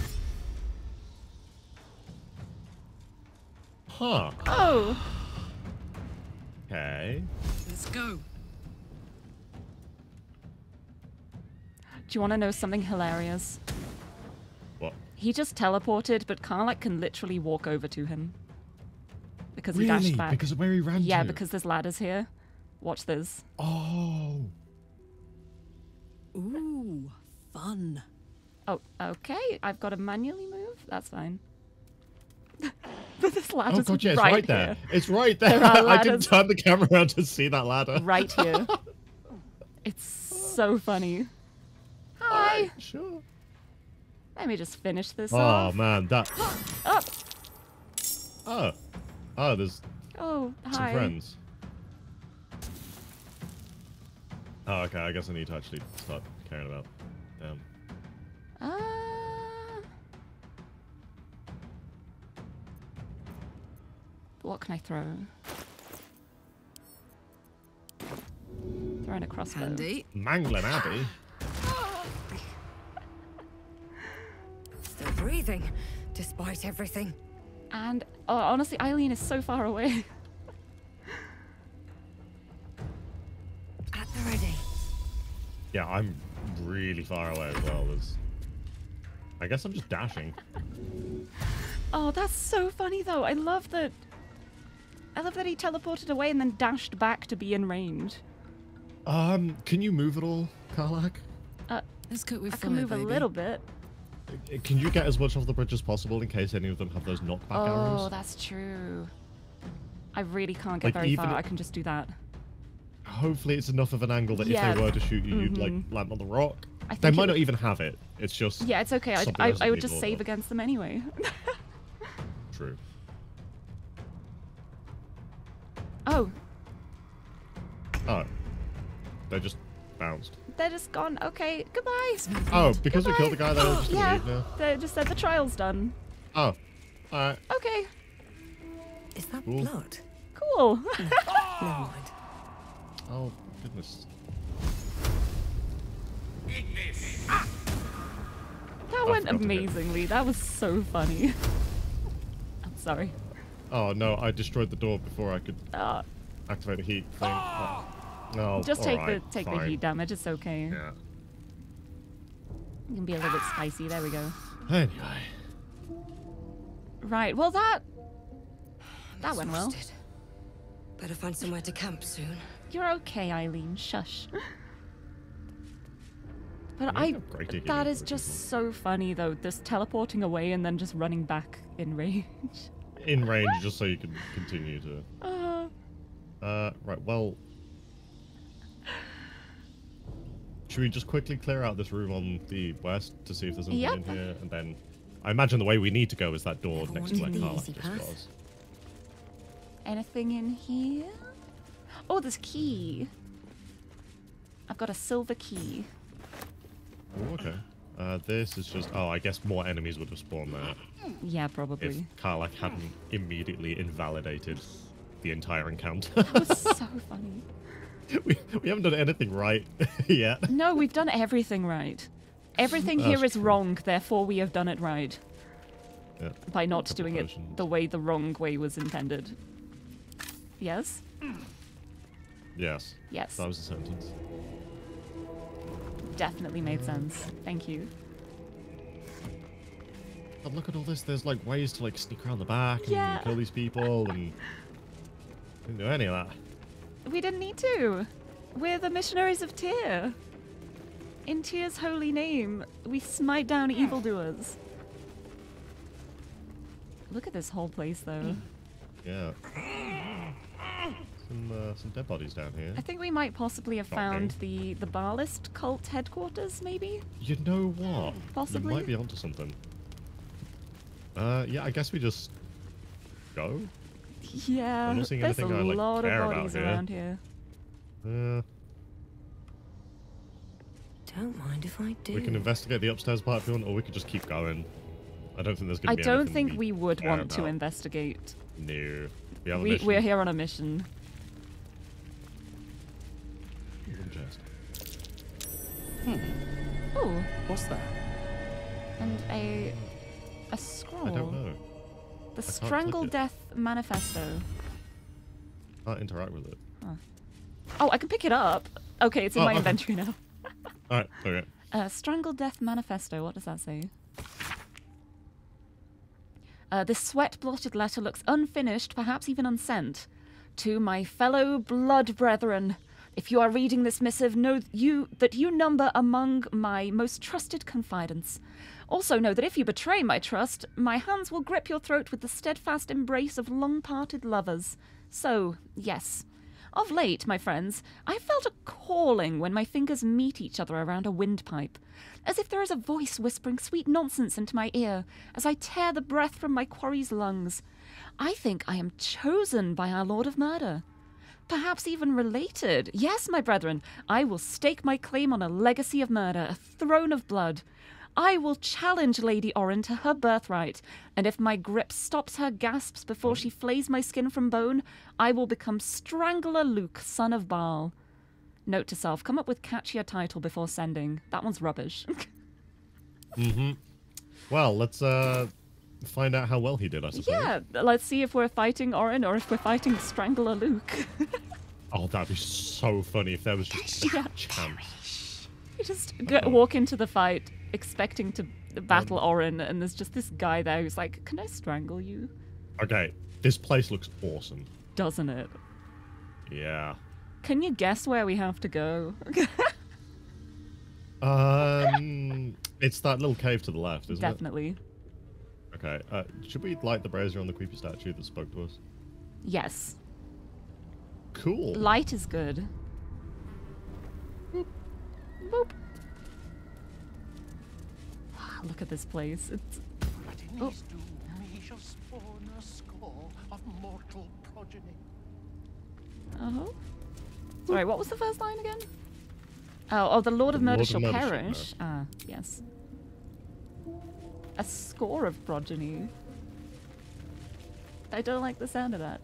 Huh. Oh. Okay. Let's go. Do you want to know something hilarious? What? He just teleported, but Karlach can literally walk over to him. Because he dashed back. Because of where he ran Yeah, to? because there's ladders here. Watch this. Oh. Ooh, fun. Oh, okay. I've got to manually move. That's fine. but this ladder's Oh god, yeah, it's right, right, there. here. It's right there. There I didn't turn the camera around to see that ladder. right here. It's so funny. Hi. Sure. Let me just finish this Oh off. man, that. Oh, Oh, oh, there's oh, some hi. friends. Oh, okay. I guess I need to actually start caring about them. Uh, what can I throw? Throwing a crossbow. Handy. Manglin Abbey. Still breathing, despite everything. And oh, honestly, Eileen is so far away. At the ready. Yeah, I'm really far away as well. There's... I guess I'm just dashing. Oh, that's so funny though. I love that. I love that he teleported away and then dashed back to be in range. Um, can you move at all, Karlach? Uh, Let's cook with I can fire, move a little bit. Uh, Can you get as much off the bridge as possible in case any of them have those knockback oh, arrows? Oh, that's true. I really can't get Like, very far. i- I can just do that. Hopefully, it's enough of an angle that Yeah. if they were to shoot you, you'd Mhm. like land on the rock. I They might not even have it. It's just Yeah, it's okay. I, I, I would just save of. against them anyway. True. Oh, Oh, they just bounced. they're just gone. Okay, goodbye. Oh, because we killed the guy, they're just gonna yeah, leave now. they just said the trial's done. Oh, alright. Okay, Is that Cool. blood? cool. Never mind. Oh goodness. That went forgot to hit. amazingly. That was so funny. I'm sorry. Oh no, I destroyed the door before I could Uh, activate the heat thing. Oh, no, just take alright, the take the heat damage. It's okay. Yeah. You can be a little bit spicy. There we go. Anyway, Right. Well, that that went well. Exhausted. Better find somewhere to camp soon. You're okay, Eileen. Shush. But I, I'm great at that healing is just so funny though. This teleporting away and then just running back in range. In range, just so you can continue to. Uh, Uh, right. Well, should we just quickly clear out this room on the west to see if there's anything Yep. in here, and then I imagine the way we need to go is that door next to where wanted the Karlach just path. was. anything in here? Oh, there's key. I've got a silver key. Oh, okay. Uh, this is just. Oh, I guess more enemies would have spawned there Yeah, if probably. Karlach hadn't immediately invalidated the entire encounter. That was so funny. we, we haven't done anything right yet. No, we've done everything right. Everything That's here is true. wrong, therefore we have done it right. Yeah. By not doing it the way the wrong way was intended. Yes? Yes. Yes. That was the sentence. Definitely made sense. Thank you. But look at all this. There's like ways to like sneak around the back and Yeah. kill these people and didn't do any of that. We didn't need to. We're the missionaries of Tyr. In Tyr's holy name, we smite down evildoers. Look at this whole place, though. Yeah. Some uh, some dead bodies down here. I think we might possibly have Okay. found the the Bhaalist cult headquarters, maybe. You know what? Possibly. You might be onto something. Uh, yeah. I guess we just go. Yeah, I'm not seeing there's a anything I, like, lot of bodies here. around here. Uh, Don't mind if I do. we can investigate the upstairs part if you want, or we could just keep going. I don't think there's I gonna be. don't think we would care want to investigate. No. We have a We, we're here on a mission. Wooden chest. Oh, What's that? and a a scroll. I don't know. The I Strangle. Death Manifesto. Can't interact with it. Oh, I can pick it up. Okay, it's in Oh, my okay. inventory now. All right. Okay. Uh, Strangle Death Manifesto. What does that say? Uh, this sweat-blotted letter looks unfinished, perhaps even unsent. To my fellow blood brethren, if you are reading this missive, know you that you number among my most trusted confidants. Also know that if you betray my trust, my hands will grip your throat with the steadfast embrace of long-parted lovers. So, yes, Of late, my friends, I have felt a calling when my fingers meet each other around a windpipe, as if there is a voice whispering sweet nonsense into my ear as I tear the breath from my quarry's lungs. I think I am chosen by our Lord of Murder. Perhaps even related. Yes, my brethren, I will stake my claim on a legacy of murder, a throne of blood. I will challenge Lady Orin to her birthright, and if my grip stops her gasps before she flays my skin from bone, I will become Strangler Luke, son of Bhaal. Note to self: come up with catchier title before sending. That one's rubbish. Mm-hmm. Well, let's uh find out how well he did, I suppose. yeah, let's see if we're fighting Orin or if we're fighting Strangler Luke. Oh, that'd be so funny if there was just Yeah. a chance. You just go, walk into the fight expecting to battle Orin, and there's just this guy there who's like, "Can I strangle you?" Okay, this place looks awesome. Doesn't it? Yeah. Can you guess where we have to go? Um, it's that little cave to the left, isn't it? Definitely. it? Okay. Uh, should we light the brazier on the creepy statue that spoke to us? Yes. Cool. Light is good. Boop. Boop. Look at this place. It's. Oh. me shall spawn a score of mortal progeny. Oh. Sorry, what was the first line again? Oh, oh, the Lord of The Murder Lord of shall Murder shall perish. Ah, yes. A score of progeny. I don't like the sound of that.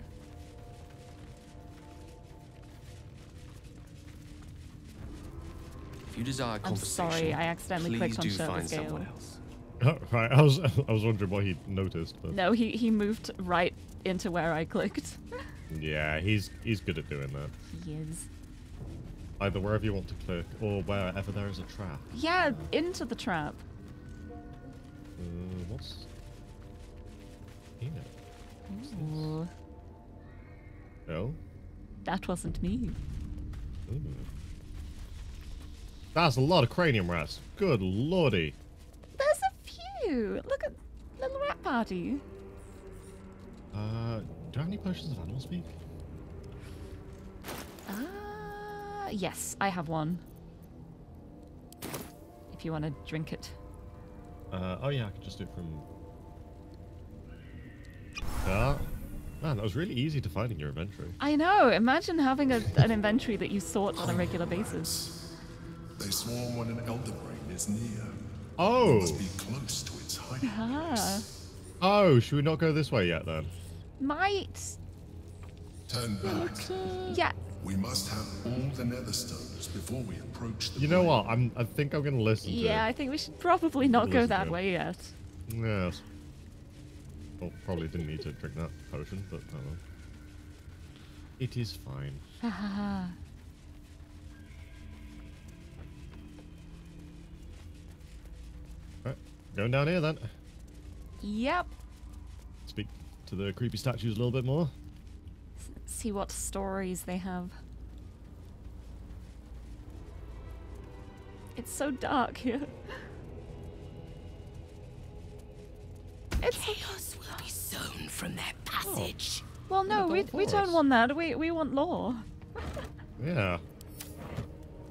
If you desire conversation, I'm conversation, sorry, I accidentally clicked on do Shirtless find Gale. someone else. Oh, right. I was I was wondering what he noticed, but No, he he moved right into where I clicked. yeah, he's he's good at doing that. He is. Either wherever you want to click or wherever there is a trap. Yeah, into the trap. Uh, what's here? Ooh, Oh. that wasn't me. Ooh. That's a lot of cranium rats. Good lordy. There's a few. Look at little rat party. Uh, do I have any potions of animal speak? Ah, yes, I have one. If you want to drink it. Uh, oh yeah, I can just do it from. Yeah. Man, that was really easy to find in your inventory. I know. Imagine having a, an inventory that you sort on a regular basis. They swarm when an elder brain is near. Oh. You must be close to its hiding Ah, Oh, should we not go this way yet then? might. Turn back. Yeah. We must have all the netherstones before we approach the You know what? I'm. I think I'm gonna listen to. Yeah, I think we should probably not go that way yet. Yes. Well, probably didn't need to drink that potion, but well. It is fine. Haha. Right, going down here then. yep. Speak to the creepy statues a little bit more. See what stories they have. It's so dark here. It's Chaos will be sown from their passage. well, no, we, we don't want that. We we want law. Yeah.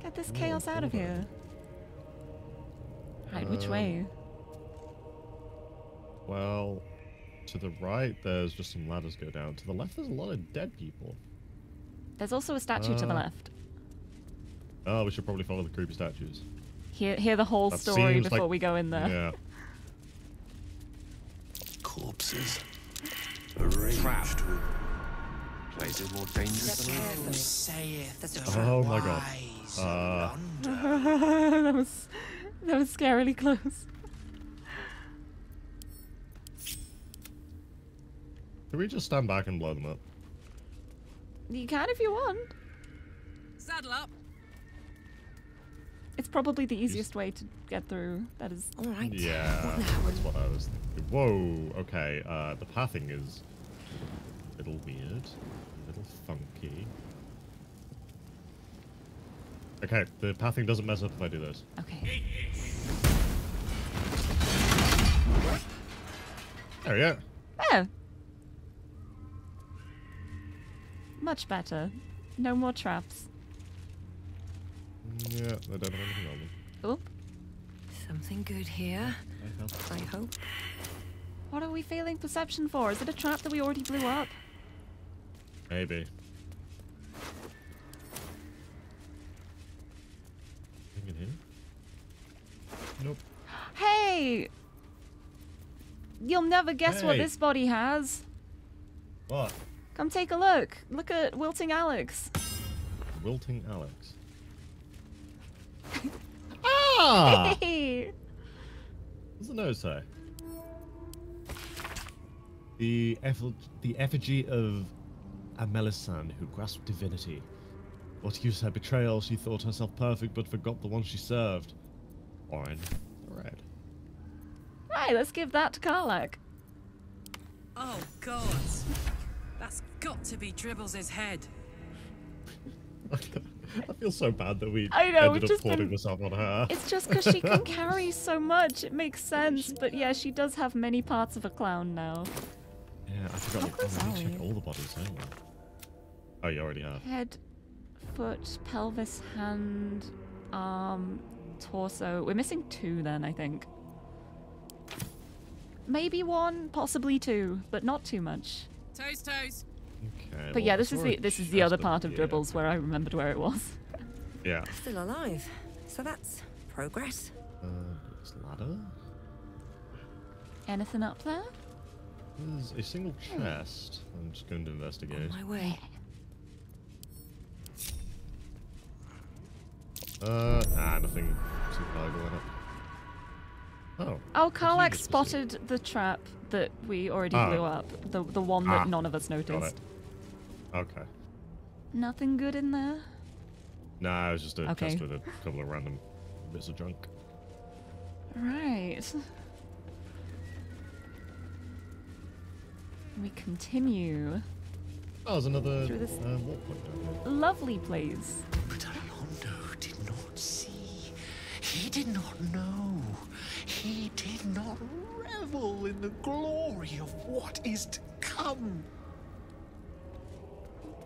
Get this chaos out of here. Right, which Um, way? Well, to the right, there's just some ladders go down. To the left, there's a lot of dead people. There's also a statue to the uh, left. Oh, we should probably follow the creepy statues. Hear hear the whole That story before like- we go in there. Yeah. Corpses. Arranged with places more dangerous than Carefully. Saith Oh my god. Uh, that was that was scarily close. can we just stand back and blow them up? You can if you want. Saddle up. It's probably the easiest way to get through. That is. All right. Yeah, that's what I was thinking. Whoa, okay. Uh, the pathing is a little weird, a little funky. Okay, the pathing doesn't mess up if I do this. Okay. There we go. There. Much better. No more traps. Yeah, they don't have anything on them. Oh, Something good here. I hope. what are we failing perception for? Is it a trap that we already blew up? Maybe. Anything in here? Nope. Hey! You'll never guess what this body has. What? Come take a look. Look at Wilting Alex. Wilting Alex. Ah! Hey! What's the note say? The, effig- the effigy of Amelisan, who grasped divinity. What use her betrayal? She thought herself perfect, but forgot the one she served. Orange, red. Right, let's give that to Karlach. Oh, God. That's got to be Dribbles' head. I feel so bad that we I know, ended up just porting been- this off on her. It's just because she can carry so much. It makes sense. But yeah, she does have many parts of a clown now. Yeah, I forgot. How close I are need to check all the bodies, don't we? Oh, you already have. Head, foot, pelvis, hand, arm, torso. We're missing two then, I think. Maybe one, possibly two, but not too much. Toes, toes. Okay. But yeah, this is the this is the other part of here. dribbles where I remembered where it was. Yeah. Still alive. So that's progress. Uh, this ladder. Anything up there? There's a single chest. I'm just going to investigate. My way. Uh, ah, nothing too valuable in it. Oh. Oh, Karlach spotted the trap that we already Ah. blew up. The the one that Ah, none of us Got it. noticed. Okay. Nothing good in there. Nah, it was just a Okay. chest with a couple of random bits of junk. Right. We continue. Oh, there's another Through this- uh, wall point down here. Lovely place. But Alaundo did not see. He did not know. He did not revel in the glory of what is to come.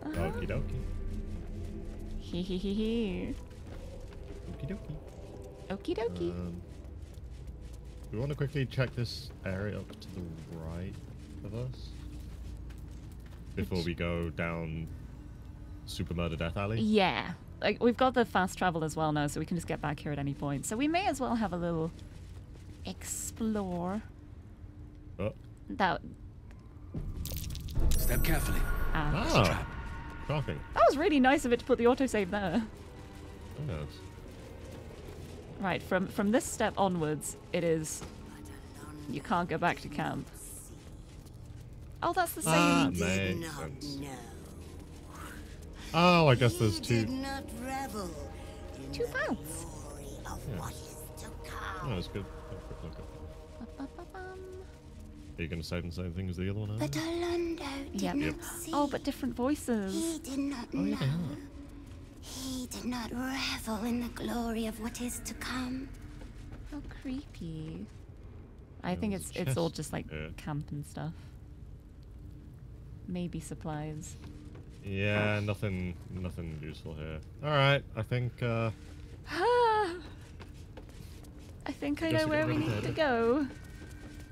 Okie dokie. Hee hee hee hee. Okie dokie. Okie dokie. Um, we want to quickly check this area up to the right of us before we go down Super Murder Death Alley. Yeah. Like we've got the fast travel as well now, so we can just get back here at any point. So we may as well have a little explore. Oh. That Step carefully. ah. Ah, shocking. That was really nice of it to put the autosave there. Yes. Right, from from this step onwards, it is you can't go back to camp. Oh, that's the same. Ah, makes sense. Oh, I guess there's two. not revel in Two the votes. glory Yeah. what is to Oh, that's good. Are you going to say the same thing as the other one? But Alaundo did Yep. not Yep. see. Oh, but different voices. He did not Oh, know. are. He did not revel in the glory of what is to come. How creepy. I Yeah, think it's a it's all just like here. camp and stuff. Maybe supplies. Yeah, nothing, nothing useful here. All right, I think. uh I think I Guess know where we need to to head go.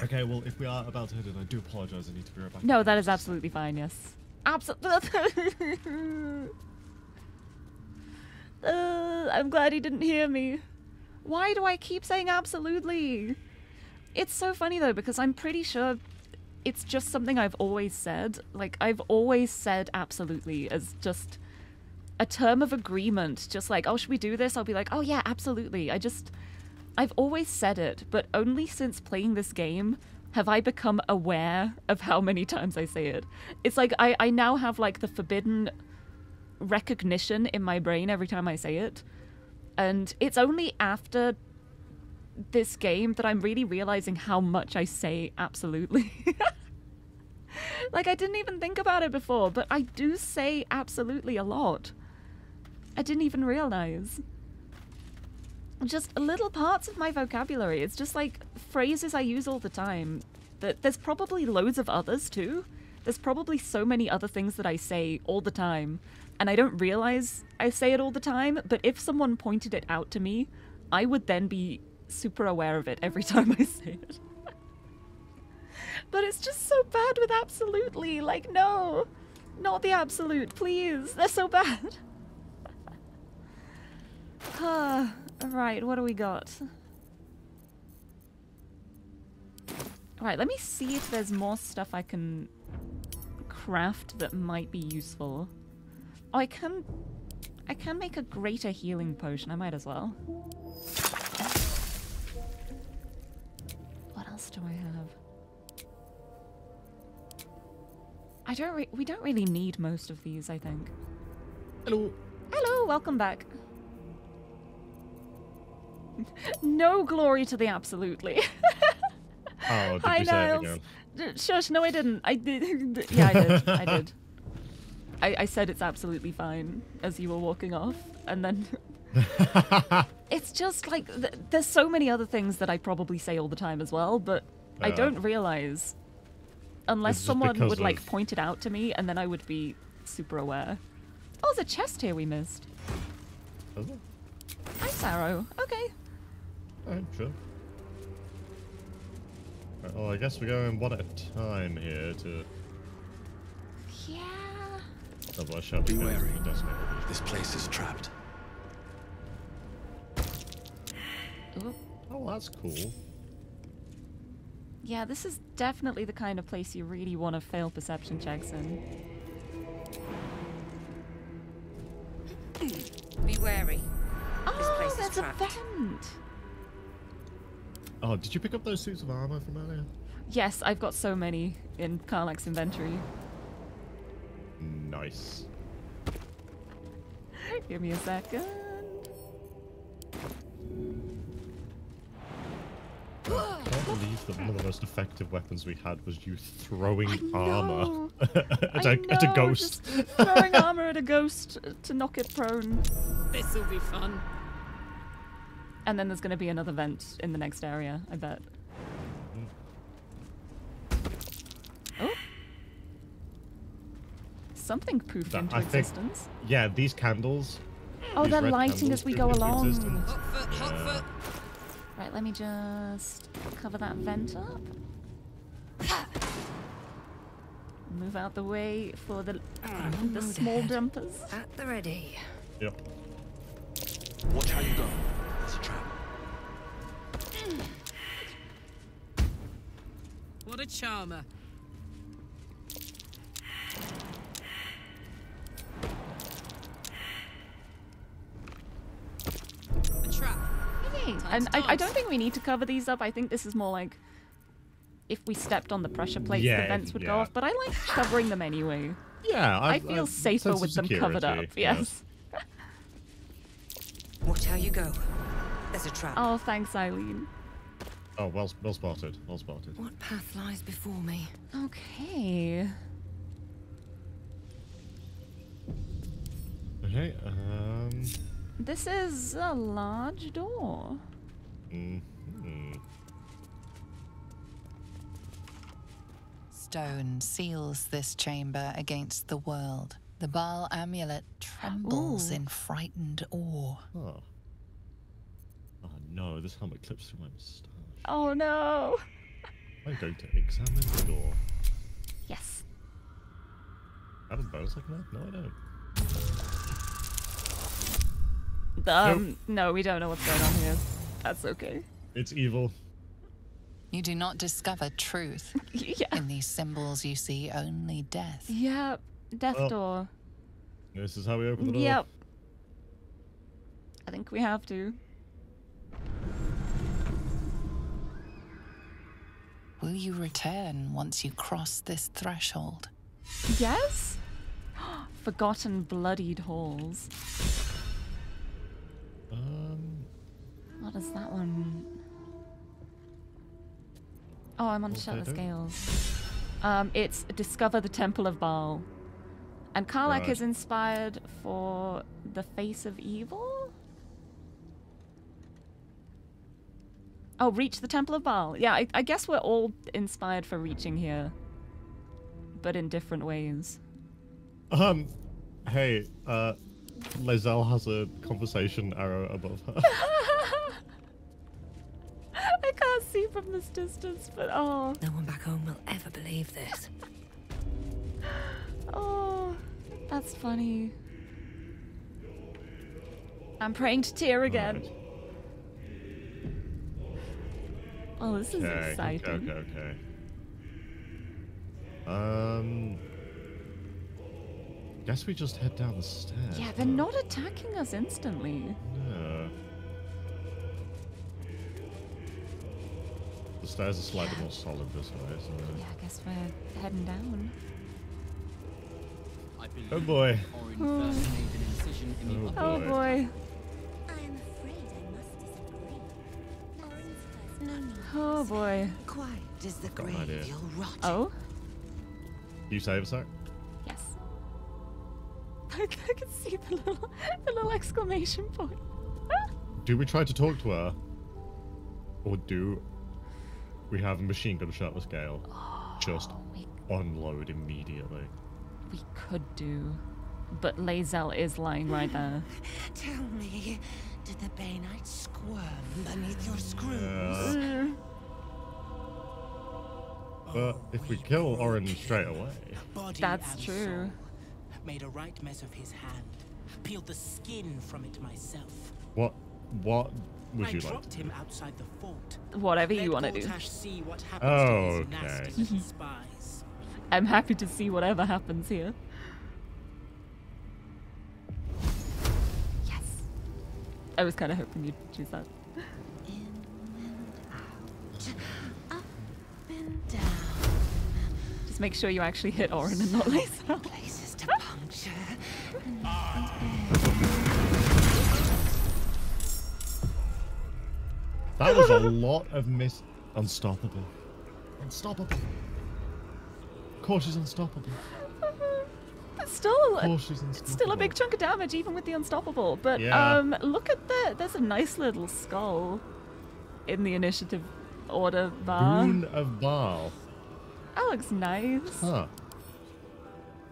Okay, well, if we are about to hit it, I do apologize. I need to be right back. No, that is absolutely fine. Yes, absolutely. uh, I'm glad he didn't hear me. Why do I keep saying absolutely? It's so funny though because I'm pretty sure it's just something I've always said. Like I've always said absolutely as just a term of agreement. Just like, oh, should we do this? I'll be like, oh yeah, absolutely. I just I've always said it, but only since playing this game have I become aware of how many times I say it. It's like I, I now have like the forbidden recognition in my brain every time I say it. And it's only after this game that I'm really realizing how much I say absolutely. like I didn't even think about it before, but I do say absolutely a lot. I didn't even realize just little parts of my vocabulary. It's just like phrases I use all the time. There's probably loads of others too, there's probably so many other things that I say all the time, and I don't realize I say it all the time, but if someone pointed it out to me, I would then be super aware of it every time I say it. but it's just so bad with absolutely. Like, no, not the absolute, please. They're so bad. Ah. Right, what do we got? Right, let me see if there's more stuff I can craft that might be useful. Oh, I can... I can make a greater healing potion. I might as well. What else do I have? I don't re we don't really need most of these, I think. Hello. Hello, welcome back. No glory to the absolutely. Oh, did Hi, you say it Niles. again? Shush, no, I didn't. I did. yeah, I did. I did. I, I said it's absolutely fine as you were walking off, and then. it's just like th- there's so many other things that I probably say all the time as well, but I don't realize unless It's someone would like point it out to me, and then I would be super aware. Oh, there's a chest here we missed. Is it? Hi, Sarrow. Okay. Oh, sure. Right, well, I guess we're going one at a time here to. Yeah. Otherwise, shall Be be wary. This place is trapped. Ooh. Oh, that's cool. Yeah, this is definitely the kind of place you really want to fail perception checks in. Be wary. This Oh, place is there's a vent. Oh, did you pick up those suits of armor from earlier? Yes, I've got so many in Karlach's inventory. Nice. Give me a second. I can't believe that one of the most effective weapons we had was you throwing armor know. at, I a, at a know, ghost. just throwing armor at a ghost to knock it prone. This'll be fun. And then there's going to be another vent in the next area, I bet. Oh. Something poofed That- into I think- existence. Yeah, these candles. Oh, these they're lighting as we go along. Hot foot, hot Yeah. Right, let me just cover that vent up. Move out the way for the mm-hmm. the small ahead. jumpers. At the ready. Yep. Watch how you go. There's a trap. What a charmer. A trap. Yay. Time And I, I don't think we need to cover these up. I think this is more like if we stepped on the pressure plates, Yeah, the vents would go off. But I like covering them anyway. Yeah, I, I feel safer with them covered up. security, Yes. Watch how you go. There's a trap. Oh, thanks, Eileen. Oh, well, well spotted. Well spotted. What path lies before me? Okay. Okay. Um. This is a large door. mhm. Stone seals this chamber against the world. The Bhaal amulet trembles Ooh. in frightened awe. Oh. No, this helmet clips through my moustache. Oh no. I'm going to examine the door. Yes. I have a bonus I can add? No, I don't. Um, no, we don't know what's going on here. That's okay. It's evil. You do not discover truth. yeah. In these symbols, you see only death. Yep. Death Well, door. This is how we open the door. Yep. I think we have to. Will you return once you cross this threshold? Yes? Forgotten bloodied halls. Um. What is that one? Oh, I'm on What Shut the? Scales. Um, it's Discover the Temple of Bhaal. And Karlach Right. is inspired for the Face of Evil? Oh, reach the Temple of Bhaal. Yeah, I, I guess we're all inspired for reaching here. but in different ways. Um, hey, uh, Lae'zel has a conversation arrow above her. I can't see from this distance, but oh. No one back home will ever believe this. Oh, that's funny. I'm praying to Tyr again. Oh, this is okay, exciting. Okay, okay, okay. Um, guess we just head down the stairs. Yeah, they're not attacking us instantly. No. The stairs are slightly more solid this way, so. Yeah, I guess we're heading down. Oh boy. Oh, Oh oh boy. boy. Oh boy. Quiet is the grave idea. you'll rot. Oh? You save a sec? Yes. I can I can see the little, the little exclamation point. Do we try to talk to her? Or do we have a machine gun shot with scale? Oh, Just unload immediately. We could do, but Lae'zel is lying right there. Tell me, did the Banites squirm beneath your screws? Yeah. Mm. But if we kill Orin straight away, That's true. soul. Made a right mess of his hand. Peeled the skin from it myself. what what would I you like? dropped him outside the fort. Whatever Let you want to do. See what happens Oh, to his okay. spies. I'm happy to see whatever happens here. I was kind of hoping you'd choose that. Just make sure you actually hit Orin and not Lisa. Places to puncture. That was a lot of miss. Unstoppable. Unstoppable. Of course unstoppable. It's still, a, it's still a big chunk of damage, even with the unstoppable. But Yeah. um, look at the. There's a nice little skull in the initiative order bar. Boon of Bhaal. That looks nice. Huh.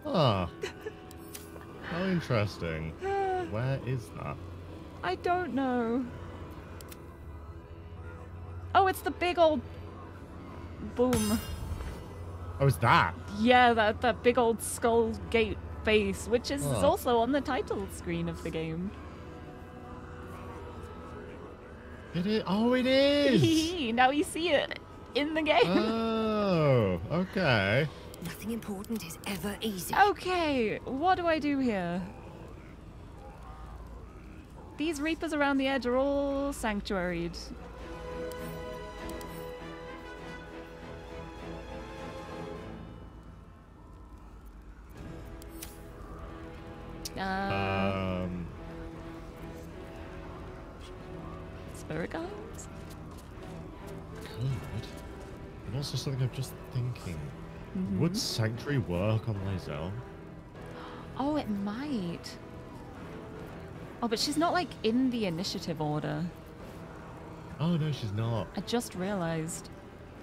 Huh. How interesting. Where is that? I don't know. Oh, it's the big old boom. Oh, is that? Yeah, that that big old skull gate face, which is Huh. also on the title screen of the game. It is. Oh, it is. now you see it in the game. oh, okay. Nothing important is ever easy. Okay, what do I do here? These reapers around the edge are all sanctuaried. Uh, Um. spirit guides? Good. And also something I'm just thinking. Mhm. Would Sanctuary work on Lae'zel? Oh, it might. Oh, but she's not like in the initiative order. Oh no, she's not. I just realized.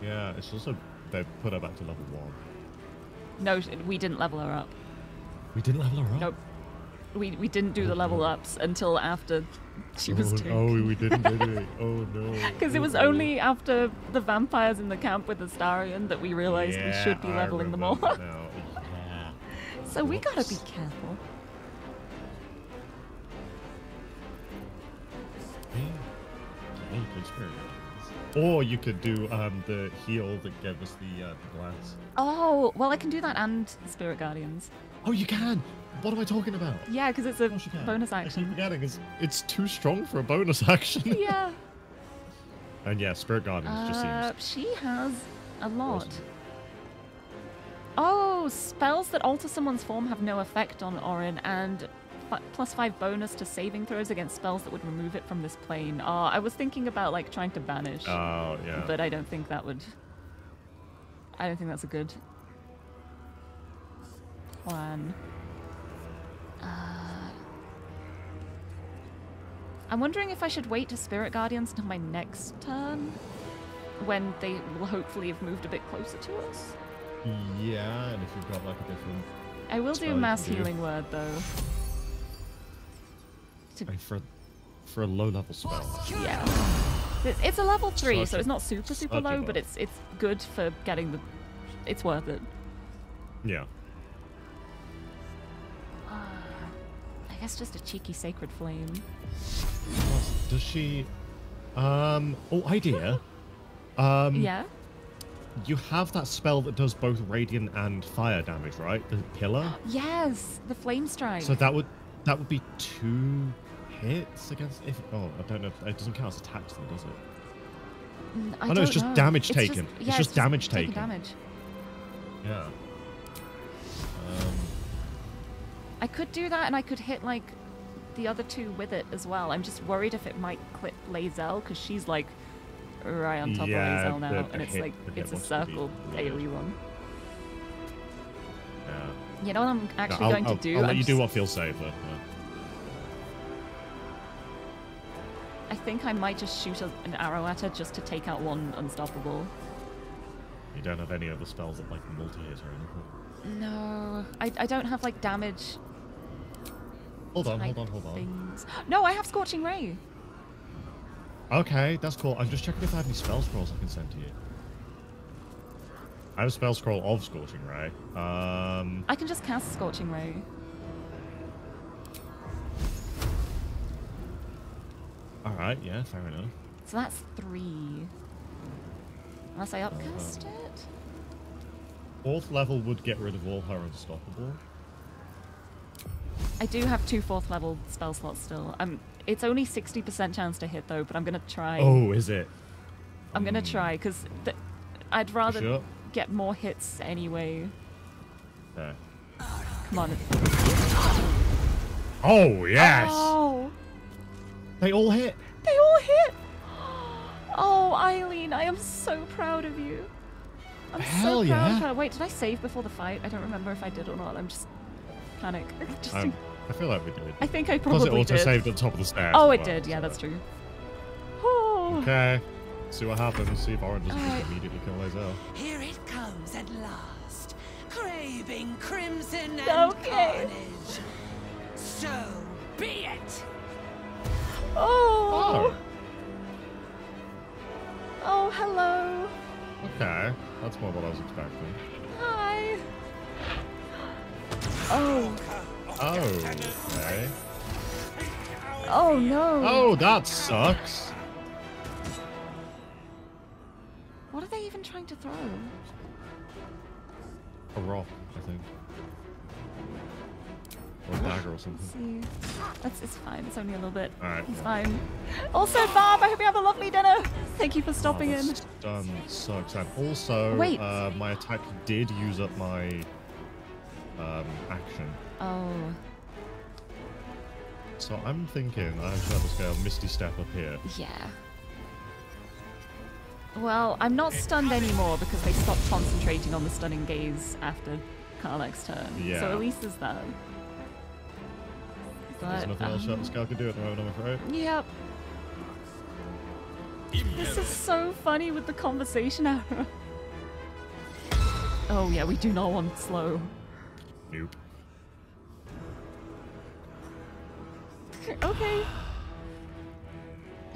Yeah, it's also they put her back to level one. No, we didn't level her up. We didn't level her up. Nope. We we didn't do the level ups until after she was oh, two. oh, we didn't, did? Oh no. Because it was Oh, only after the vampires in the camp with the Astarion that we realized we should be leveling them all. now. Yeah. so we gotta be careful. Yeah, you could spirit guardians. Or you could do um, the heal that gave us the, uh, the glass. Oh, well, I can do that and Spirit Guardians. Oh, you can. What am I talking about? Yeah, because it's a bonus I keep action. forgetting. It's, it's too strong for a bonus action. yeah. and yeah, spirit guardians just Uh, seems. she has a lot. Oh, spells that alter someone's form have no effect on Orin, and plus five bonus to saving throws against spells that would remove it from this plane. Oh, I was thinking about like trying to banish. Oh, yeah. But I don't think that would. I don't think that's a good plan. Uh, I'm wondering if I should wait to Spirit Guardians until my next turn, when they will hopefully have moved a bit closer to us. Yeah, and if you've got like a different. I will do mass do. healing word though. And for for a low level spell. Yeah. It's, a level three, Such so it's not super super such low, but it's it's good for getting the. It's worth it. Yeah. I guess just a cheeky sacred flame. Does she? Um. Oh, idea. Um. yeah. You have that spell that does both radiant and fire damage, right? The pillar. Yes, the flame strike. So that would that would be two hits against. If oh, I don't know. If, it doesn't count as attacks, then does it? Mm, I Oh, no, it's just know. damage It's taken. It's yeah, just damage taken. damage. Yeah. Um. I could do that, and I could hit like the other two with it as well. I'm just worried if it might clip Lae'zel because she's like right on top Yeah, of Lae'zel now, the- and it's hit- like it's a hitbox would be circle. AOE one. Yeah. You know what I'm actually I'll, going I'll, to do? I'll let I'm you do what feels safer. yeah. I think I might just shoot a, an arrow at her just to take out one unstoppable. You don't have any other spells that like multi-hit or anything. No, I, I don't have like damage. Hold on, hold on, hold on. Things. No, I have scorching ray. Okay, that's cool. I'm just checking if I have any spell scrolls I can send to you. I have a spell scroll of Scorching Ray. Um, I can just cast scorching ray. all right, yeah, fair enough. So that's three. Unless I upcast it. Fourth level would get rid of all her unstoppable. I do have two fourth level spell slots still. Um, it's only 60% chance to hit though, but I'm gonna try. Oh, is it? I'm gonna try because I'd rather sure? get more hits anyway. Come on. Oh yes, Oh, they all hit. they all hit. Oh, Eileen, I am so proud of you. I'm Hell so proud of yeah. her. Wait, did I save before the fight? I don't remember if I did or not. I'm just panic. Just Um, I feel like we did. I think I probably Because it probably auto did. saved at the top of the stairs. Oh, it well, did. Yeah, so- that's true. Oh. Okay. See what happens. See if Orin doesn't Alright. just immediately kill Lae'zel. Here it comes at last, craving crimson and Okay. carnage. So be it. Oh. Oh, hello. Okay, that's more what I was expecting. Hi. Oh. Oh, okay. Oh no. Oh, that sucks. What are they even trying to throw? A rock, I think. Or a dagger or something. see. That's it's fine. It's only a little bit. Alright. It's fine. Also, Bob, I hope you have a lovely dinner. Thank you for stopping oh, in. Done sucks. And also, Wait. Uh, my attack did use up my um, action. Oh. So I'm thinking I should have a scale Misty Step up here. Yeah. Well, I'm not stunned anymore because they stopped concentrating on the stunning gaze after Karlach's turn. So Yeah. at least there's that. There's But, nothing else um, Sharp Scale can do at the moment, I'm afraid. Yep. This is so funny with the conversation arrow. Oh yeah, we do not want slow. Nope. okay.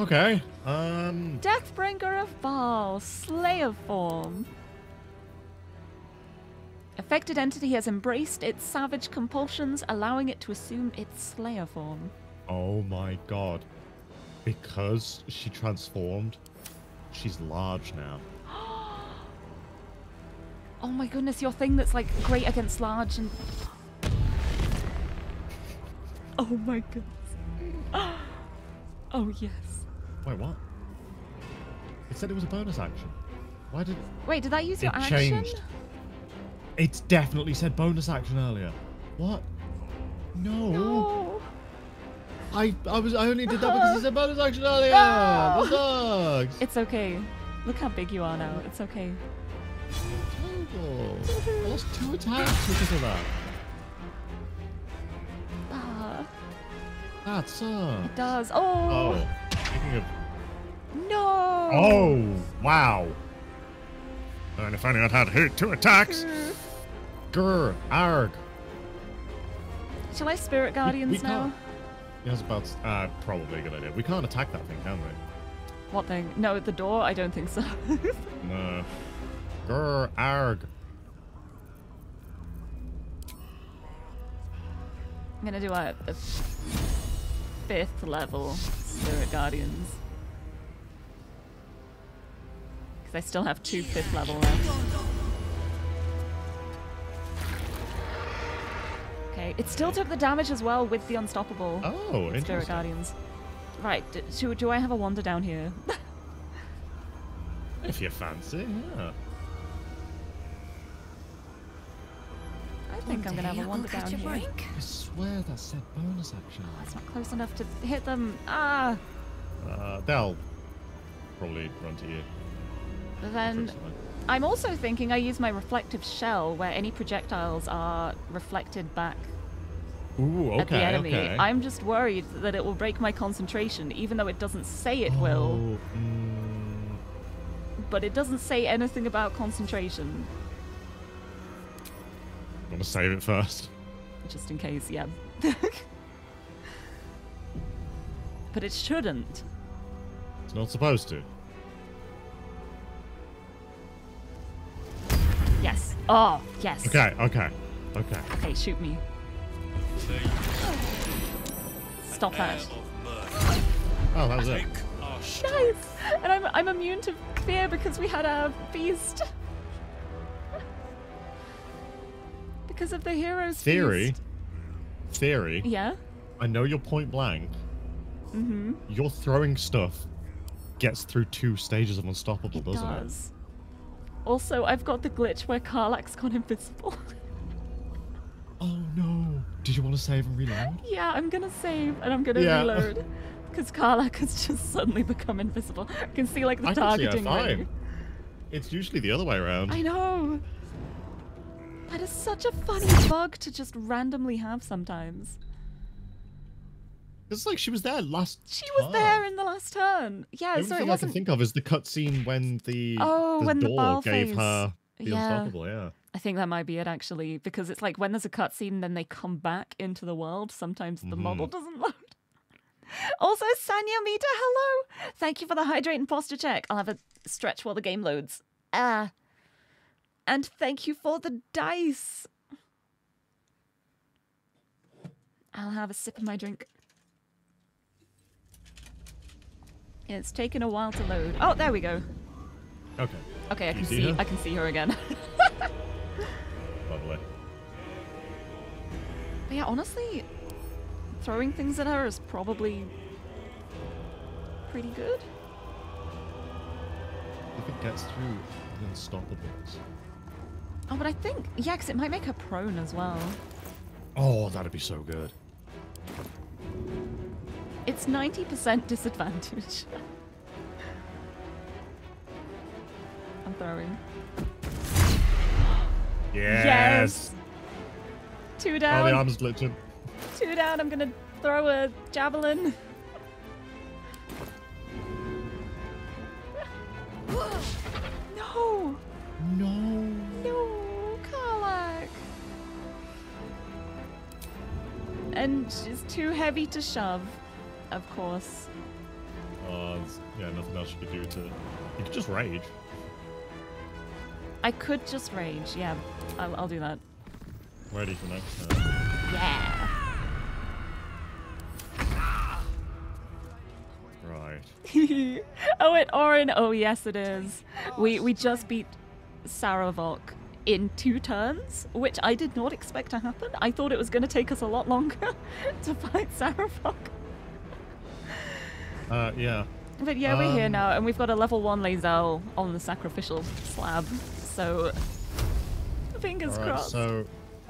Okay. Um. Deathbringer of Bhaal, Slayer form. Affected entity has embraced its savage compulsions, allowing it to assume its Slayer form. Oh my god. Because she transformed, she's large now. Oh my goodness, your thing that's like great against large and. Oh my goodness. Oh yes. Wait, what? It said it was a bonus action. Why did Wait, did that use your action? changed? It definitely said bonus action earlier. What? No. No. I I was I only did that because it said bonus action earlier. No. That sucks. It's okay. Look how big you are now. It's okay. I lost two attacks because of that. Ah, That sucks. it does. Oh. Oh. Speaking of No. Oh, wow. And if only I'd had hit two attacks. Grr, arg. Shall I Spirit Guardians we now? can't- Yeah, it's about uh, probably a good idea. We can't attack that thing, can we? What thing? No, the door? I don't think so. No. Grr, arg. I'm gonna do a, a fifth level Spirit Guardians. Because I still have two fifth level left. Okay, it still took the damage as well with the Unstoppable. Oh, Spirit. Guardians. Right, do, do I have a wander down here? If you fancy, yeah. Think I'm gonna have a wander down here. I swear that's that bonus action. Oh, it's not close enough to hit them. Ah! Uh, they'll probably run to you. But then I'm also thinking I use my reflective shell where any projectiles are reflected back Ooh, at the enemy. okay. I'm just worried that it will break my concentration, even though it doesn't say it will. Oh, mm, But it doesn't say anything about concentration, want to save it first? just in case, yeah. but it shouldn't. It's not supposed to. Yes. Oh, yes. Okay, okay, okay. Okay, shoot me. Stop that. Oh, that was it. Nice! And I'm, I'm immune to fear because we had a beast. Because of the hero's Theory. feast. Theory. Yeah? I know you're point blank. Mm-hmm. Your throwing stuff gets through two stages of unstoppable, It doesn't does. Also, I've got the glitch where Karlach's gone invisible. Oh no! Did you want to save and reload? yeah, I'm gonna save and I'm gonna Yeah. reload. Because Karlach has just suddenly become invisible. I can see like the I can see her fine. It's usually the other way around. I know. That is such a funny bug to just randomly have sometimes. It's like she was there last. She was there in the last turn. Yeah, The only so it thing I can think of is the cutscene when the, Oh, the when the door ball gave phase. her the Yeah. unstoppable. Yeah. I think that might be it actually, because it's like when there's a cutscene, and then they come back into the world. Sometimes the model Mhm. doesn't load. Also, Sanya Mita, hello! Thank you for the hydrate and posture check. I'll have a stretch while the game loads. Ah. And thank you for the dice. I'll have a sip of my drink. It's taken a while to load. Oh, there we go. Okay. Okay, I can see see, her? I can see her again. Lovely. But yeah, honestly, throwing things at her is probably pretty good. If it gets through the unstoppables. Oh, but I think, yeah, 'cause it might make her prone as well. Oh, that'd be so good. It's 90% disadvantage. I'm throwing. Yes. Two down. the arm's glitching. Two down. I'm gonna throw a javelin. no. No. No, And she's too heavy to shove, of course. Oh, yeah, nothing else you could do to. You could just rage. I could just rage. Yeah, I'll, I'll do that. Ready for next time. Yeah. Right. oh, it Orin. Oh, yes, it is. We we just beat Saravok in two turns, which I did not expect to happen. I thought it was going to take us a lot longer to fight Saravok. Uh, yeah. But yeah, we're here Um, now, and we've got a level one Lae'zel on the sacrificial slab. So fingers Alright, crossed. so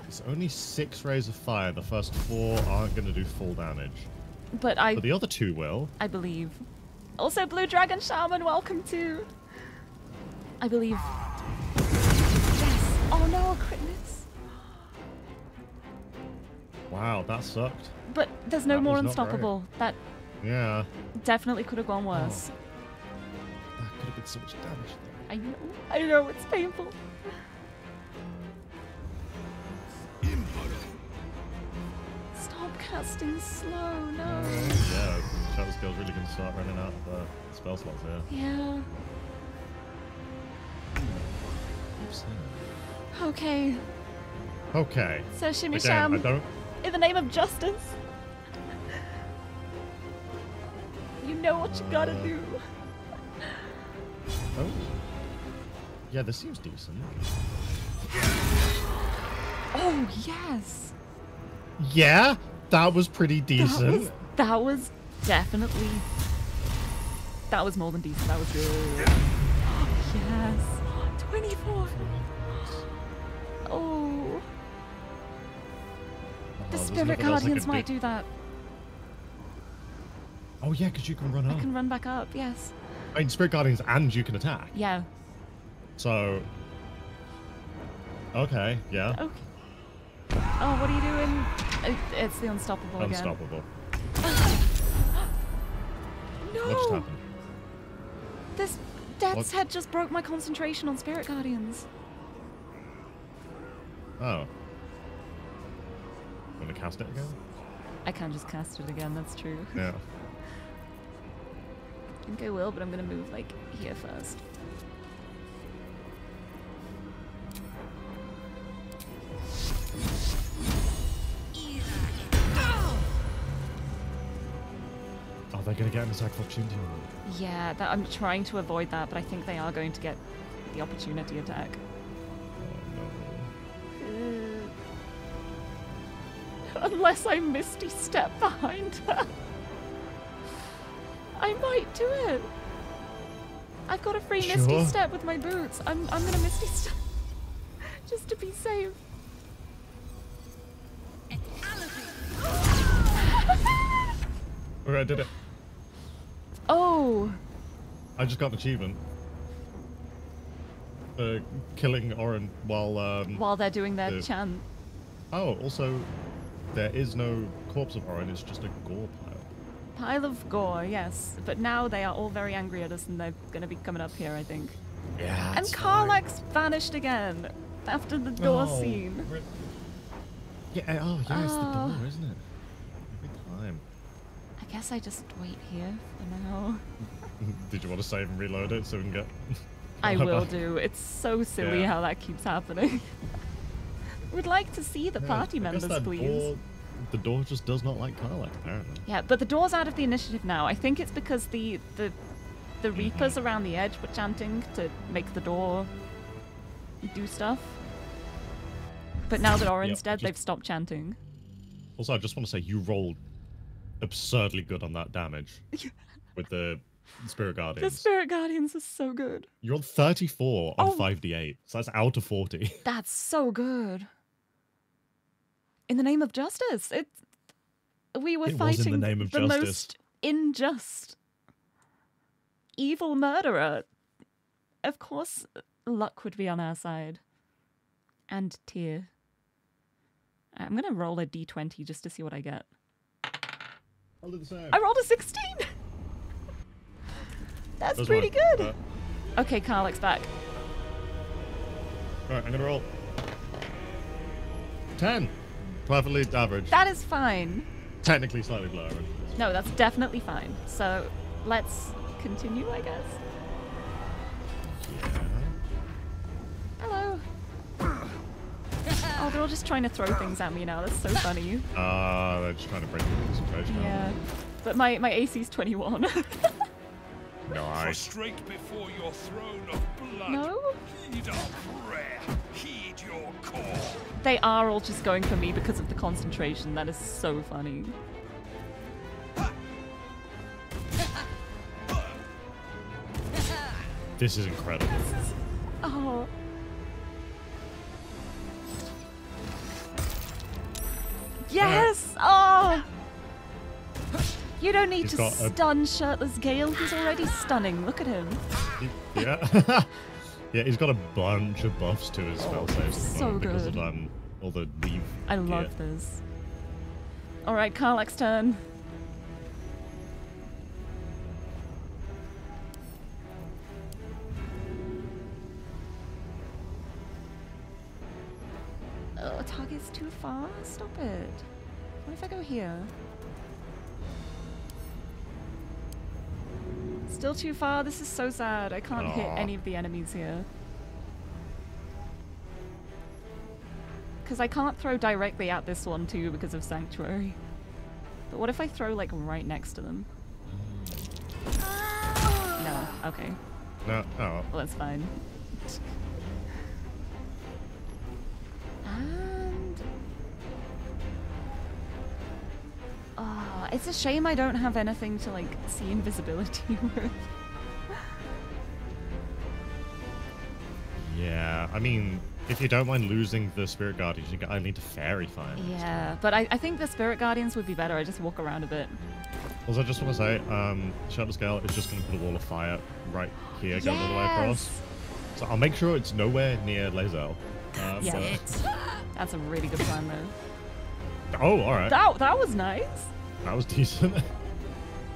it's only six rays of fire. The first four aren't going to do full damage. But I But the other two will. I believe. Also, Blue Dragon Shaman, welcome to. I believe. Wow, that sucked. But there's no That more great. unstoppable. That Yeah. definitely could have gone worse. That could have been so much damage. I know. I know it's painful. Stop casting slow. No. yeah, Shadow Scale's really going to start running out of uh, spell slots here. Yeah. Okay. Okay. So Shimmy Again, I Sham, don't. In the name of justice, you know what you gotta do. Oh. Yeah, this seems decent. Oh yes, Yeah, that was pretty that decent. was that was definitely that was more than decent. That was good. yes, twenty-four. Oh, the spirit nothing else I guardians might do. that. Oh yeah, because you can run up. I can run back up. Yes. I mean, Spirit Guardians and you can attack. Yeah. So. Okay, yeah. Okay. Oh, what are you doing? It, it's the unstoppable again. Unstoppable. No. What just happened? This Death's What? Head just broke my concentration on Spirit Guardians. Oh. Want to cast it again? I can't just cast it again, that's true. Yeah. I think I will, but I'm gonna move like here first. They're going to get an attack of opportunity on them. Yeah, that, I'm trying to avoid that, but I think they are going to get the opportunity attack. Unless I Misty step behind her. I might do it. I've got a free Misty step with my boots. I'm, I'm gonna Misty step. Just to be safe. Alright, I did it. Oh, I just got an achievement. Uh, killing Orin while. Um, while they're doing their the- chant. Oh, also, there is no corpse of Orin, it's just a gore pile. Pile of gore, yes. But now they are all very angry at us and they're gonna be coming up here, I think. Yeah. and it's Karlach's vanished again after the door Oh, scene. re- Yeah, oh, yeah, it's the Oh. door, isn't it? Every time. I guess I just wait here for now. Did you want to save and reload it so we can get. I will do. It's so silly Yeah. how that keeps happening. Would like to see the Yeah, party members, please. Door, the door just does not like Karlach, apparently. Yeah, but the door's out of the initiative now. I think it's because the the the Mm-hmm. reapers around the edge were chanting to make the door do stuff. But now that Orin's Yep, dead, just- they've stopped chanting. Also, I just want to say you rolled absurdly good on that damage with the Spirit Guardians. The Spirit Guardians are so good. You rolled 34 on Oh. 5d8, so that's out of 40. That's so good. In the name of justice, it. We were It fighting the name of the most unjust, evil murderer. Of course, luck would be on our side, and Tyr. I'm gonna roll a d20 just to see what I get. I'll do the same. I rolled a 16. That's pretty good. Okay, Karlach's back. Alright, I'm gonna roll. 10. Perfectly average. That is fine. Technically slightly below average. No, that's definitely fine. So let's continue, I guess. Hello. Oh, they're all just trying to throw things at me now. That's so funny. Ah, they're just trying to break your concentration. Yeah. But my, my AC's 21. Nice. Prostrate before your throne of blood. No? Heed our prayer. Heed your call. They are all just going for me because of the concentration. That is so funny. This is incredible. Oh. Yes! Oh! You don't need He's to got a- stun shirtless Gale. He's already stunning. Look at him. Yeah. Yeah, he's got a bunch of buffs to his spell saves so because good. of um, all the leave. I gear. love this. All right, Karlach's turn. Oh, target's too far. Stop it. What if I go here? Still too far? This is so sad. I can't hit any of the enemies here. Because I can't throw directly at this one too because of Sanctuary. But what if I throw like right next to them? No. Okay. No. Oh. Well, that's fine. And oh, it's a shame I don't have anything to like see invisibility with. Yeah. I mean, if you don't mind losing the spirit guardians, you can, I need to fairy fire. Yeah, but I, I think the spirit guardians would be better. I just walk around a bit. Also, I just want to say, um, Shadow Scale is just going to put a wall of fire right here, going all the way across. So I'll make sure it's nowhere near Lae'zel. Uh, yeah, that's a really good plan though. Oh, all right. That that was nice. That was decent.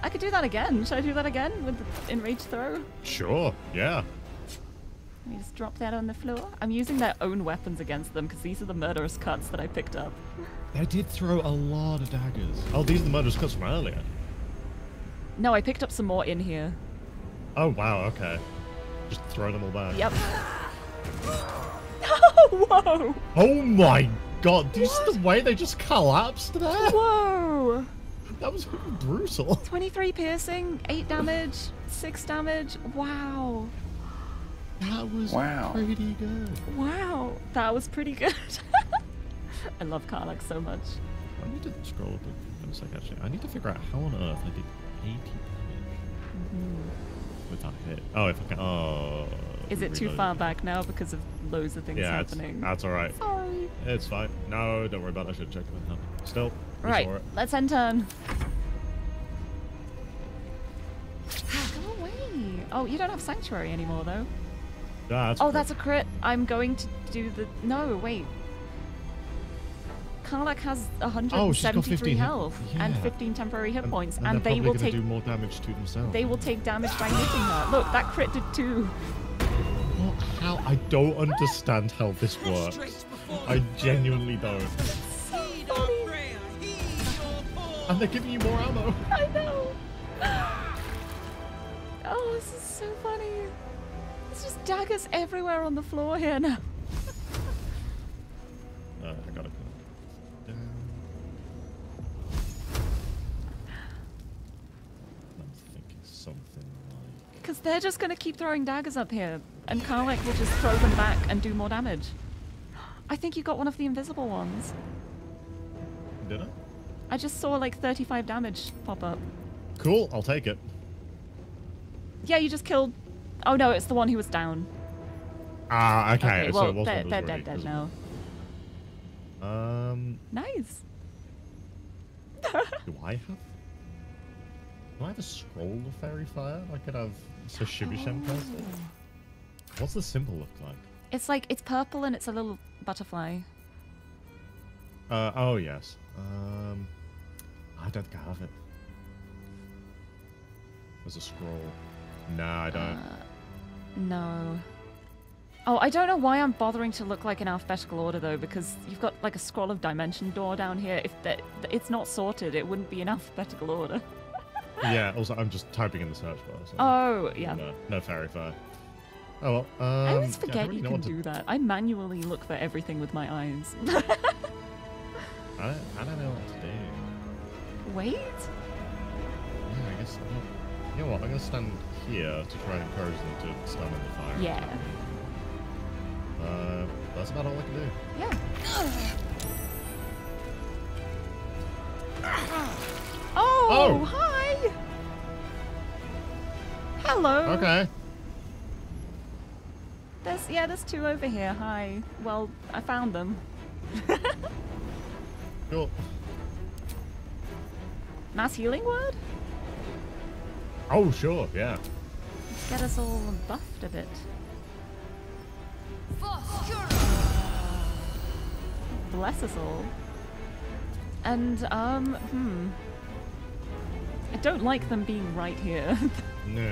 I could do that again. Should I do that again with the enraged throw? sure. Yeah. Let me just drop that on the floor. I'm using their own weapons against them because these are the murderous cuts that I picked up. They did throw a lot of daggers. Oh, these are the murderous cuts from earlier. No, I picked up some more in here. Oh, wow. Okay. Just throw them all back. Yep. Oh, whoa! Oh my god. Do you see the way they just collapsed there? Whoa! That was brutal. 23 piercing, 8 damage, 6 damage. Wow. That was Wow. pretty good. Wow. That was pretty good. I love Karlach so much. I need to scroll up in a sec, actually. I need to figure out how on earth I did 80 damage Mhm. with that hit. Oh, if I can. Oh. Is it too far back now because of loads of things Yeah, it's, happening? that's alright. Sorry. It's fine. No, don't worry about it. I should check checked it out. Still, we Right, saw it. let's end turn. Go away. Oh, you don't have Sanctuary anymore, though. Yeah, that's oh, good. that's a crit. I'm going to do the. No, wait. Karlach has Oh, 173 15 hit- health and 15 temporary hit points, And, and, they're they probably will take do more damage to themselves. they will take damage by hitting her. Look, that crit did too. What? How? I don't understand how this works. I genuinely don't. And they're giving you more ammo. I know. Oh, this is so funny. There's just daggers everywhere on the floor here now. They're just going to keep throwing daggers up here, and Karlach will just throw them back and do more damage. I think you got one of the invisible ones. Did I? I just saw like 35 damage pop up. Cool. I'll take it. Yeah, you just killed. Oh no, it's the one who was down. Ah, okay. okay well, was they're, they're dead, dead now. Um, Nice. do I have? Do I have a scroll of fairy fire? I could have Sashimi Shenkai. What's the symbol look like? It's like it's purple and it's a little butterfly. Uh, oh yes. Um, I don't think I have it. There's a scroll. Nah, I don't. Uh, No. Oh, I don't know why I'm bothering to look like an alphabetical order though, because you've got like a scroll of dimension door down here. If that it's not sorted, it wouldn't be in alphabetical order. Yeah. Also, I'm just typing in the search bar. So Oh, yeah. No, no fairy fire. Oh well. Um, I always yeah, don't forget really you can what to- do that. I manually look for everything with my eyes. I don't, I don't know what to do. Wait. Yeah, I guess. I'm, you know what? I'm gonna stand here to try and encourage them to stand on the fire. Yeah. Uh, that's about all I can do. Yeah. Oh, Oh. hi. Hello. Okay. There's yeah, there's two over here. Hi. Well, I found them. Cool. Mass healing word? Oh sure. Yeah. Let's get us all buffed a bit. Bless us all. And um, hmm. I don't like them being right here. No,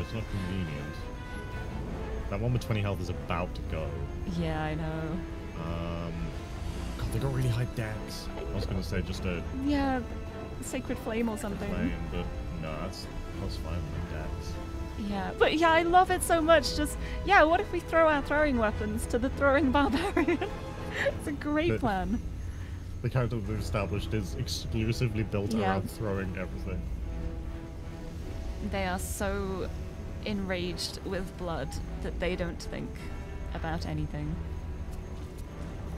it's not convenient. That one with 20 health is about to go. yeah, I know. Um, God, They got really high Dex. I was gonna say just a Yeah, sacred flame or something. Flame, but no, that's plus five with Dex. Yeah, but yeah, I love it so much. Just yeah, what if we throw our throwing weapons to the throwing barbarian? it's a great But- plan. The character we've established is exclusively built Yeah. around throwing everything. They are so enraged with blood that they don't think about anything.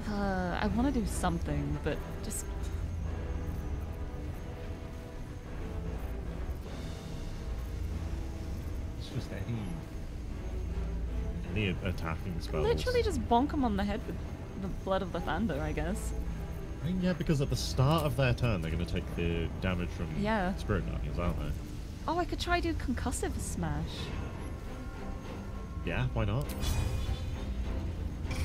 Uh, I want to do something, but just It's just any any attacking spells. literally just bonk them on the head with the blood of Lathander, I guess. Yeah, because at the start of their turn, they're going to take the damage from Yeah. Spirit Guardians, aren't they? Oh, I could try do concussive smash. Yeah, why not?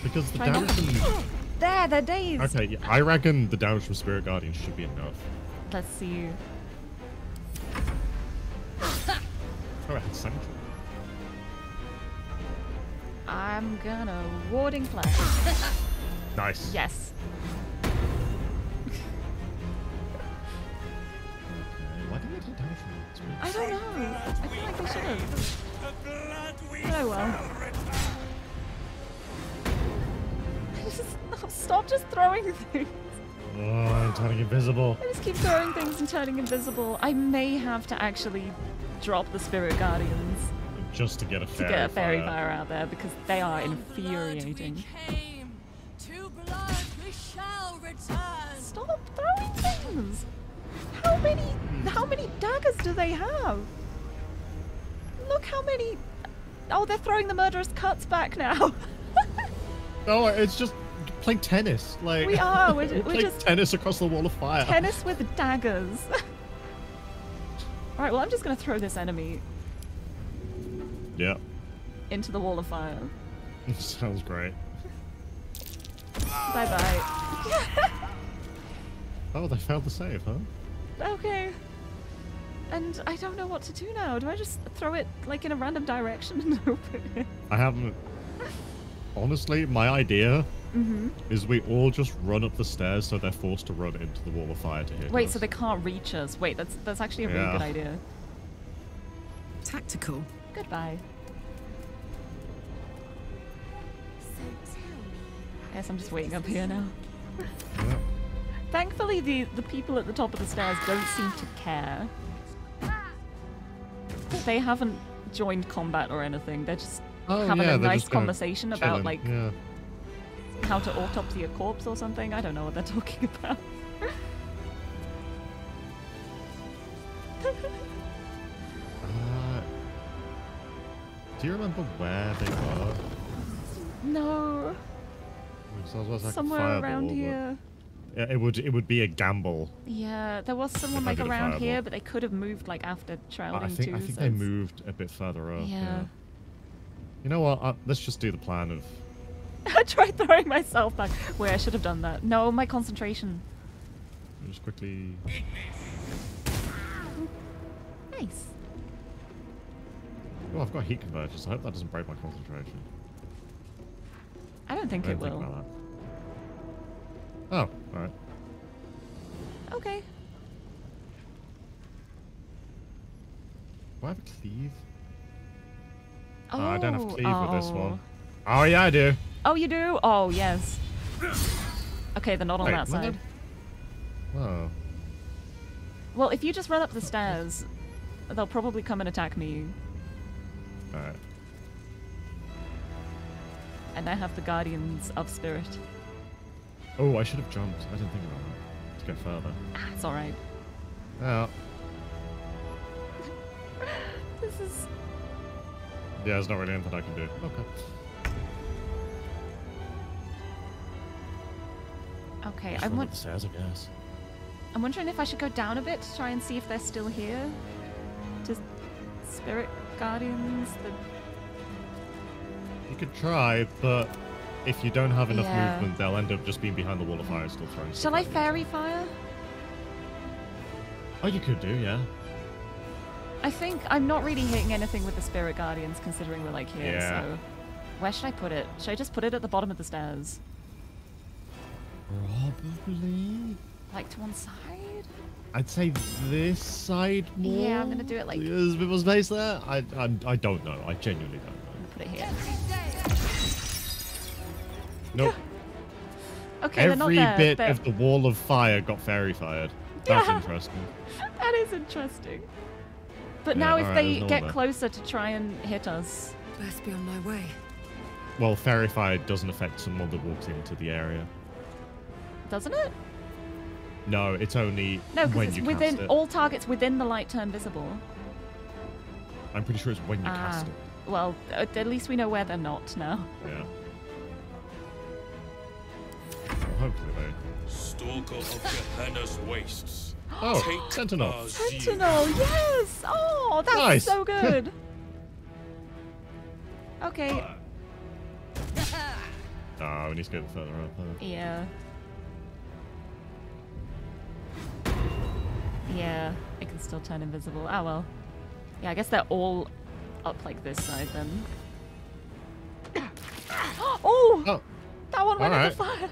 Because the Try damage from... There, they're dazed. Okay, yeah, I reckon the damage from Spirit Guardians should be enough. Let's see. Oh, it had Sanctuary. I'm gonna warding flash. Nice. yes. I don't know. I feel like they should have. Oh well. Just- Stop just throwing things. Oh, I'm turning invisible. I just keep throwing things and turning invisible. I may have to actually drop the Spirit Guardians Just to get a to fairy get a fairy fire. fire out there because they are infuriating. To blood we shall return. Stop throwing things! How many how many daggers do they have? Look how many Oh, they're throwing the murderous cuts back now. No, oh, it's just playing tennis. Like We are, we're we're playing just- tennis across the wall of fire. Tennis with daggers. Alright, well I'm just gonna throw this enemy Yeah, into the wall of fire. sounds great. Bye bye. Oh, they failed the save, huh? Okay. And I don't know what to do now. Do I just throw it like in a random direction and open it? I haven't. Honestly, my idea Mm-hmm. is we all just run up the stairs so they're forced to run into the wall of fire to hit Wait, us. so they can't reach us. Wait, that's that's actually a really good idea. Tactical. Goodbye. Yes, I'm just waiting up here now. Thankfully, the, the people at the top of the stairs don't seem to care. They haven't joined combat or anything. They're just Oh, having yeah, a nice conversation about like yeah. how to autopsy a corpse or something. I don't know what they're talking about. Uh, do you remember where they were? no, I like somewhere around here. Yeah, it would it would be a gamble. Yeah, there was someone like around here, but they could have moved like after I traveling think too. I think so they moved a bit further up. Yeah. You know what? Uh, let's just do the plan of. I tried throwing myself back. Wait, I should have done that. No, my concentration. Just quickly. Nice. Oh, I've got heat convergence. I hope that doesn't break my concentration. I don't think I it didn't will. Think about that. Oh, alright. Okay. Do I have a cleave? Oh, I don't have oh, cleave with this oh. one. Oh, yeah, I do. Oh, you do? Oh, yes. Okay, they're not on Wait, that side. Oh. Well, if you just run up the stairs, they'll probably come and attack me. Alright. And I have the Guardians of Spirit. Oh, I should have jumped. I didn't think about that. To go further. Ah, it's alright. Yeah. This is. Yeah, there's not really anything I can do. Okay. Okay, Just I'm, run the stairs, I guess. I'm wondering if I should go down a bit to try and see if they're still here. Just Spirit Guardians. The... You could try, but if you don't have enough Yeah. movement, they'll end up just being behind the wall of fire, and still throwing. Shall I Fairy Fire? Oh, you could do, yeah. I think I'm not really hitting anything with the Spirit Guardians considering we're like here, Yeah. so. Where should I put it? Should I just put it at the bottom of the stairs? Probably. Like to one side? I'd say this side more. Yeah, I'm gonna do it like- There's a bit more space there. I, I, I don't know. I genuinely don't know. Put it here. Nope. Okay, they're not Every there. bit They're- of the wall of fire got fairy fired. That's Yeah. interesting. That is interesting. But Yeah, now if alright, they get there. closer to try and hit us, Best be on my way. Well, fairy fire doesn't affect someone that walks into the area. doesn't it? No, it's only No, when because it's you within cast it. all targets within the light turn visible. I'm pretty sure it's when you Ah, cast it. well, at at least we know where they're not now. Yeah. Well, hopefully they. Stalker of Gehenna's wastes. Oh, Take Sentinel. our. Sentinel, yes! Oh, that's Nice. so good. okay, Ah, we need to go further up. Huh? yeah. Yeah, it can still turn invisible. Ah, well. Yeah, I guess they're all up like this side then. oh! Oh. That one went in the fire.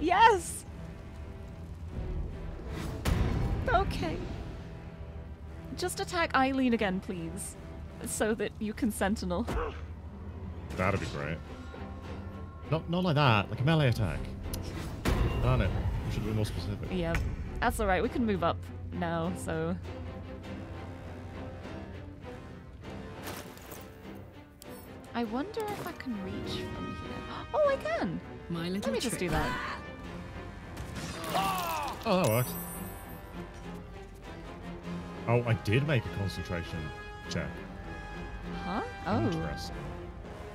Yes! Okay. Just attack Eileen again, please. So that you can sentinel. That'd be great. Not, not like that. Like a melee attack. Darn it. We should be more specific. Yeah, that's alright. We can move up now, so. I wonder if I can reach from here. Oh, I can! My little Let little me just do that. Oh, that works. Oh, I did make a concentration check. Huh? Oh. Interesting.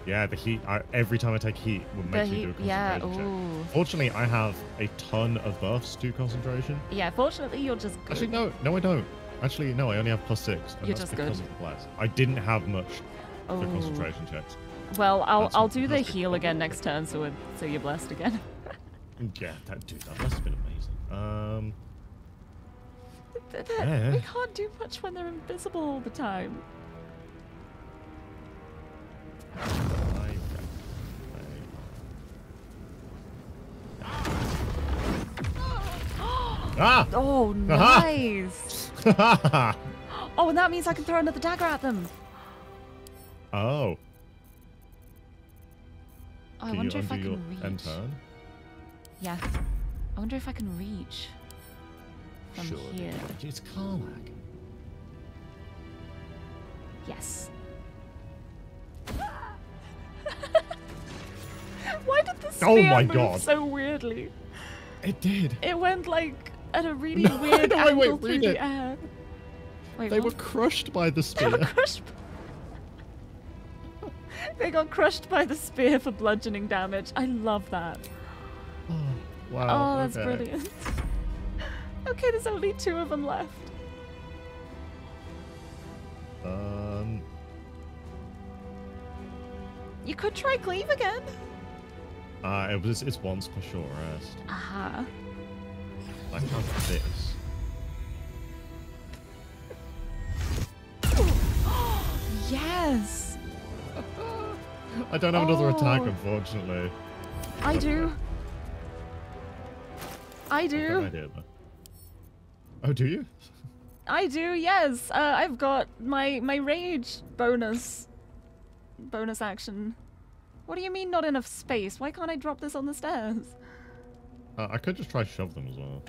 Yeah, the heat. I, every time I take heat, will The make me do a concentration yeah, check. ooh. Fortunately, I have a ton of buffs to concentration. Yeah, fortunately, you're just good. Actually, no, no, I don't. Actually, no, I only have plus six. And You're that's just because good. of the blast. I didn't have much for concentration checks. Well, I'll That's I'll do the heal again next turn, so so you're blessed again. Yeah, that dude, that must have been amazing. Um, Th- th- Yeah. We can't do much when they're invisible all the time. Ah! Oh, Aha! nice. oh, and that means I can throw another dagger at them. oh, Oh, I can wonder you if I can your reach. end turn? Yeah. I wonder if I can reach from Sure. here. It's Karlach. Yes. Why did the Oh spear my move God. so weirdly? It did. It went like at a really No, weird no, angle wait, through the it. air. Wait, They what? were crushed by the spear. They spear. were crushed. they got crushed by the spear for bludgeoning damage. I love that. Oh, wow. oh, that's okay. brilliant. okay, there's only two of them left. Um, You could try cleave again. uh, it was it's once for short rest. Uh huh. I have this. yes. I don't have another attack, Oh. unfortunately. I do. I do. though. Oh, do you? I do. Yes. Uh, I've got my my rage bonus. Bonus action. What do you mean not enough space? Why can't I drop this on the stairs? Uh, I could just try shove them as well.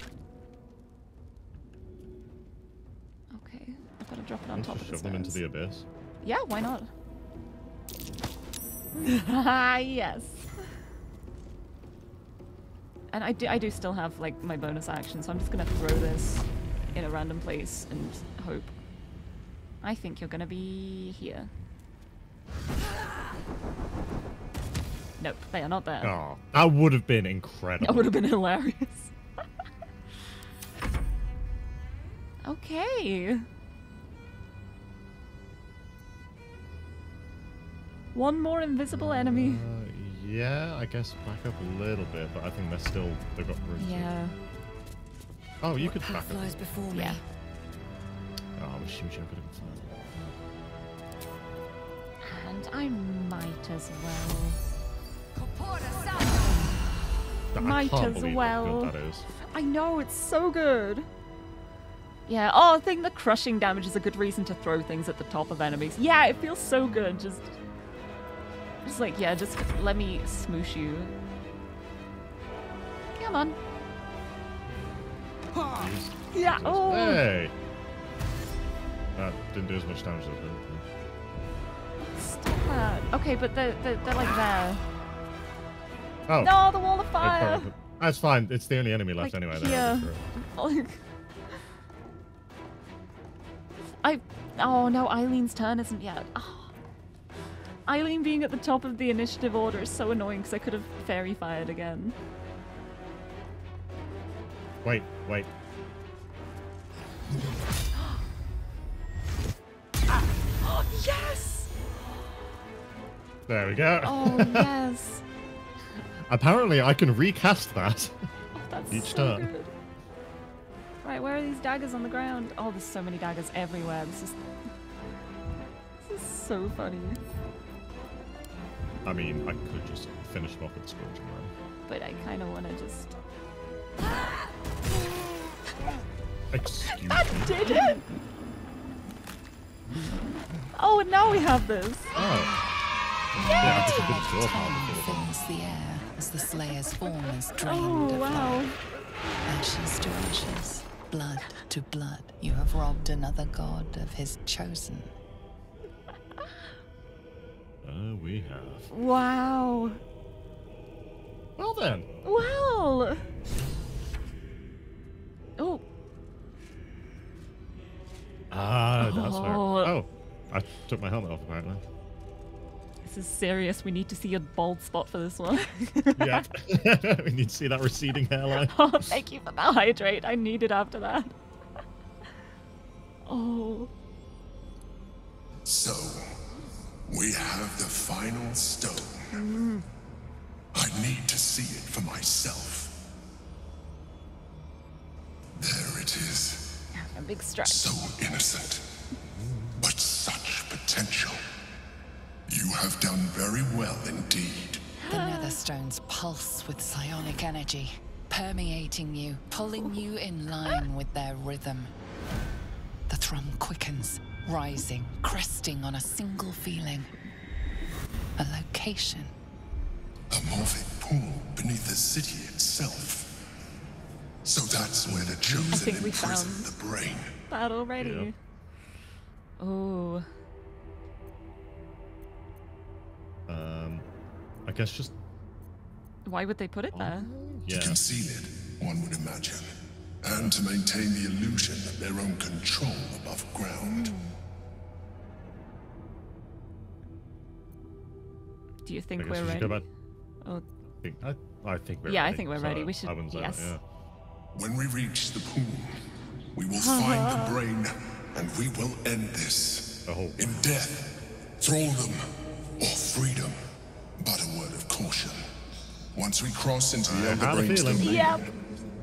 Okay. I've got to drop it on Let's top of the stairs. shove them into the abyss. Yeah, why not? Ah, yes. And I do, I do still have like my bonus action, so I'm just gonna throw this in a random place and hope. I think you're gonna be here. Nope, they are not there. Oh, that would have been incredible. That would have been hilarious. okay. One more invisible enemy. Uh, yeah, I guess back up a little bit, but I think they're still they've got room. Yeah. Oh, you What could back path up. lies before me? Yeah. Oh, I wish you could have gone further. And I might as well. I Might as well. that is. I know, it's so good. Yeah, oh, I think the crushing damage is a good reason to throw things at the top of enemies. Yeah, it feels so good. Just, just like, yeah, just let me smoosh you. Come on. Yeah, oh. Hey! That didn't do as much damage as it did. Stop that. Okay, but they're, they're, they're like there. Oh. No, the wall of fire. That's fine. It's the only enemy left Like, anyway. Yeah. I. Oh no, Eileen's turn isn't yet. Oh. Eileen being at the top of the initiative order is so annoying because I could have fairy fired again. Wait, wait. Oh yes! There we go. Oh yes! Apparently, I can recast that oh, That's each so turn. good. Right, where are these daggers on the ground? Oh, there's so many daggers everywhere. This is. This is so funny. I mean, I could just finish them off with Scorching Ray. But I kind of want to just. Excuse That me. did it! Oh, and now we have this. Oh. Yeah, I could have drawn Time fills the air as the Slayer's form is oh, drained Oh, of life. Ashes to ashes, blood to blood, you have robbed another god of his chosen. Oh, we have. Wow. Well then. Well. Oh, Ah, that's fair. Oh. Oh, I took my helmet off apparently. this is serious. We need to see a bald spot for this one. yeah. we need to see that receding hairline. oh, thank you for that hydrate. I need it after that. Oh. So, we have the final stone. I need to see it for myself. There it is. A big stretch. So innocent, but such potential. You have done very well indeed. The Netherstones pulse with psionic energy, permeating you, pulling you in line with their rhythm. The thrum quickens, rising, cresting on a single feeling. A location. A Morphic pool beneath the city itself. So that's where the chosen think we imprison found- the brain. That already. Oh. Um, I guess just Why would they put it there? To conceal it, one would imagine. And to maintain the illusion of their own control above ground. Do you think I guess we're we ready? go back. Oh, I think, I, I think we're Yeah, I think we're so ready. We should- I wouldn't say yes. that, yeah. When we reach the pool, we will uh-huh. find the brain and we will end this. Oh. In death, thraldom, or freedom. But a word of caution. Once we cross into the I Elder Brain's domain, Yep.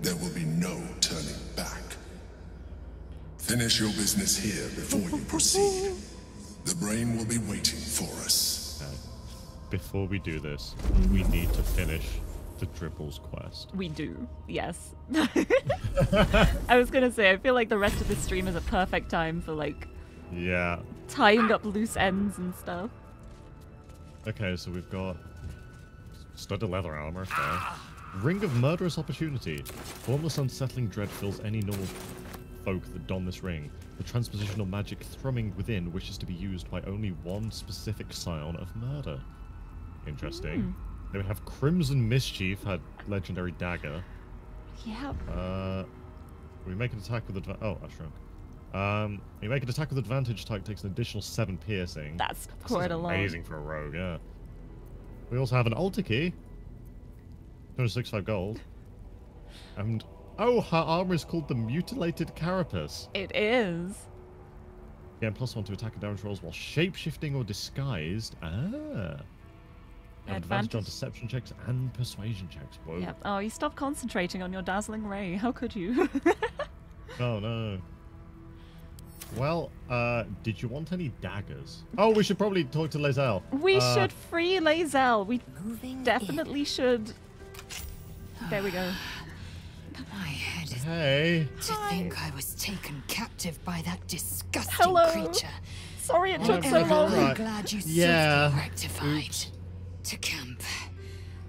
there will be no turning back. Finish your business here before you proceed. The brain will be waiting for us. Before we do this, we mm-hmm. need to finish the Dribbles quest. We do, yes. I was gonna say, I feel like the rest of this stream is a perfect time for like Yeah. tying up loose ends and stuff. Okay, so we've got studded leather armor. Fair. Ring of murderous opportunity. Formless, unsettling dread fills any normal folk that don this ring. The transpositional magic thrumming within wishes to be used by only one specific scion of murder. Interesting. Then we have Crimson Mischief, had legendary dagger. Yeah. Uh, we make an attack with advantage. Oh, I shrunk. Um, we make an attack with advantage. Type takes an additional seven piercing. That's quite a lot. amazing for a rogue. Yeah. We also have an altar key. 265 gold. And oh, her armor is called the Mutilated Carapace. It is. Yeah, plus one to attack and damage rolls while shapeshifting or disguised. Ah. And advantage on deception checks and persuasion checks. Whoa. Yep. Oh, you stopped concentrating on your dazzling ray. How could you? Oh no. Well, uh, did you want any daggers? Oh, we should probably talk to Lae'zel. we Uh, should free Lae'zel. We definitely should There we go. My head is. Hey. To think I was taken captive by that disgusting Hello. creature. Sorry it took so long. I'm glad you Yeah. swiftly rectified. To camp.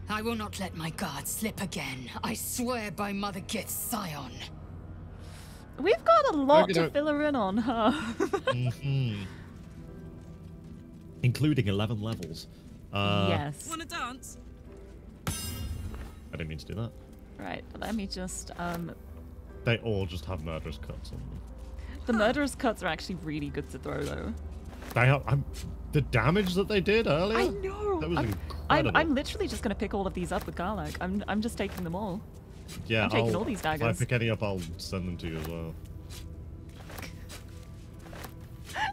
I will not let my guard slip again. I swear by Mother Gith's Scion. We've got a lot Okey to doke. fill her in on, huh? Mhm. Including 11 levels. Uh, yes. Wanna dance? I didn't mean to do that. Right, let me just um They all just have murderous cuts on them. the murderous cuts are actually really good to throw though. They are, I'm, the damage that they did earlier. I know. That was I'm, incredible. I'm, I'm literally just gonna pick all of these up with Karlach. I'm I'm just taking them all. yeah, I'm taking I'll- all these daggers. If I pick any up, I'll send them to you as well.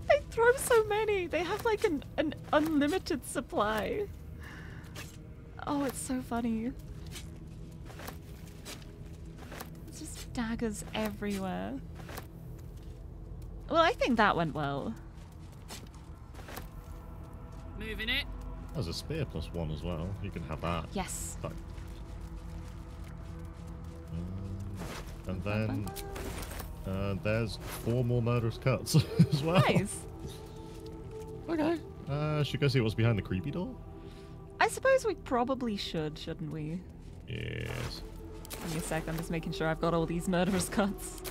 They throw so many. They have like an, an unlimited supply. Oh, it's so funny. It's just daggers everywhere. Well, I think that went well. Moving it. There's a spear plus one as well. You can have that. Yes. Um, and then uh, there's four more murderous cuts as well. Nice. Okay. Uh, should go see what's behind the creepy door. I suppose we probably should, shouldn't we? Yes. Give me a sec. I'm just making sure I've got all these murderous cuts.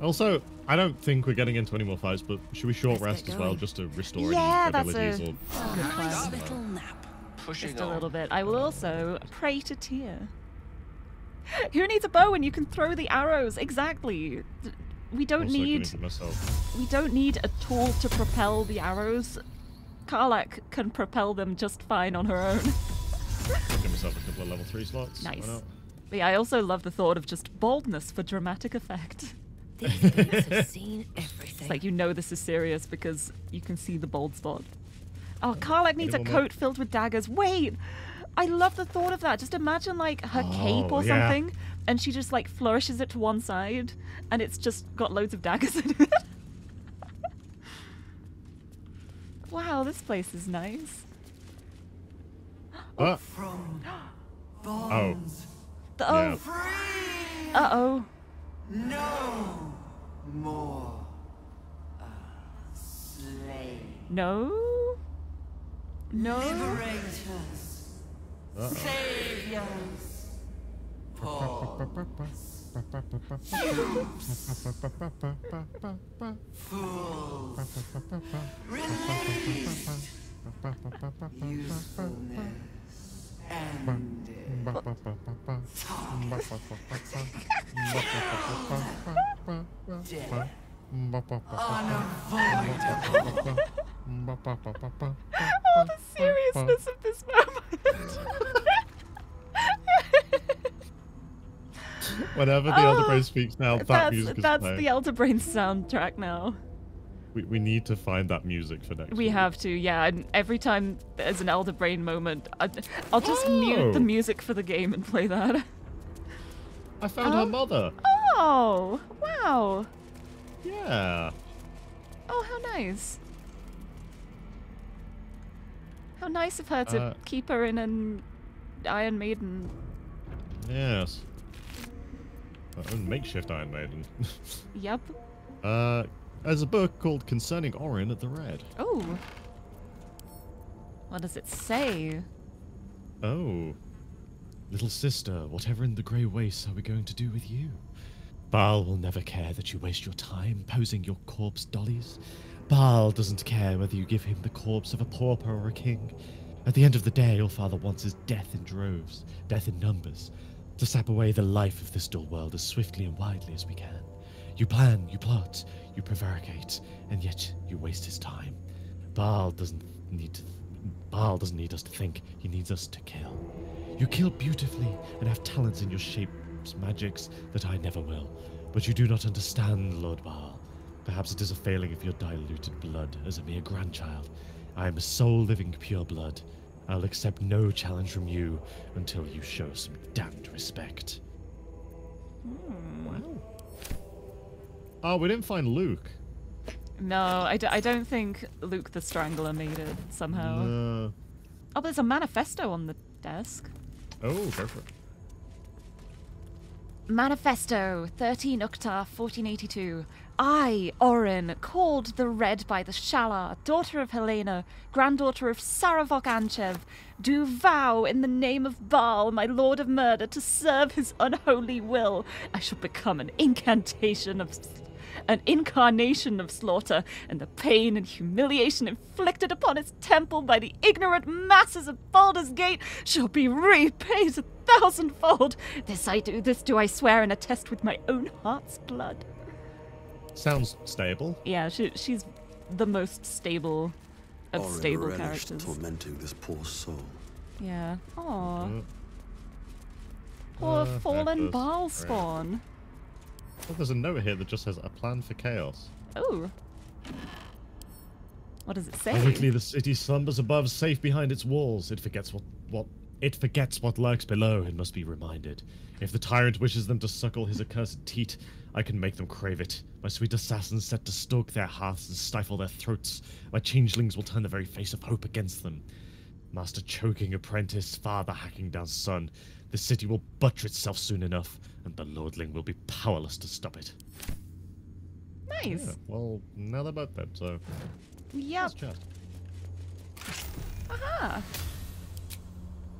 Also, I don't think we're getting into any more fights, but should we short Let's rest as well, just to restore Yeah, any that's abilities a or good plan. little nap. Pushing Just a on. little bit. I will also pray to Tyr. Who needs a bow when you can throw the arrows? Exactly. We don't also need we don't need a tool to propel the arrows. Karlach can propel them just fine on her own. Give myself a couple of level three slots. why Nice. not? But yeah, I also love the thought of just boldness for dramatic effect. I've seen everything. It's like you know this is serious because you can see the bold spot. Oh, Karlach needs a coat filled with daggers. Wait! I love the thought of that. Just imagine like her cape Oh, or yeah. something, and she just like flourishes it to one side, and it's just got loads of daggers in it. wow, this place is nice. Ah. From Oh. The, Yeah. oh. Uh oh. No more uh, slave. No. No. Liberators. Uh-oh. Saviors. Fools. Release. Usefulness. Ended. Death. Unavoidable. Oh, the seriousness of this moment. Whenever the Elder Oh, Brain speaks now, that that's music is that's playing. the Elder Brain soundtrack now. We, we need to find that music for next We week. have to, yeah. And every time there's an Elder Brain moment, I, I'll just mute the Oh. music for the game and play that. I found her mother. Oh, wow. Yeah. Oh, how nice. How nice of her to Uh, keep her in an Iron Maiden. Yes. Uh, makeshift Iron Maiden. Yep. uh, there's a book called Concerning Orin at the Red. Oh. What does it say? Oh. Little sister, whatever in the grey wastes are we going to do with you? Bhaal will never care that you waste your time posing your corpse dollies. Bhaal doesn't care whether you give him the corpse of a pauper or a king. At the end of the day, all father wants is death in droves, death in numbers, to sap away the life of this dull world as swiftly and widely as we can. You plan, you plot, you prevaricate, and yet you waste his time. Bhaal doesn't need to. Bhaal doesn't need us to think. He needs us to kill. You kill beautifully and have talents in your shapes, magics that I never will. But you do not understand, Lord Bhaal. Perhaps it is a failing of your diluted blood as a mere grandchild. I am a soul living pure blood. I'll accept no challenge from you until you show some damned respect. Wow. Oh, we didn't find Luke. No, I, d- I don't think Luke the Strangler made it somehow. No. Oh, there's a manifesto on the desk. Oh, go for it. Manifesto 13 Uktar 1482. I, Orin, called the Red by the Shalar, daughter of Helena, granddaughter of Saravok Anchev, do vow in the name of Bhaal, my lord of murder, to serve his unholy will. I shall become an incantation of an incarnation of slaughter, and the pain and humiliation inflicted upon its temple by the ignorant masses of Baldur's Gate shall be repaid a thousandfold. This I do, this do I swear and attest with my own heart's blood. Sounds stable. Yeah, she, she's the most stable of Orin stable relished characters. tormenting this poor soul. Yeah. Aw. Mm. Poor Uh, fallen Factors. Bhaal Right. spawn. Well, there's a note here that just says a plan for chaos. Oh. What does it say? Quickly, the city slumbers above, safe behind its walls. It forgets what what it forgets what lurks below. It must be reminded. If the tyrant wishes them to suckle his accursed teat, I can make them crave it. My sweet assassins set to stalk their hearths and stifle their throats. My changelings will turn the very face of hope against them. Master choking apprentice, father hacking down son. The city will butcher itself soon enough, and the lordling will be powerless to stop it. Nice. Yeah, well, now they're both dead, so Yep. chat. Aha.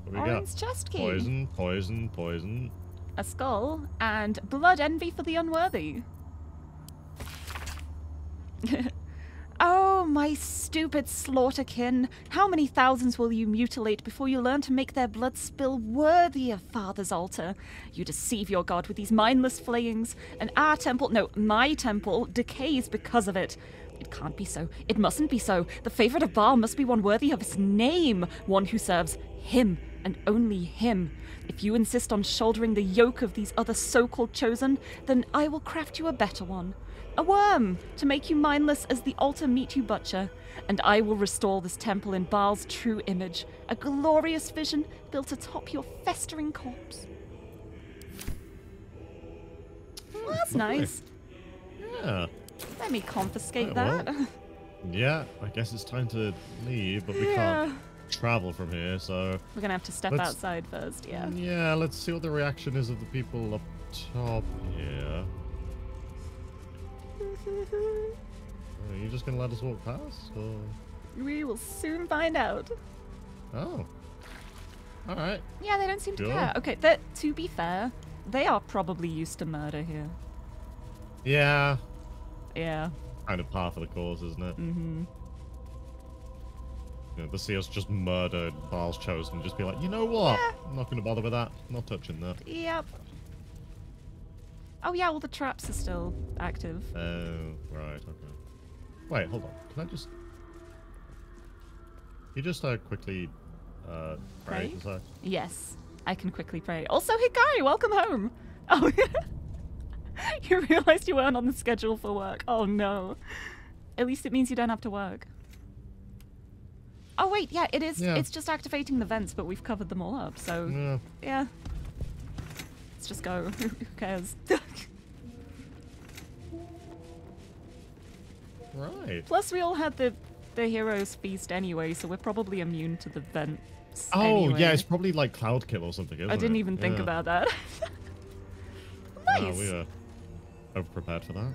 What we Orange got? chest key. Poison, poison, poison. A skull and blood envy for the unworthy. my stupid slaughterkin. How many thousands will you mutilate before you learn to make their blood spill worthy of Father's altar? You deceive your god with these mindless flayings, and our temple, no, my temple, decays because of it. It can't be so. It mustn't be so. The favorite of Bhaal must be one worthy of his name, one who serves him and only him. If you insist on shouldering the yoke of these other so called chosen, then I will craft you a better one. A worm, to make you mindless as the altar meat you butcher. And I will restore this temple in Bhaal's true image, a glorious vision built atop your festering corpse. Well, that's nice. Yeah. Let me confiscate Right, that. well, Yeah, I guess it's time to leave, but we Yeah. can't travel from here, so. We're gonna have to step outside first, yeah. Yeah, let's see what the reaction is of the people up top here. Are you just gonna let us walk past? Or... We will soon find out. Oh. Alright. Yeah, they don't seem to care. Okay, that to be fair, they are probably used to murder here. Yeah. Yeah. Kind of par for the course, isn't it? Mm-hmm. You know, they see us just murder Bhaal's chosen and just be like, you know what? I'm not gonna bother with that. I'm not touching that. Yep. Oh yeah, all the traps are still active. Oh, right, okay. Wait, hold on. Can I just... You just uh, quickly uh, pray, Pray? Yes, I can quickly pray. Also, Hikari, welcome home. Oh, you realized you weren't on the schedule for work. Oh no. At least it means you don't have to work. Oh wait, yeah, it is. Yeah. It's just activating the vents, but we've covered them all up. So Yeah. yeah. Let's just go. Who cares? Right. Plus, we all had the the heroes feast anyway, so we're probably immune to the vents. Oh, anyway. yeah, it's probably like Cloud Kill or something, isn't I didn't it? even think Yeah. about that. Nice. we are over prepared for that.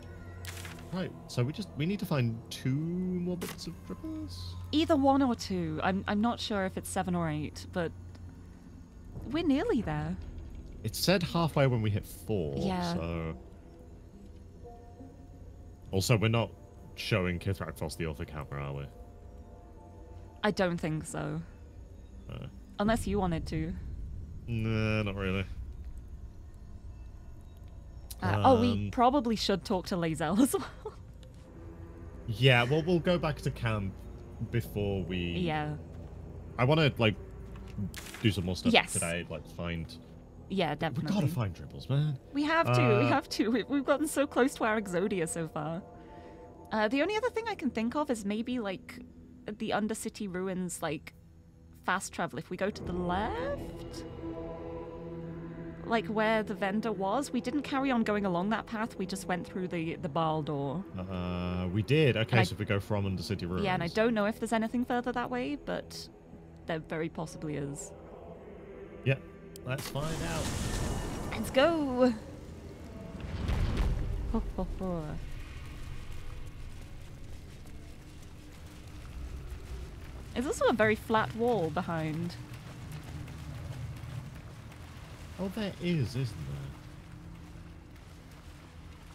Right, so we just we need to find two more bits of Dribbles. Either one or two. I'm I'm not sure if it's seven or eight, but we're nearly there. It said halfway when we hit four, Yeah. so. Also, we're not showing Kithrak Voss the author camera, are we? I don't think so. Uh, Unless you wanted to. nah, not really. Uh, oh, we Um, probably should talk to Lae'zel as well. Yeah, well, we'll go back to camp before we. yeah. I want to like do some more stuff Yes. today. Like find. Yeah, definitely. We gotta find dribbles, man. We have to. we Uh, have to. We, we've gotten so close to our Exodia so far. Uh, the only other thing I can think of is maybe like the Undercity ruins, like fast travel. If we go to the left, like where the vendor was, we didn't carry on going along that path. We just went through the the Bhaal door. Uh, we did. Okay, And I- so if we go from Undercity Ruins. Yeah, and I don't know if there's anything further that way, but there very possibly is. Yeah, let's find out. Let's go. There's also a very flat wall behind. Oh, there is, isn't there?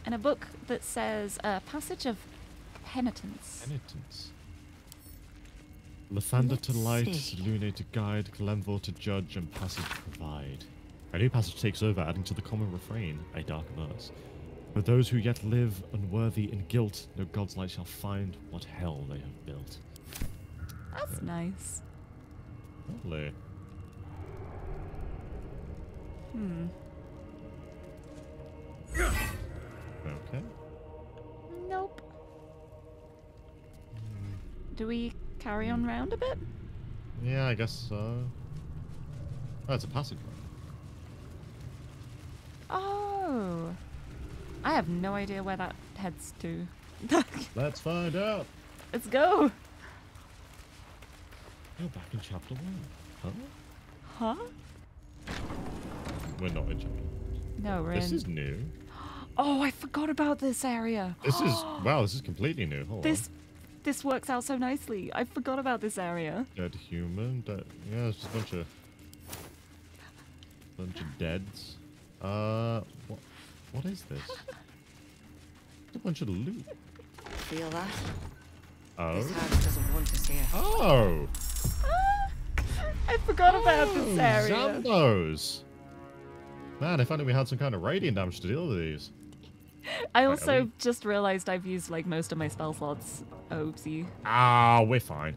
And a book that says a passage of penitence. Penitence. Lathander to light, see. Lune to guide, Kelemvor to judge, and passage provide. A new passage takes over, adding to the common refrain, a dark verse. For those who yet live unworthy in guilt, no god's light shall find what hell they have built. That's nice. Lovely. Hmm. Okay. Nope. Do we carry on round a bit? Yeah, I guess so. Oh, it's a passage. Oh. I have no idea where that heads to. Let's find out. Let's go. You're back in chapter one. Huh? Huh? We're not in chapter one. No, we're This in. is new. Oh, I forgot about this area. This is wow. This is completely new. Hold This this works out so nicely. I forgot about this area. Dead human. Dead. Yeah, it's just a bunch of bunch of deads. Uh, what? What is this? It's a bunch of loot. Feel that? Oh. This house doesn't want us here. Oh. I forgot about Oh, this area. Zambos. Man, if only we had some kind of radiant damage to deal with these. I also we- just realized I've used like most of my spell slots. Oopsie. Ah, we're fine.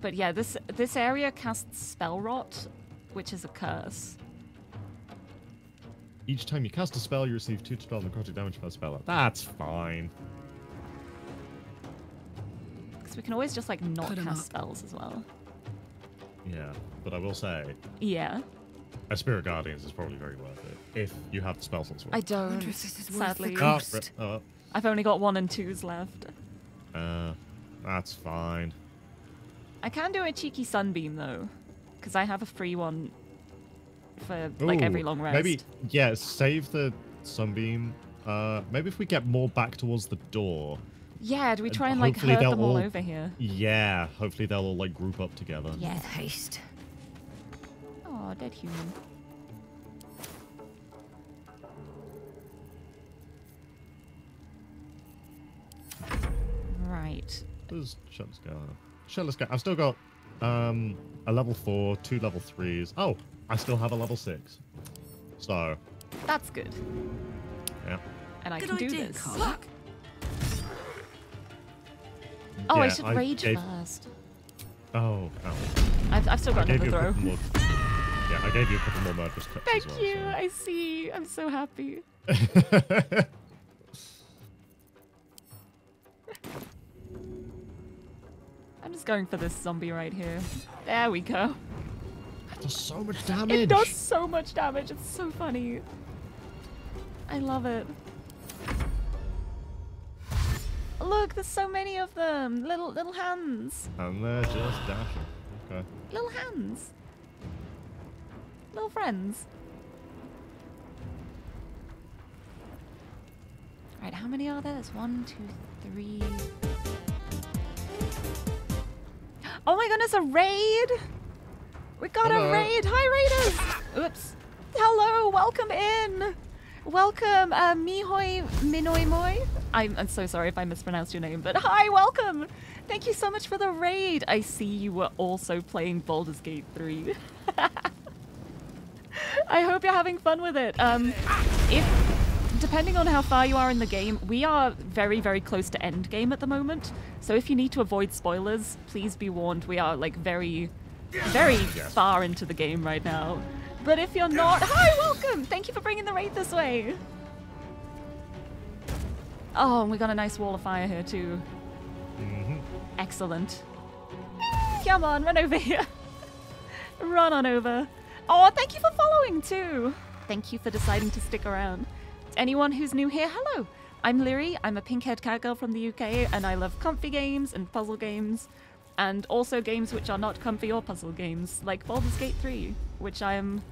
But yeah, this this area casts spell rot, which is a curse. Each time you cast a spell, you receive two to spell necrotic damage per spell. That's fine. Because we can always just like not Put 'em cast up. spells as well. Yeah, but I will say, Yeah. a Spirit Guardians is probably very worth it if you have the spell slots. I don't. wonder if this is worth the Sadly. Ah, cost. uh, I've only got one and twos left. uh, that's fine. I can do a cheeky sunbeam though, because I have a free one for like every long rest. Maybe, yeah, save the sunbeam. Uh, maybe if we get more back towards the door. Yeah, do we try and like herd them all over here? Yeah, hopefully they'll all like group up together. Yeah. Haste. Oh, dead human. Right. Where's Shell's go? Shell's go. I've still got um a level four, two level threes. Oh, I still have a level six. So, That's good. yeah. And I Good can do idea, this. Carl. Oh, I should I rage gave- first. Oh, ow. I've, I've still got gave another throw. more. Yeah, I gave you a couple more murderous cuts Thank as well. you. I see. I'm so happy. I'm just going for this zombie right here. There we go. That does so much damage. It does so much damage. It's so funny. I love it. Look, there's so many of them. Little little hands. And they're just dashing. Okay. Little hands. Little friends. Right, how many are there? There's one, two, three. Oh my goodness, a raid! We got Hello. a raid! Hi, raiders! Oops. Hello, welcome in! Welcome, uh, Mihoi Minoimoi. I'm, I'm so sorry if I mispronounced your name, but hi, welcome! Thank you so much for the raid! I see you were also playing Baldur's Gate 3. I hope you're having fun with it. Um, if depending on how far you are in the game, we are very, very close to end game at the moment. So if you need to avoid spoilers, please be warned. We are like very, very Yes. far into the game right now. But if you're not, hi, welcome. Thank you for bringing the raid this way. Oh, and we got a nice wall of fire here too. Mm-hmm. Excellent. Come on, run over here. run on over. Oh, thank you for following too. Thank you for deciding to stick around. Anyone who's new here, hello. I'm Lirie. I'm a pink-haired catgirl from the UK, and I love comfy games and puzzle games, and also games which are not comfy or puzzle games, like Baldur's Gate 3, which I am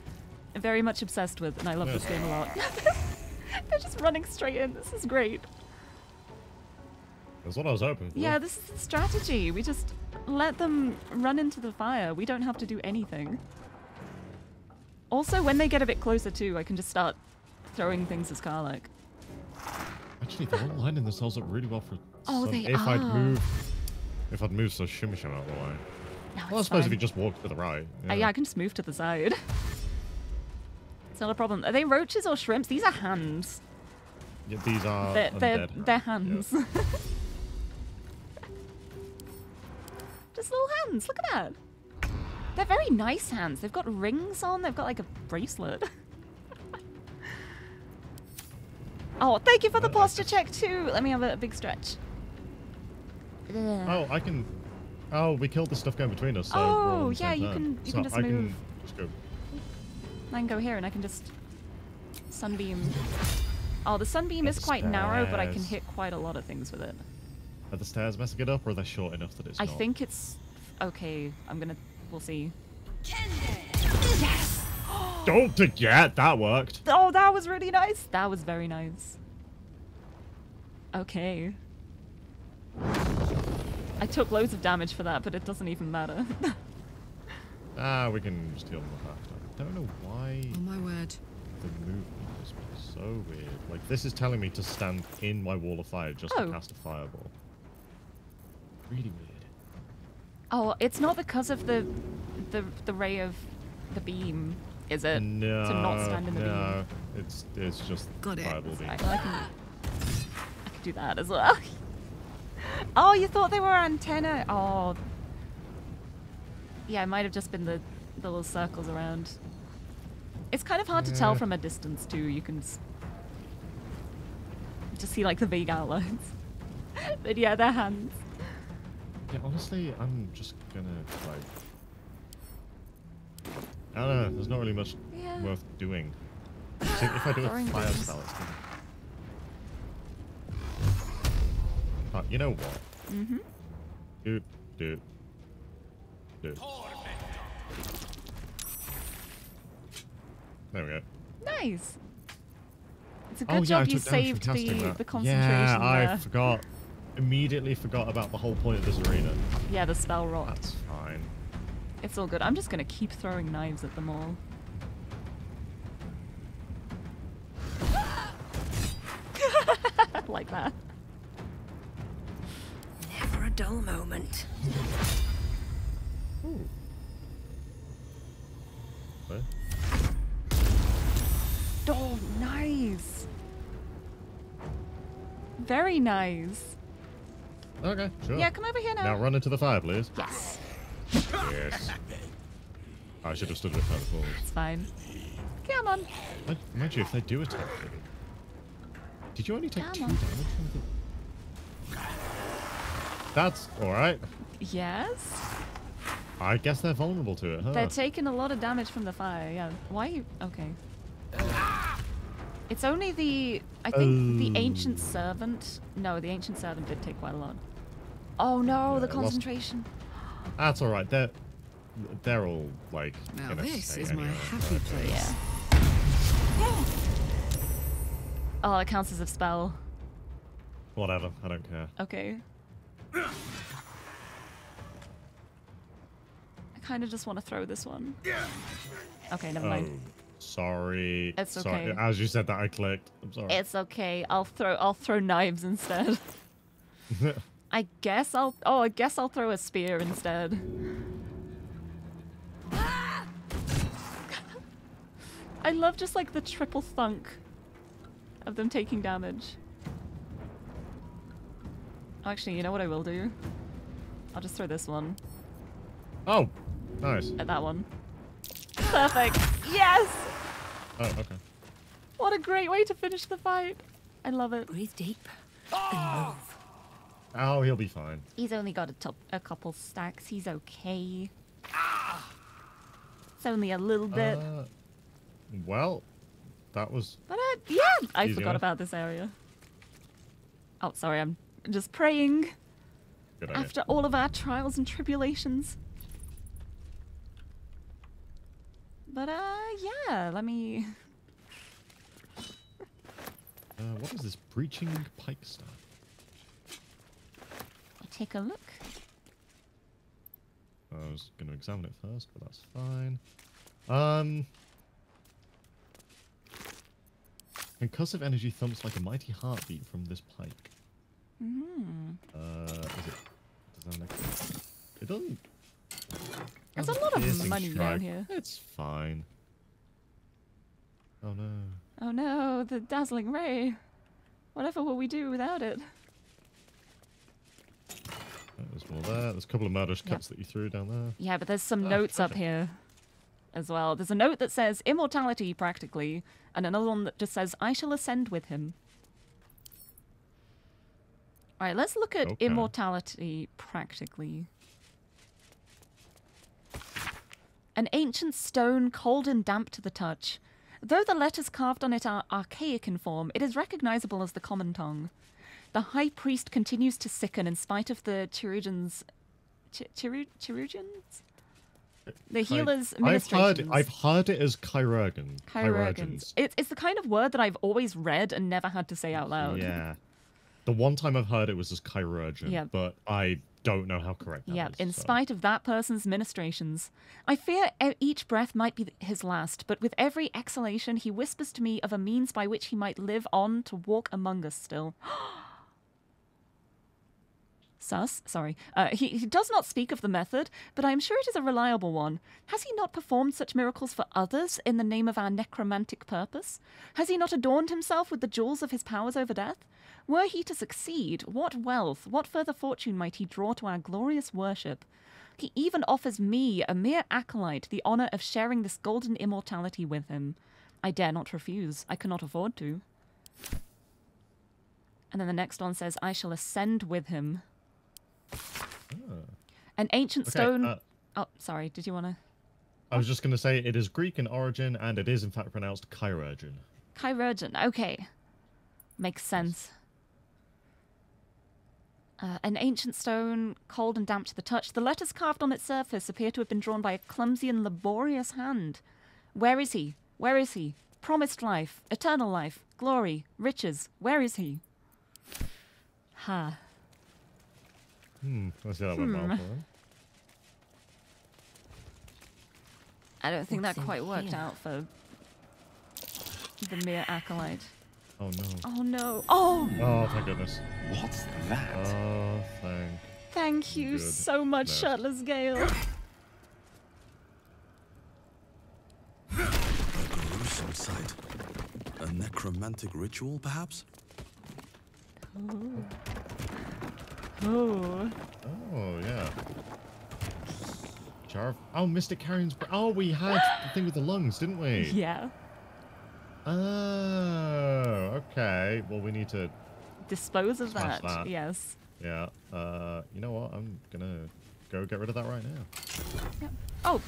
very much obsessed with, and I love this game a lot. They're just running straight in. This is great. That's what I was hoping for. Yeah, this is the strategy. We just let them run into the fire. We don't have to do anything. Also, when they get a bit closer too, I can just start throwing things as Karlach. Actually, they're all lining themselves up really well for. Oh, some- they if I'd are. move, if I'd move so Shimmy Shim out of the way. No, well, I suppose if fine. you just walk to the right. Uh, yeah, I can just move to the side. it's not a problem. Are they roaches or shrimps? These are hands. Yeah, these are they're, they're, undead. they're hands. just little hands. Look at that. They're very nice hands. They've got rings on. They've got like a bracelet. oh, thank you for the posture check too. Let me have a, a big stretch. Oh, I can. Oh, we killed the stuff going between us. So Oh, on the same yeah, you turn. can- you So can just I move. Can just go. I can go here and I can just sunbeam. Oh, the sunbeam is quite narrow, but I can hit quite a lot of things with it. Are the stairs messing it up, or are they short enough that it's I not? think it's okay. I'm gonna. We'll see. Don't forget that worked. Oh, that was really nice. That was very nice. Okay. I took loads of damage for that, but it doesn't even matter. Ah, we can just heal them up after. I don't know why Oh my word. the movement is so weird. Like this is telling me to stand in my wall of fire just Oh. to cast a fireball. Really weird. oh, it's not because of the the the ray of the beam, is it? No, To not stand in the no, it's it's just Got it. fireball beam. Right, well, I can I can do that as well. oh, you thought they were antenna? Oh. Yeah, it might have just been the, the little circles around. It's kind of hard to tell from a distance too. You can just see like the vague outlines. but yeah, they're hands. Yeah, honestly, I'm just gonna like. I don't know. There's not really much Yeah. worth doing. See, if I do a fire things. spell, it's gonna. Uh, you know what? Mm-hmm. Do do do. There we go. Nice. It's a good oh yeah, job you took damage from saved the, that. the concentration Yeah, I forgot. Immediately forgot about the whole point of this arena. Yeah, the spell rot. That's fine. It's all good. I'm just gonna keep throwing knives at them all. like that. Never a dull moment. Ooh. What? Oh, nice. Very nice. Okay, sure. Yeah, come over here now. Now run into the fire, please. Yes. Yes. I should have stood a bit further forward. It's fine. Come on. Mind- you, if they do attack did you only take Come two on. damage from the... That's alright. Yes. I guess they're vulnerable to it, huh? They're taking a lot of damage from the fire. Yeah. Why you? Okay. It's only the. I think the oh. ancient Oh. servant. No, the ancient servant did take quite a lot. Oh no, the concentration. lost- concentration. That's alright. They're, they're all, like, Now this stay is my happy but- place. Oh, it counts as a spell. Whatever, I don't care. Okay. I kind of just want to throw this one. Okay, never Oh, mind. sorry. It's Sorry. okay. As you said that, I clicked. I'm sorry. It's okay. I'll throw. I'll throw knives instead. I guess I'll. Oh, I guess I'll throw a spear instead. I love just like the triple thunk of them taking damage. Oh, actually, you know what I will do? I'll just throw this one oh, nice. at that one. Perfect. Yes. Oh, okay. What a great way to finish the fight. I love it. Breathe deep ah! and move. Oh, he'll be fine. He's only got a, top, a couple stacks. He's okay. It's only a little bit. Uh, well, that was but uh, yeah, I forgot enough. about this area. Oh, sorry. I'm just praying after all of our trials and tribulations. But uh, yeah. Let me. uh, what is this breaching pike staff? Take a look. I was going to examine it first, but that's fine. Um, concussive energy thumps like a mighty heartbeat from this pike. Hmm. Uh, is it? Does that make It doesn't. There's a lot of money down here. It's fine. Oh no. Oh no, the dazzling ray. Whatever will we do without it? There's more there. There's a couple of murderous Yep. cuts that you threw down there. Yeah, but there's some Ah, notes up here as well. There's a note that says immortality practically, and another one that just says I shall ascend with him. Alright, let's look at Okay. immortality practically. An ancient stone, cold and damp to the touch. Though the letters carved on it are archaic in form, it is recognizable as the common tongue. The high priest continues to sicken in spite of the Chirugians. Ch- Chirugians? The healer's I, I've heard. ministrations. I've heard it as Chirurgan. Chirurgans. It's, it's the kind of word that I've always read and never had to say out loud. Yeah. The one time I've heard it was as chirurgeon, Yeah. but I don't know how correct that Yep, is, in so. spite of that person's ministrations. I fear each breath might be his last, but with every exhalation he whispers to me of a means by which he might live on to walk among us still. Sus, sorry. Uh, he, he does not speak of the method, but I am sure it is a reliable one. Has he not performed such miracles for others in the name of our necromantic purpose? Has he not adorned himself with the jewels of his powers over death? Were he to succeed, what wealth, what further fortune might he draw to our glorious worship? He even offers me, a mere acolyte, the honour of sharing this golden immortality with him. I dare not refuse. I cannot afford to. And then the next one says, I shall ascend with him. An ancient Okay, stone. uh, oh, sorry. Did you want to? I was just going to say it is Greek in origin, and it is in fact pronounced chirurgeon. Chirurgeon. Okay. Makes sense. Uh, an ancient stone, cold and damp to the touch. The letters carved on its surface appear to have been drawn by a clumsy and laborious hand. Where is he? Where is he? Promised life, eternal life, glory, riches. Where is he? Ha. Hmm. Let's see how that went well Hmm. for him. I don't think What's that quite worked here? out for the mere acolyte. Oh no. Oh no. Oh! Oh, thank goodness. What's that? Oh, thank. Thank you Good. so much, No. Shirtless Gale. Gruesome sight. A necromantic ritual, perhaps? Oh. Oh. Oh yeah. Jar. of- Oh, Mystic Carrion's. Oh, we had the thing with the lungs, didn't we? Yeah. Oh, okay. Well, we need to. Dispose of that. that. Yes. Yeah. Uh, you know what? I'm gonna go get rid of that right now. Oh,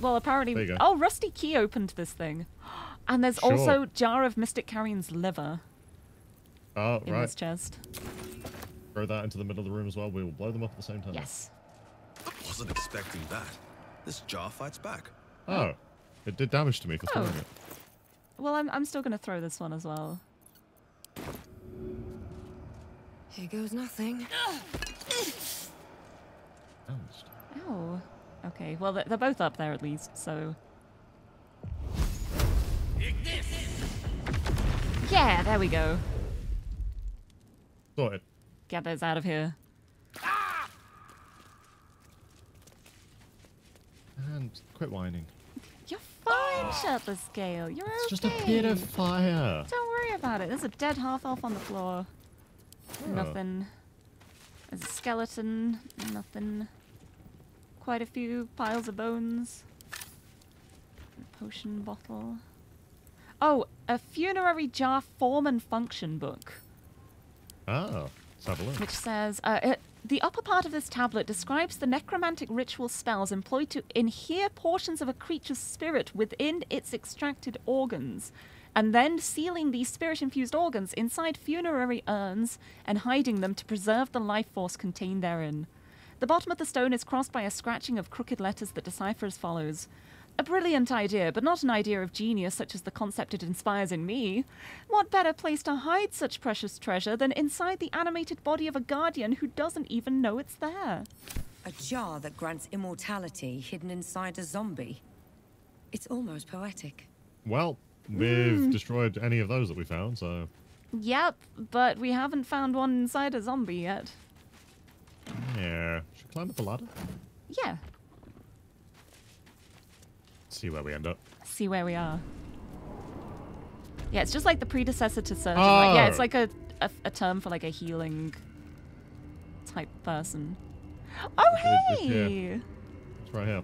well, apparently. Oh, Rusty Key opened this thing. And there's Sure. also Jar of Mystic Carrion's liver Oh, in right. this chest. Throw that into the middle of the room as well. We will blow them up at the same time. Yes. Wasn't expecting that. This jar fights back. Oh, it did damage to me for throwing Oh. it. Well, I'm, I'm still going to throw this one as well. Here goes nothing. Bounced. Oh. Okay, well, they're, they're both up there at least, so. Yeah, there we go. Sorted. Get those out of here. And quit whining. You're fine, Shirtless Gale. You're It's okay. just a bit of fire. Don't worry about it. There's a dead half elf on the floor. Oh. Nothing. There's a skeleton. Nothing. Quite a few piles of bones. A Potion bottle. Oh, a funerary jar form and function book, Oh, which says uh, it, the upper part of this tablet describes the necromantic ritual spells employed to inhere portions of a creature's spirit within its extracted organs, and then sealing these spirit-infused organs inside funerary urns and hiding them to preserve the life force contained therein. The bottom of the stone is crossed by a scratching of crooked letters that decipher as follows. A brilliant idea, but not an idea of genius such as the concept it inspires in me. What better place to hide such precious treasure than inside the animated body of a guardian who doesn't even know it's there? A jar that grants immortality hidden inside a zombie. It's almost poetic. Well, we've Hmm. destroyed any of those that we found, so Yep, but we haven't found one inside a zombie yet. yeah. Should we climb up the ladder? Yeah, See where we end up. see where we are. Yeah, it's just like the predecessor to surgeon. Like, yeah, it's Oh. like a, a a term for like a healing type person. Oh It- it- hey! yeah. It's right here.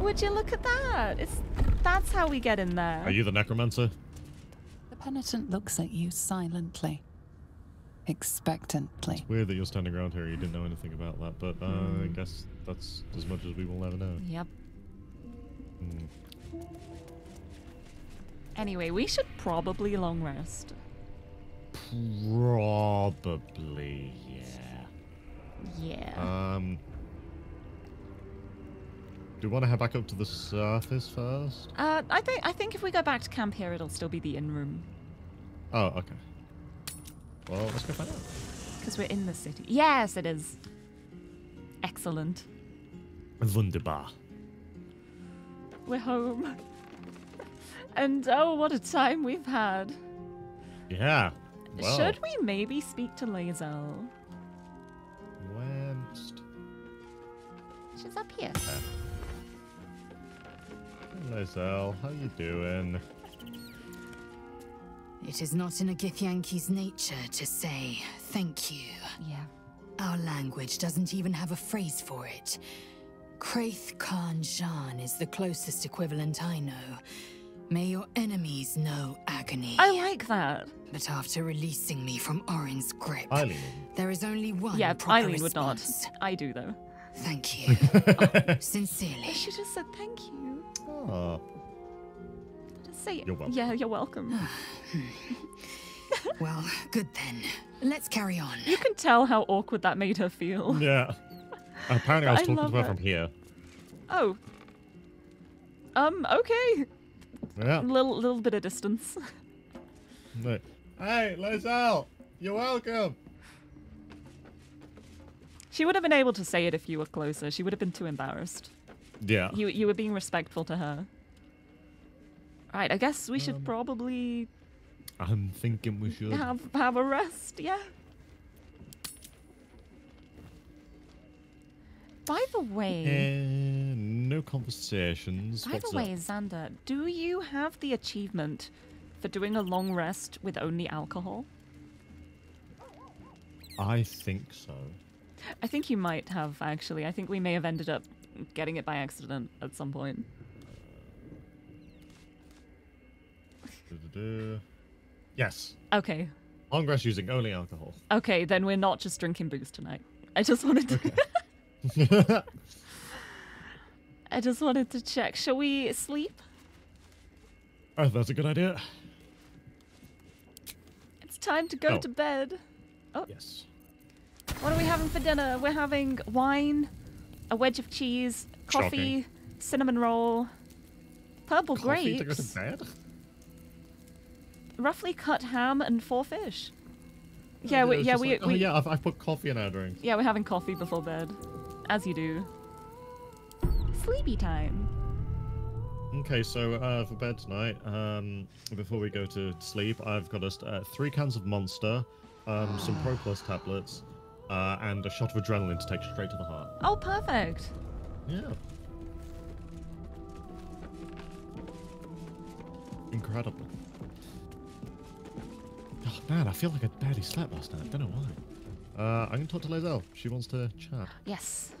Would you look at that? It's that's how we get in there. Are you the necromancer? The penitent looks at you silently, expectantly. It's Weird that you're standing around here. You didn't know anything about that, but uh, I Hmm. guess that's as much as we will ever know. Yep. Hmm. Anyway, we should probably long rest. Probably, yeah. Yeah. Um. Do you want to head back up to the surface first? Uh, I think I think if we go back to camp here, it'll still be the in room Oh, okay. Well, let's go find out. because we're in the city. Yes, it is. Excellent. Wunderbar. We're home. And oh, what a time we've had. Yeah. Well, Should we maybe speak to Lae'zel? Went. She's up here. Uh, Hello, Zell. How you doing? It is not in a Githyanki's nature to say thank you. Yeah. Our language doesn't even have a phrase for it. Kraith Khan Jan is the closest equivalent I know. May your enemies know agony. I like that. But after releasing me from Orin's grip, Eileen. there is only one Yeah, proper Eileen would not. I do though. Thank you. Sincerely. She just said thank you. Oh. Just say You're welcome. Yeah, you're welcome. well, good then. Let's carry on. you can tell how awkward that made her feel. Yeah. Apparently, I was I talking love to her her. from here. Oh. Um. Okay. Yeah. Little little bit of distance. No. Hey, Lae'zel! You're welcome! She would have been able to say it if you were closer. She would have been too embarrassed. Yeah. You you were being respectful to her. Right. I guess we Um, should probably I'm thinking we should. have have a rest. Yeah. By the way. Eh, no conversations. By What's the way, up? Xander, do you have the achievement for doing a long rest with only alcohol? I think so. I think you might have, actually. I think we may have ended up getting it by accident at some point. Yes. Okay. Long rest using only alcohol. Okay, then we're not just drinking booze tonight. I just wanted to. I just wanted to check. Shall we sleep? Oh, that's a good idea. It's time to go Oh. to bed. Oh. Yes. What are we having for dinner? We're having wine, a wedge of cheese, coffee, Shocking. cinnamon roll, purple Coffee to go to grapes, bed? Roughly cut ham, and four fish. Oh, Yeah, we, yeah, we, like, oh, we, yeah, I've, I've put coffee in our drink. yeah, we're having coffee before bed, as you do. Sleepy time. Okay, so uh, for bed tonight, um, before we go to sleep, I've got us uh, three cans of Monster, um, some Pro Plus tablets, uh, and a shot of adrenaline to take straight to the heart. Oh, perfect. Yeah. Incredible. Oh man, I feel like I barely slept last night. I don't know why. Uh, I'm gonna talk to Lae'zel. She wants to chat. Yes.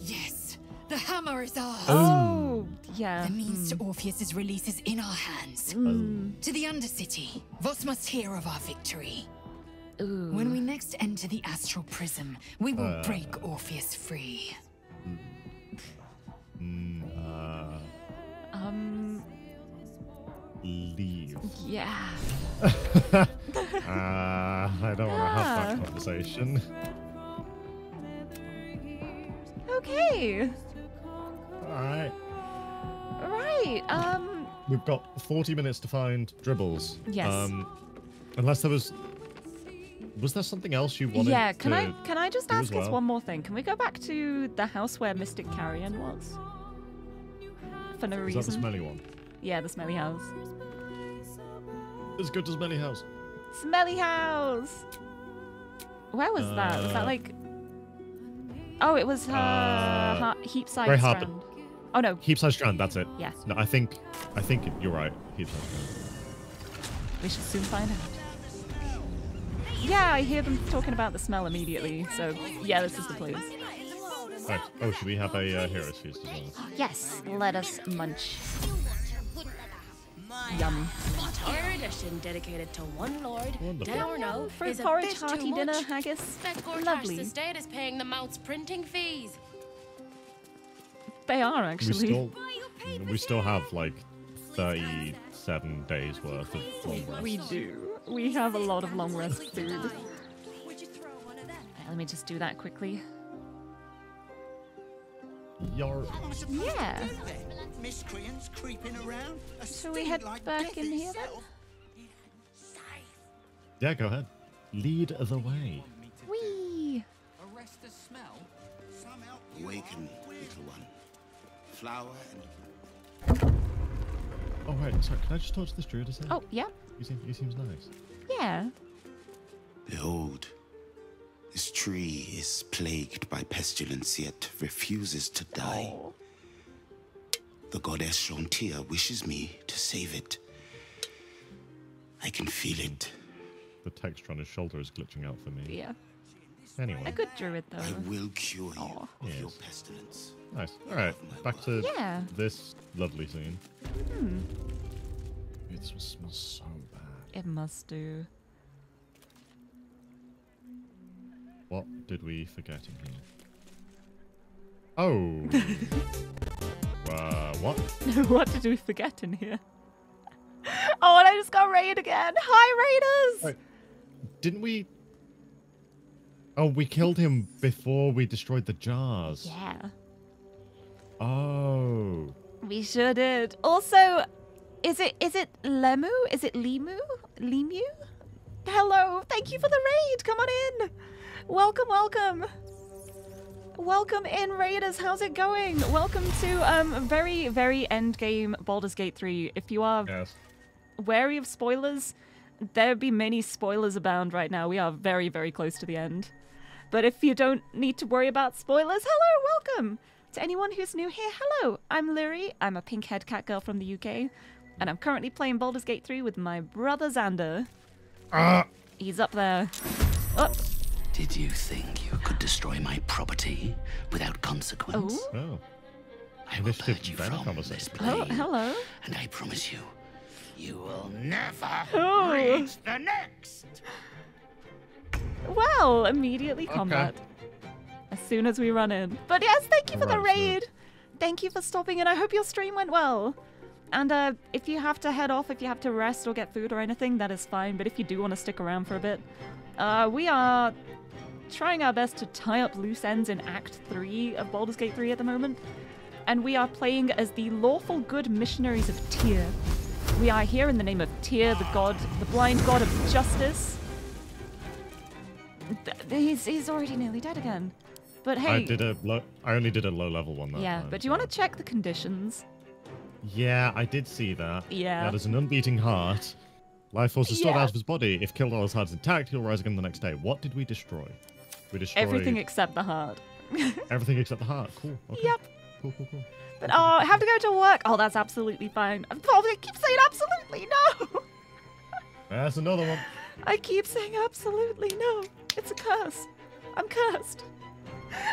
Yes, the hammer is ours. Oh, yeah. The means to Orpheus's release is in our hands. Mm. To the Undercity, Voss must hear of our victory. Ooh. When we next enter the Astral Prism, we will Uh. break Orpheus free. Mm, leave. yeah. uh, I don't want to have that conversation. Okay. All right. Right. Um. We've got 40 minutes to find dribbles. Yes. Um, unless there was. Was there something else you wanted? Yeah. Can I can I just ask us one more thing? Can we go back to the house where Mystic Carrion was? For no Is reason. that the smelly one? Yeah, the smelly house. As good as smelly house. Smelly house. Where was that? Was that Uh, like? Oh, it was uh, Uh, ha- Heapside Grey Harp- Strand. Oh no. Heapside Strand. That's it. Yeah. No, I think I think you're right. Heapside Strand. We should soon find out. Yeah, I hear them talking about the smell immediately. So yeah, this is the place. Right. Oh, should we have a uh, hero's feast as well? Yes, let us munch. Yum. Entire edition dedicated to one lord, Wonderful. dead or no, Fruit is a porridge, hearty dinner, much. haggis. Lovely. the state is paying the Mount's printing fees. They are We actually. still we still have like 37 days worth of long rest. We do. We have a lot of long rest food. Right, let me just do that quickly. Yar. Yeah. Miscreants creeping around. a Shall we head like back death in here then? Yeah, go ahead. Lead the way. Whee! Arrest the smell. Awaken, little one. Flower and Oh wait, sorry. Can I just talk to this druid a second? Oh, yeah. He seems he seems nice. Yeah. Behold, this tree is plagued by pestilence, yet refuses to die. The goddess Chauntea wishes me to save it. I can feel it. The texture on his shoulder is glitching out for me. Yeah. Anyway. A good druid though. I will cure you of your pestilence. Nice. All right, back to Yeah. this lovely scene. Hmm. It smells so bad. It must do. What did we forget in here? Oh. uh, what? what did we forget in here? Oh, and I just got raided again. Hi, raiders! Wait, didn't we? Oh, we killed him before we destroyed the jars. Yeah, Oh. we sure did. Also, is it is it Lemu? Is it Limu? Limu? Hello, thank you for the raid. Come on in. Welcome, welcome. Welcome in, Raiders. How's it going? Welcome to um very very end game Baldur's Gate 3. If you are Yes. wary of spoilers, there be many spoilers abound right now. We are very very close to the end. But if you don't need to worry about spoilers, hello, welcome to anyone who's new here. Hello, I'm Lirie. I'm a pink-haired cat girl from the UK, and I'm currently playing Baldur's Gate 3 with my brother Xander. Ah. He's up there. Oh, Did you think you could destroy my property without consequence? Oh. Oh. I will Initiative purge you banner from conversation. this oh, hello. and I promise you, you will never Oh. reach the next. Well, immediately combat. As soon as we run in. But yes, thank you for the Right, so- raid. Thank you for stopping in. I hope your stream went well. And uh, if you have to head off, if you have to rest or get food or anything, that is fine. But if you do want to stick around for a bit, uh, we are trying our best to tie up loose ends in Act 3 of Baldur's Gate 3 at the moment. And we are playing as the lawful good missionaries of Tyr. We are here in the name of Tyr, the god, the blind god of justice. Th- He's, he's already nearly dead again. But hey. I did a low. I only did a low level one that yeah, time, but do you want to check the conditions? Yeah, I did see that. Yeah. That is an unbeating heart. Life force is stored Yeah. out of his body. If his heart is intact, he'll rise again the next day. What did we destroy? We destroyed Everything except the heart. everything except the heart. Cool. Okay. Yep. Cool, cool, cool. But oh, I have to go to work. Oh, that's absolutely fine. I keep saying absolutely no. That's another one. I keep saying absolutely no. It's a curse. I'm cursed.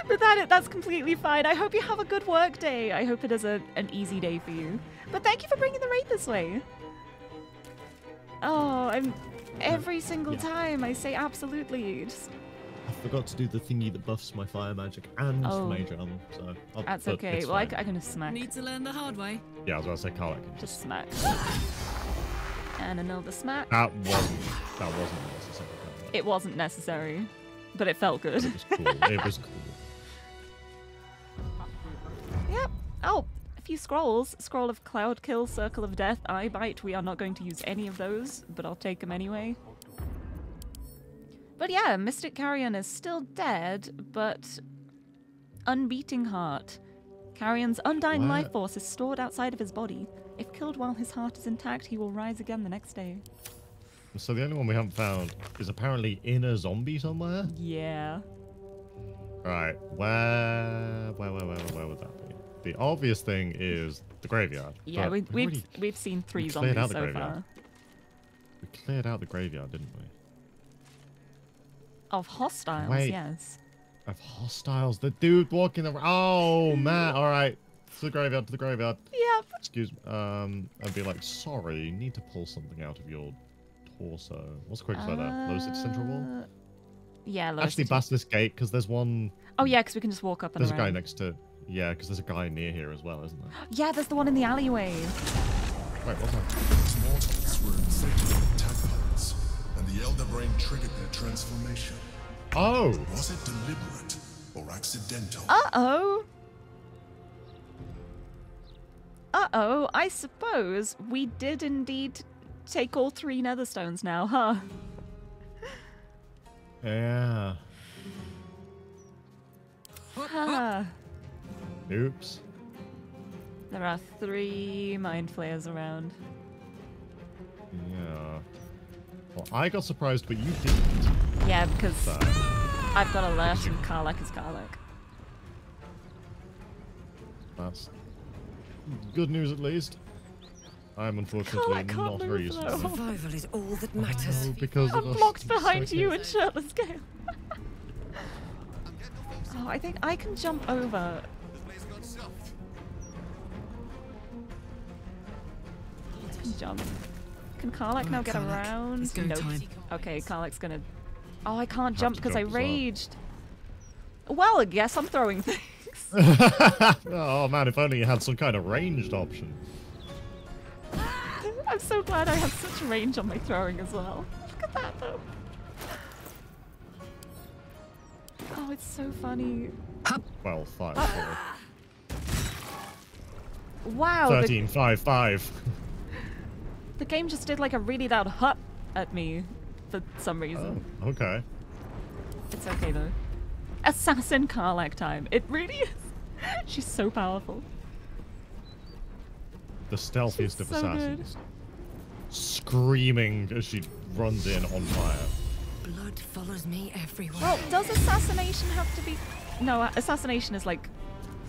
But that that's completely fine. I hope you have a good work day. I hope it is a, an easy day for you. But thank you for bringing the raid this way. Oh, I'm every single Yeah. time I say absolutely. Just, I forgot to do the thingy that buffs my fire magic and Oh. mage armor. So I'll, that's okay. Well, I, fine. c- I can just smack. Need to learn the hard way. Yeah, I was about to say Carl. I can just. Just smack. And another smack. That wasn't. That wasn't necessary. It wasn't necessary, but it felt good. It was cool. it was cool. Oh, a few scrolls. Scroll of Cloud Kill, Circle of Death, Eye Bite. We are not going to use any of those, but I'll take them anyway. But yeah, Mystic Carrion is still dead, but unbeating heart. Carrion's undying What? life force is stored outside of his body. If killed while his heart is intact, he will rise again the next day. So the only one we haven't found is apparently in a zombie somewhere. Yeah. Right, where, where, where, where, where would that be? The obvious thing is the graveyard. Yeah, we, we've we've we've seen three we zombies so graveyard. far. We cleared out the graveyard, didn't we? Of hostiles, Wait. yes. Of hostiles. The dude walking around. Oh man! All right, to the graveyard. To the graveyard. Yep. Excuse. me. Um, I'd be like, sorry, you need to pull something out of your torso. What's the quick way there? Low City Central Wall. Uh, Yeah, low Actually, city. past this gate because there's one. Oh yeah, because we can just walk up and There's a guy next to. Yeah, because there's a guy near here as well, isn't there? Yeah, there's the one in the alleyway. Wait, what's that? The Elder Brain triggered their transformation. Oh! Was it deliberate or accidental? Uh oh. Uh oh. I suppose we did indeed take all three Netherstones now, huh? Yeah. Huh. Oops. There are three mind flayers around. Yeah. Well, I got surprised, but you didn't. Yeah, because So, I've got a alert and Karlach is Karlach. that's good news at least. I'm unfortunately I can't not very useful. though. Survival is all that matters. Oh, because I'm of us. blocked behind so you cute. and shirtless Gale. oh, I think I can jump over. I can jump. Can Karlach now get Karlach, around? it's go Nope. time. Okay, Karlach's gonna. Oh, I can't jump because I jump as well. raged. Well, I guess I'm throwing things. oh man, if only you had some kind of ranged option. I'm so glad I have such range on my throwing as well. Look at that though. Oh, it's so funny. Well, five, Ah. four. Wow, the, 13, five, five. The game just did like a really loud hut at me for some reason. Oh, okay. It's okay though. Assassin Karlach time. It really is. She's so powerful. The stealthiest She's of so good. assassins. Screaming as she runs in on fire. Blood follows me everywhere. Well, does assassination have to be? No, assassination is like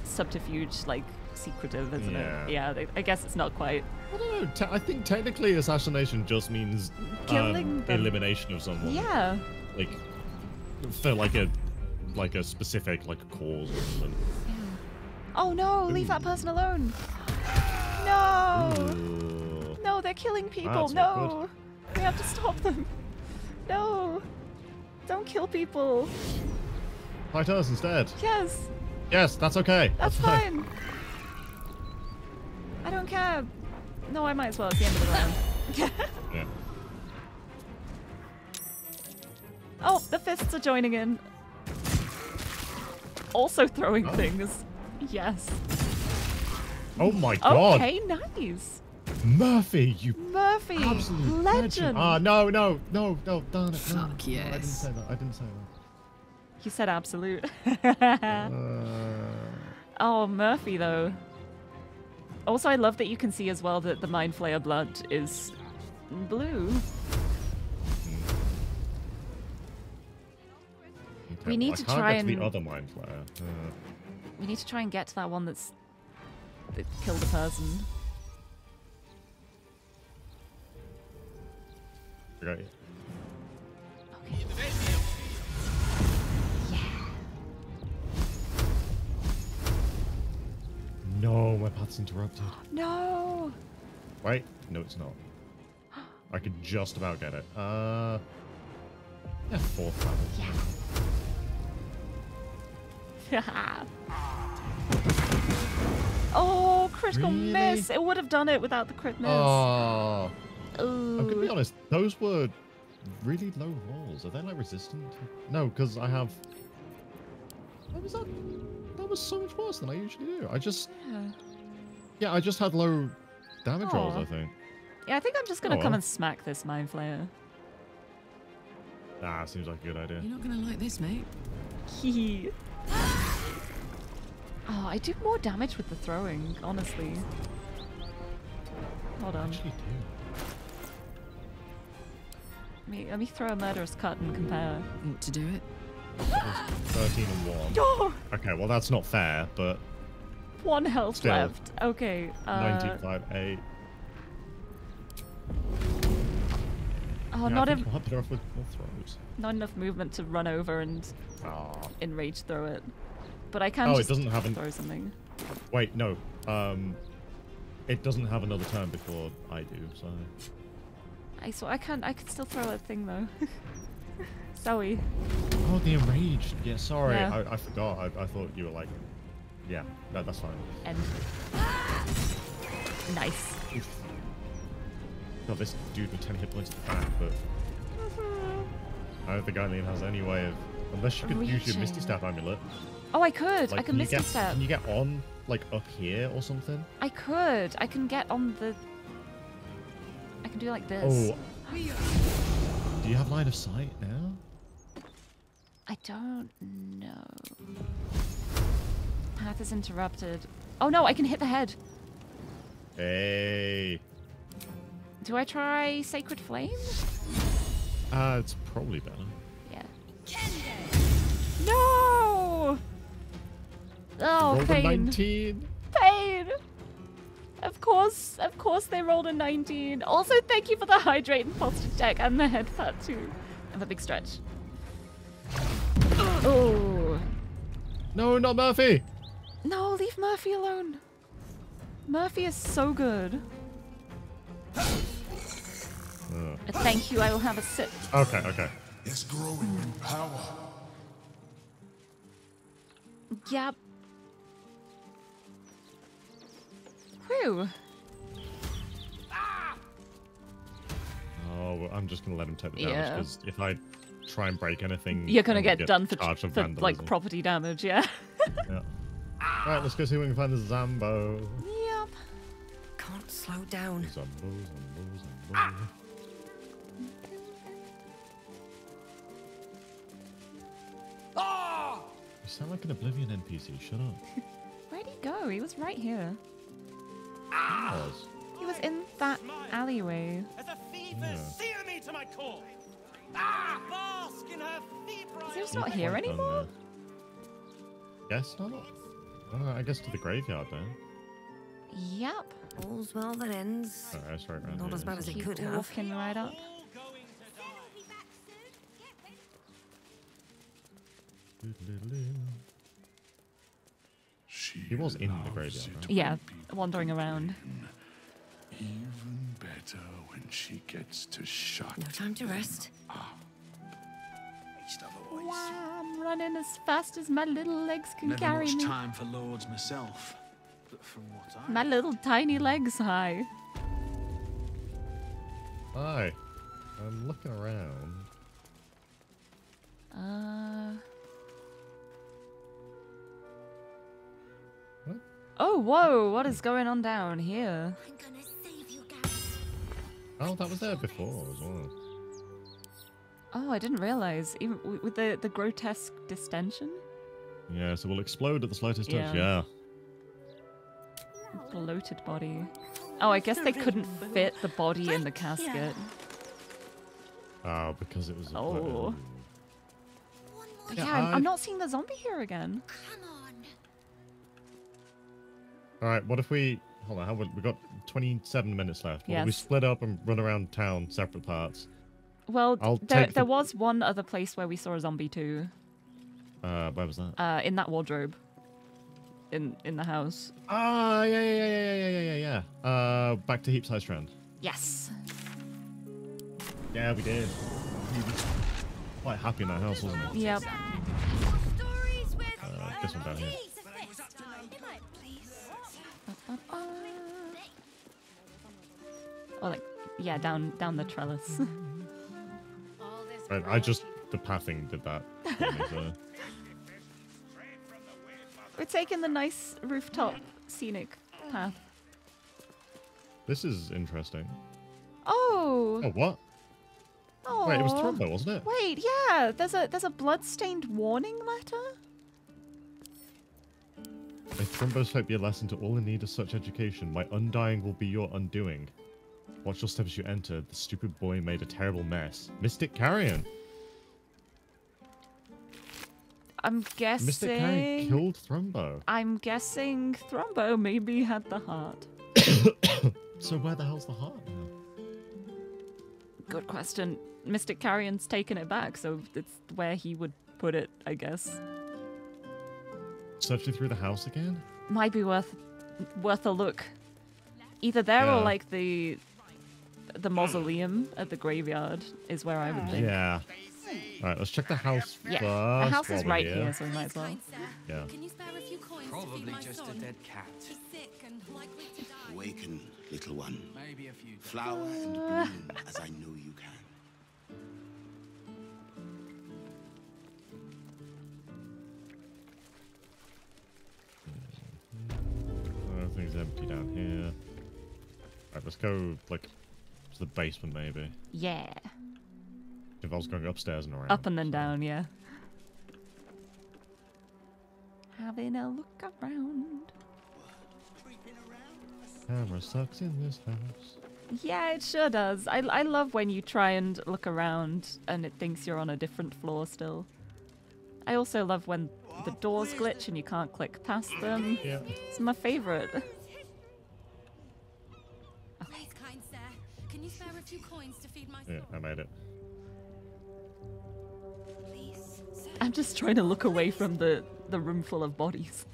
subterfuge, like secretive, isn't Yeah. it? Yeah, they, I guess it's not quite. I don't know. Te- I think technically assassination just means Killing um, elimination of someone. Yeah. Like for like a like a specific like cause or something. Oh no, leave that person alone. No. Ooh. No, they're killing people. That's no. We have to stop them. No. Don't kill people. Fight us instead. Yes. Yes, that's okay. That's fine. I don't care. No, I might as well. It's the end of the round. Yeah. Oh, the fists are joining in. Also throwing Oh. things. Yes. Oh my god. Okay, nice. Murphy, you Murphy, absolute legend. Ah, no, no, no, no, darn it. No, Fuck no, I didn't say that. I didn't say that. You said absolute. Uh, oh, Murphy though. Also, I love that you can see as well that the Mind Flayer blood is blue. We need I to can't try get to and- the other mind flayer. Uh, We need to try and get to that one that's that killed a person. okay. No, my path's interrupted. No. Wait, no, it's not. I could just about get it. Uh, yeah, fourth level. oh, critical Really? miss! It would have done it without the crit miss. Oh, I'm gonna be honest. Those were really low rolls. Are they like resistant? No, because I have. What was that? That was so much worse than I usually do. I just, Yeah. yeah, I just had low damage rolls. I think. Yeah, I think I'm just gonna Oh, come well. and smack this mind flayer. Ah, seems like a good idea. You're not gonna like this, mate. Hee. Oh, I do more damage with the throwing, honestly. Hold on. Actually, do. Let me, let me throw a murderous cut and compare. Want to do it? Thirteen and one. Oh! Okay, well that's not fair, but One health Still. left. Okay. Uh, ninety-five eight. Oh, Yeah, not, I a, think better off with throws. not enough movement to run over and Ah. enrage throw it. But I can Oh, it doesn't have an- throw something. Wait, no. Um, it doesn't have another turn before I do, so. I so I can I can still throw a thing though. Sorry. Oh, the enraged. Yeah, sorry. I, I forgot. I, I thought you were like, yeah, that, that's fine. And nice. Got this dude with ten hit points at the back, but I don't think Eileen has any way of, unless you could use your Misty Step amulet. Oh, I could. I Like, can you misty get, step. Can you get on like up here or something? I could. I can get on the. I can do like this. Oh. Do you have line of sight now? I don't know. Path is interrupted. Oh no, I can hit the head. Hey. Do I try Sacred Flame? Uh, it's probably better. Yeah. No! Oh, Rolled a pain. 19. Pain! Of course, of course they rolled a 19. Also, thank you for the hydrate and posture check and the head pat too. And the big stretch. Oh. No, not Murphy! No, leave Murphy alone. Murphy is so good. Uh, Thank you, I will have a sip. Okay, okay. It's growing in power. Yep. Whew. Oh, well, I'm just gonna let him take the damage Yeah. because if I try and break anything, You're gonna I'm get, done for, for like property damage, yeah. Yeah. Alright, let's go see if we can find the Zambo. yep. Can't slow down. Zambo, Zambo, Zambo. Ah! Ah! You sound like an Oblivion NPC. Shut up. Where'd he go? He was right here. Pause. He was in that alleyway. As a fever, Yeah. sear me to my core. Is he just not here anymore? there. Guess not. Uh, I guess to the graveyard then. Yep. All's well that ends. Alright, that's right. round Not here, as bad as isn't it Keep could have. walking right up. He was in the graveyard. Right? Yeah, wandering around. Even better when she gets to shut. No time to rest. Wow, I'm running as fast as my little legs can Never carry much me. time for lords myself. But from what I My little tiny legs high. Hi. I'm looking around. Uh. What? Oh, whoa! What is going on down here? You, Oh, that was there before as well. Oh, I didn't realize. Even with the the grotesque distension, Yeah, so we'll explode at the slightest touch. Yeah. Yeah. bloated body. Oh, I guess they couldn't fit the body in the casket. Oh, because it was. Oh. But Yeah, I'm, I'm not seeing the zombie here again. All right. What if we? Hold on. How we we got 27 minutes left. What if we split up and run around town separate parts? Well, there, there the... was one other place where we saw a zombie too. Uh, where was that? Uh, in that wardrobe. In in the house. Ah, uh, yeah, yeah, yeah, yeah, yeah, yeah, yeah. Uh, back to Heaps High Strand. Yes. Yeah, we did. Quite happy in that house, wasn't it? Yep. Uh, this one down here. Oh, like, yeah, down down the trellis. Right, I just the pathing did that. for so. We're taking the nice rooftop scenic path. This is interesting. Oh. Oh, what? Oh. Wait, it was Thrumbo, wasn't it? Wait, yeah. There's a there's a bloodstained warning letter. May Thrumbos hope be a lesson to all in need of such education. My undying will be your undoing. Watch your step as you enter. The stupid boy made a terrible mess. Mystic Carrion. I'm guessing. Mystic Carrion killed Thrumbo. I'm guessing Thrumbo maybe had the heart. So where the hell's the heart now? Good question. Mystic Carrion's taken it back, so it's where he would put it, I guess. Searching through the house again? Might be worth worth a look. Either there Yeah. or like the the mausoleum at the graveyard is where I would think. Yeah. Alright, let's check the house Yeah, first. the house is right here. here, so we might as well. Yeah. Can you spare a few coins to feed Probably my just a dead cat. He's sick and likely to die. Awaken, little one. Maybe a few. Flower and bloom as I know you can. Mm-hmm. Oh, Everything's empty down here. Alright, let's go, like, to the basement, maybe. Yeah. If I was going upstairs and around. Up and then down, yeah. Having a look around. Camera sucks in this house. Yeah, it sure does. I, I love when you try and look around and it thinks you're on a different floor still. I also love when the doors glitch and you can't click past them. Yeah. It's my favorite. Yeah, I made it. I'm just trying to look away from the, the room full of bodies.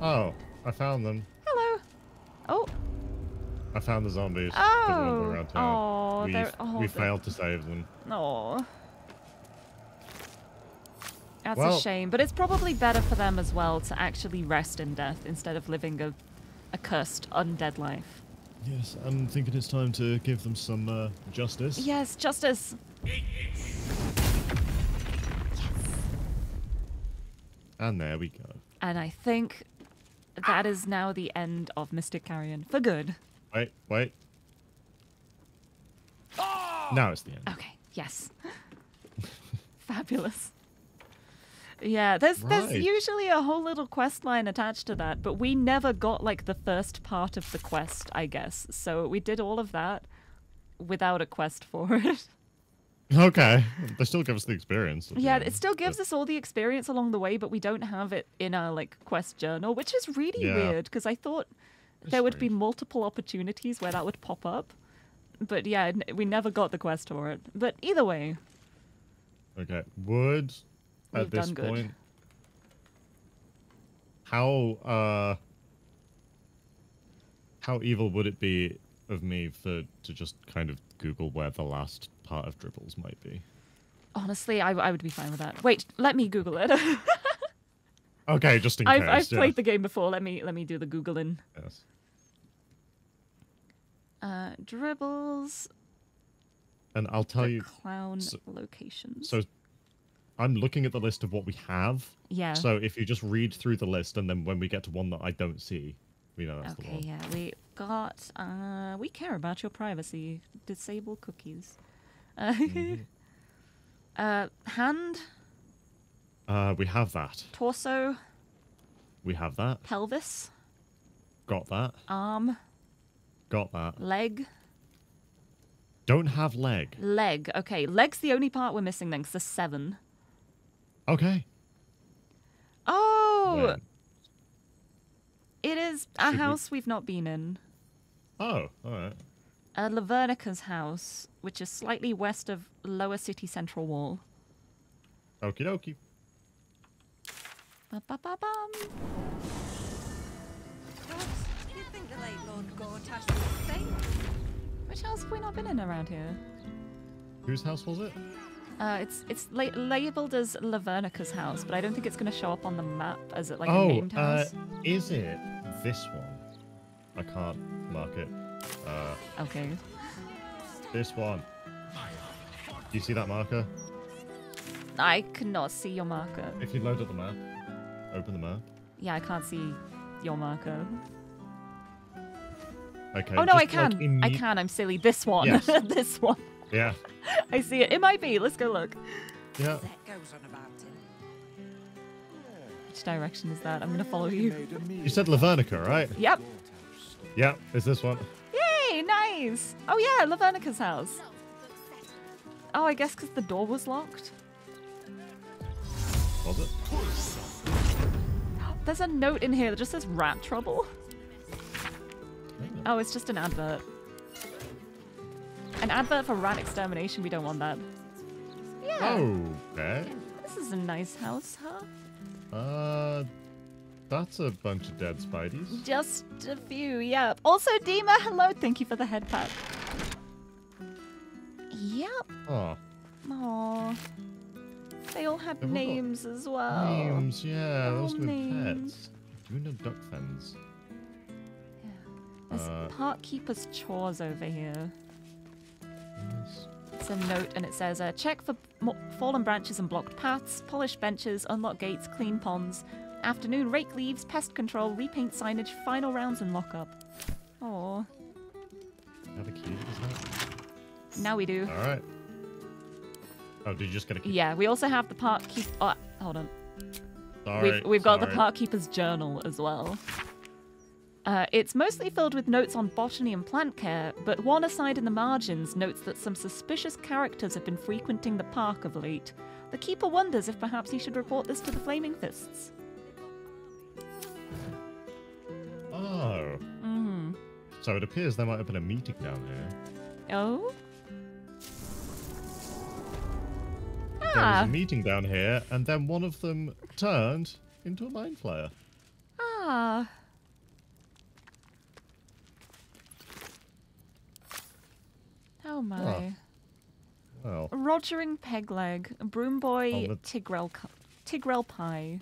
Oh, I found them. Hello. Oh, I found the zombies. Oh. wander. Oh, we oh, we failed to save them. no. That's Well- a shame, but it's probably better for them as well to actually rest in death instead of living a, a cursed undead life. Yes, I'm thinking it's time to give them some uh, justice. Yes, justice. And there we go. And I think that is now the end of Mystic Carrion for good. Wait, wait. Now it's the end. Okay, yes. Fabulous. Yeah, there's there's usually a whole little quest line attached to that, but we never got like the first part of the quest, I guess. So we did all of that without a quest for it. Okay, they still give us the experience. the yeah, end, it still gives us all the experience along the way, but we don't have it in our like quest journal, which is really Yeah. weird because I thought there would be multiple opportunities where that would pop up. But yeah, we never got the quest for it. But either way, Okay, would We've at this good. point how uh how evil would it be of me for to just kind of Google where the last part of Dribbles might be? honestly, I, I would be fine with that. Wait, let me Google it. Okay, just in I've, case. I've yeah. played the game before. Let me let me do the googling. Yes. Uh, dribbles And I'll tell you clown so- locations. So I'm looking at the list of what we have. Yeah. So if you just read through the list and then when we get to one that I don't see, we know that's the one. okay, yeah, we got. Uh, we care about your privacy. Disable cookies. Uh, Mm-hmm. uh, hand, Uh, we have that. torso, We have that. pelvis, Got that. arm, Got that. leg, Don't have leg. leg. Okay, leg's the only part we're missing then, 'cause there's seven. Okay. Oh, When? it is a Should house we've not been in. Oh, alright. Uh, Lavernica's house, which is slightly west of Lower City Central Wall. Okie dokie. Lord Gortash was safe? Which house have we not been in around here? Whose house was it? Uh, it's it's la- labeled as Lavernica's house, but I don't think it's going to show up on the map as it like oh, a named uh, house. is it this one? I can't mark it. Uh, Okay. this one. Do you see that marker? I cannot see your marker. If you load up the map, open the map. Yeah, I can't see your marker. Okay. oh no, I just, like, can. I can. I'm silly. This one. Yes. this one. Yeah. I see it. It might be. Let's go look. Yeah. goes on about him. Which direction is that? I'm gonna follow you. You said Lavernica, right? Yep. Yep, Is this one? Yay! Nice. Oh yeah, Lavernica's house. Oh, I guess because the door was locked. Was it? There's a note in here that just says rat trouble. Oh, it's just an advert. An advert for rat extermination. We don't want that. Yeah. Okay. This is a nice house, huh? Uh, that's a bunch of dead spideys. Just a few, yeah. Also, Dima, hello. Thank you for the head pat. Yep. Oh, Aww. They all have They've all got names as well. names. Yeah, All those could be names. pets. Do we know duck fens? There's Uh, park keeper's chores over here. It's a note and it says, uh, check for fallen branches and blocked paths, polish benches, unlock gates, clean ponds. Afternoon, rake leaves, pest control, repaint signage, final rounds and lockup. Oh, Have a key? Is that? now we do. All right. Oh, did you just get a key? Yeah, we also have the park keep. Oh, hold on. Sorry. we've we've got the park keeper's journal as well. Uh, it's mostly filled with notes on botany and plant care, but one aside in the margins notes that some suspicious characters have been frequenting the park of late. The keeper wonders if perhaps he should report this to the Flaming Fists. Oh. hmm So it appears there might have been a meeting down here. Oh? There was Ah. a meeting down here, and then one of them turned into a mind flayer. Ah. Oh my. Well, Rogering Pegleg, Broom Boy, Oh, Tigrel, Tigrel Pie.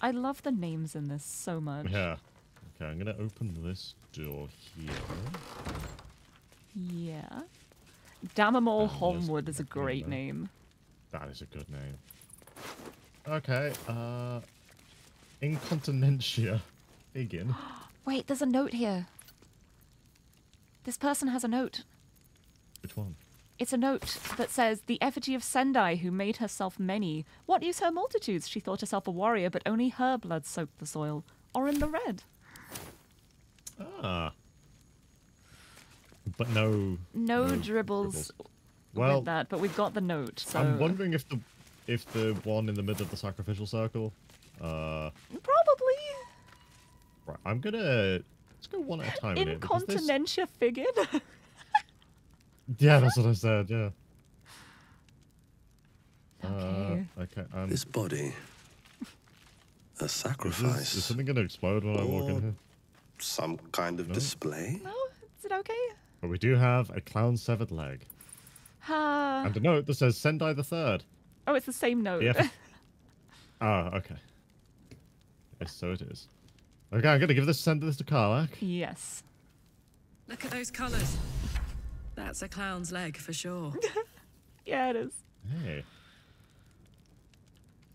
I love the names in this so much. yeah. Okay, I'm gonna open this door here. Yeah. Damamol Holmwood is a great there. name. That is a good name. Okay, uh... Incontinentia. Begin. Wait, there's a note here. This person has a note. Which one? It's a note that says, The effigy of Sendai, who made herself many. What use her multitudes? She thought herself a warrior, but only her blood soaked the soil. Orin the Red. Ah. But no... No, dribbles, Well, with that, but we've got the note, so. I'm wondering if the if the one in the middle of the sacrificial circle, uh, Probably. right, I'm gonna let's go one at a time. in it, because this- Incontinentia figured. Yeah, that's what I said. Yeah. Okay. Uh, okay. Um, This body. A is, sacrifice. this, is something gonna explode when I walk in here? Some kind of display? no? Is it okay? But we do have a clown severed leg Uh, and a note that says Sendai the Third. oh, it's the same note. Yeah. Oh, okay. Yes, so it is. Okay, I'm gonna give this send this to Karlach. yes. Look at those colours. That's a clown's leg for sure. Yeah, it is. Hey,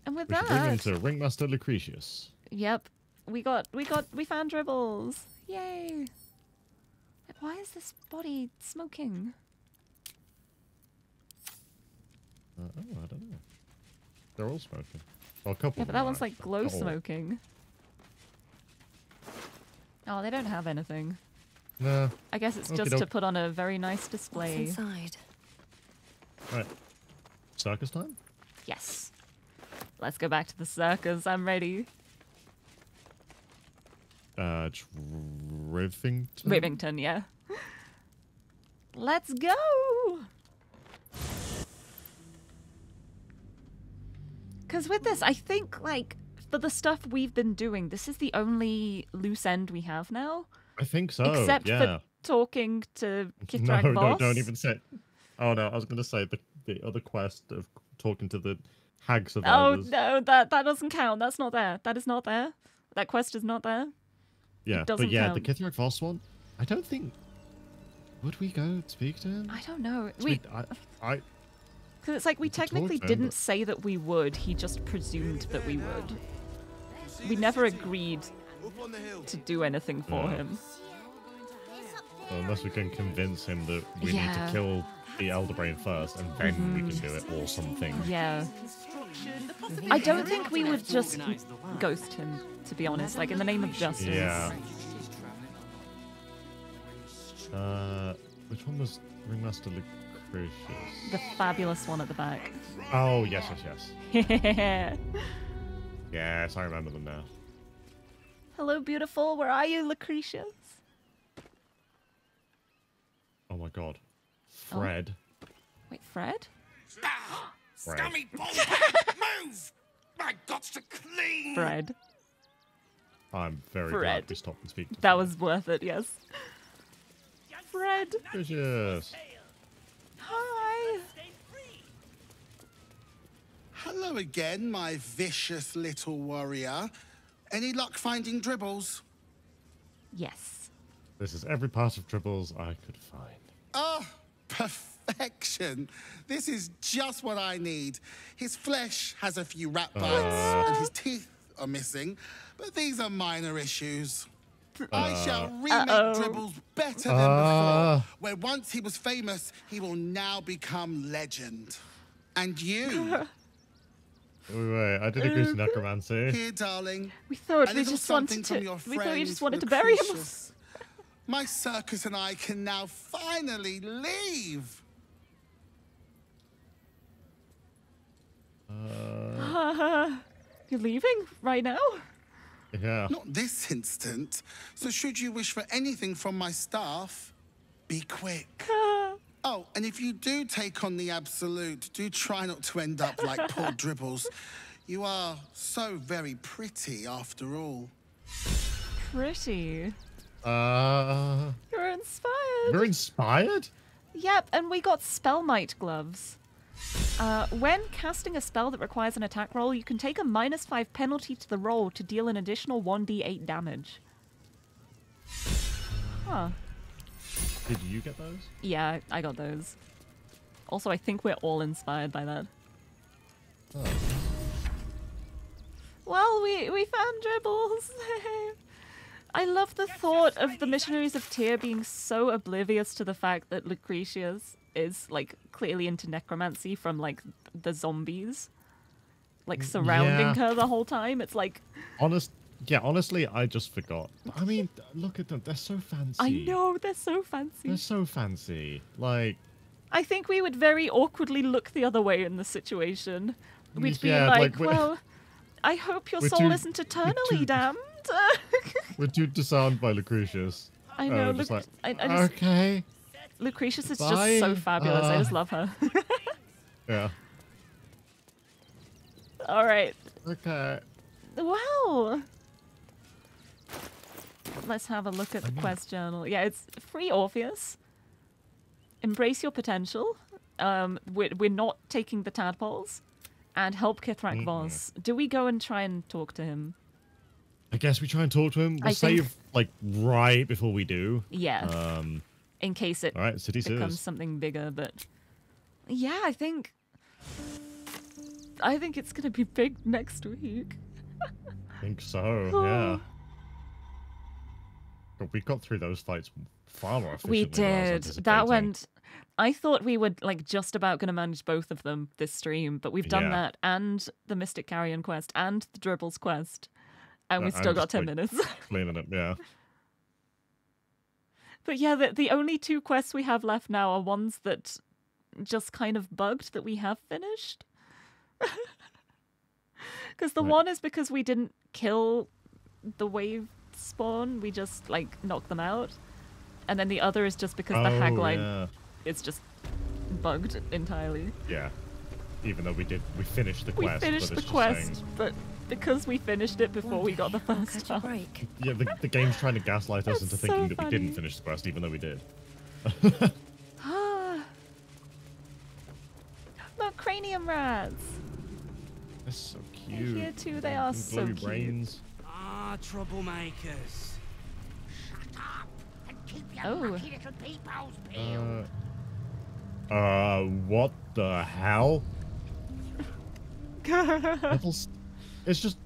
And with we should bring him to Ringmaster Lucretius. yep, we got, we got, we found dribbles. Yay! Why is this body smoking? Uh, oh, I don't know. They're all smoking. Well, a couple. Yeah, but that are, one's like glow Not smoking. Oh, they don't have anything. No. I guess it's Okey just to put on a very nice display. inside? Right. Circus time? Yes. Let's go back to the circus. I'm ready. Uh, Rivington? Rivington, yeah. Let's go! Because with this, I think, like, for the stuff we've been doing, this is the only loose end we have now. I think so. Except yeah. for talking to Kithrak no, Boss. no, don't even say. Oh no, I was going to say the the other quest of talking to the hag Oh, no, that, that doesn't count. That's not there. That is not there. That quest is not there. yeah, doesn't but yeah, count. the Kithrak Voss one. I don't think. Would we go speak to him? I don't know. We, I, I, Because it's like we technically him, didn't but- say that we would, he just presumed that we would. We never agreed to do anything for Yeah. him. Well, unless we can convince him that we need to kill the Elder Brain first, and then we Mhm. can do it, or something. Yeah. I don't think we would just ghost him, to be honest, like in the name of justice. Yeah. Uh, which one was Ringmaster Lucretius? The fabulous one at the back. Oh yes, yes, yes. Yes, I remember them now. Hello, beautiful. Where are you, Lucretius? Oh my god, Oh. Fred. Wait, Fred? Fred. Scummy ball! Move! My guts to clean! Fred. I'm very Fred. glad we stopped and speak. To That was worth it, yes. Fred. Lucretius. Hi. Hello again, my vicious little warrior. Any luck finding dribbles? Yes. This is every part of dribbles I could find. Oh, perfection. This is just what I need. His flesh has a few rat bites Uh. and his teeth are missing, but these are minor issues. I Uh. shall remake Uh-oh. Dribbles better than Uh. before. Where once he was famous, he will now become legend. And you, Wait, wait, I did agree to necromancy. here, darling. We thought a we just wanted to. We thought we friend, just wanted to bury him. My circus and I can now finally leave. Uh, You're leaving right now? yeah. Not this instant. So should you wish for anything from my staff, be quick. oh, and if you do take on the absolute, do try not to end up like poor Dribbles. You are so very pretty after all. Pretty. Uh, You're inspired. we're inspired. Yep, and we got Spellmight gloves. Uh, when casting a spell that requires an attack roll, you can take a minus 5 penalty to the roll to deal an additional 1d8 damage. Huh. Did you get those? Yeah, I got those. Also, I think we're all inspired by that. Oh. Well, we, we found dribbles. I love the thought of the missionaries of Tyr being so oblivious to the fact that Lucretius is like clearly into necromancy from like the zombies, like mm, surrounding Yeah. her the whole time. It's like Honest, yeah. Honestly, I just forgot. I mean, look at them. They're so fancy. I know they're so fancy. They're so fancy. Like, I think we would very awkwardly look the other way in the situation. We'd be Yeah, like, like, well, I hope your soul too- isn't eternally damned. we're too disarmed by Lucretius. I Uh, know. Luc- like, I, I just, okay. Lucretius is Bye. just so fabulous. I Uh. just love her. Yeah. All right. Okay. Wow. Let's have a look at the quest journal. Yeah, it's free Orpheus. Embrace your potential. Um, we're, we're not taking the tadpoles. And help Kithrak Mm-mm. Voss. Do we go and try and talk to him? I guess we try and talk to him. We'll I think- save like right before we do. Yeah. Um. in case it All right, City becomes something bigger. But yeah, I think I think it's gonna be big next week. I think so. Yeah. But we got through those fights far more efficiently. We than I was did. That went. I thought we were like just about gonna manage both of them this stream, but we've done Yeah. that and the Mystic Carrion quest and the Dribbles quest, and Uh, we still I'm got ten like, minutes. Cleaning it. Yeah. But yeah, the, the only two quests we have left now are ones that just kind of bugged that we have finished. Because the Right. one is because we didn't kill the wave spawn, we just like knock them out. And then the other is just because the Oh, hagline yeah. is just bugged entirely. Yeah. Even though we did, we finished the quest. We quest. finished but the it's just quest, saying- but because we finished it before we got the first half. yeah, the, the game's trying to gaslight us That's into so thinking that we didn't finish the quest, even though we did. Ah. Look, cranium rats. That's so They're cute. here too, they are And so cute. brains. Ah, troublemakers. Shut up and keep your Oh. mucky little peepholes peeled. Uh, Uh, what the hell? Levels- It's just.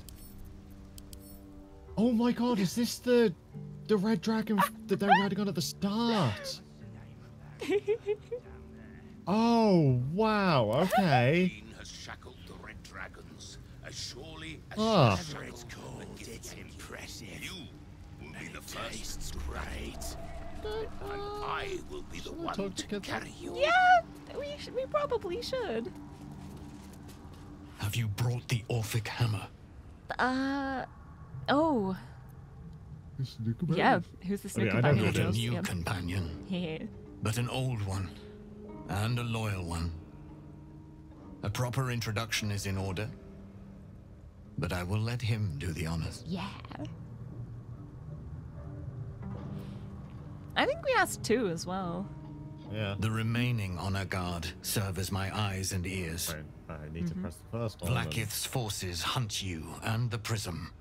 Oh my god! Is this the the red dragon that they're riding on at the start? Oh wow! Okay. Has shackled the red dragons as surely as Ah. Will be the first Tastes to great. and I will be the one talk to together? carry you. Yeah, we sh- we probably should. Have you brought the Orphic hammer? Uh, oh, yeah. Who's the I mean, snake I know companion? who of Not a new Yeah. companion, Yeah. but an old one. And a loyal one. A proper introduction is in order. But I will let him do the honors. Yeah. I think we asked two as well. Yeah. The remaining honor guard serve as my eyes and ears. I need to Mm-hmm. press the first one. Blackith's Vlaakith's forces hunt you and the prism.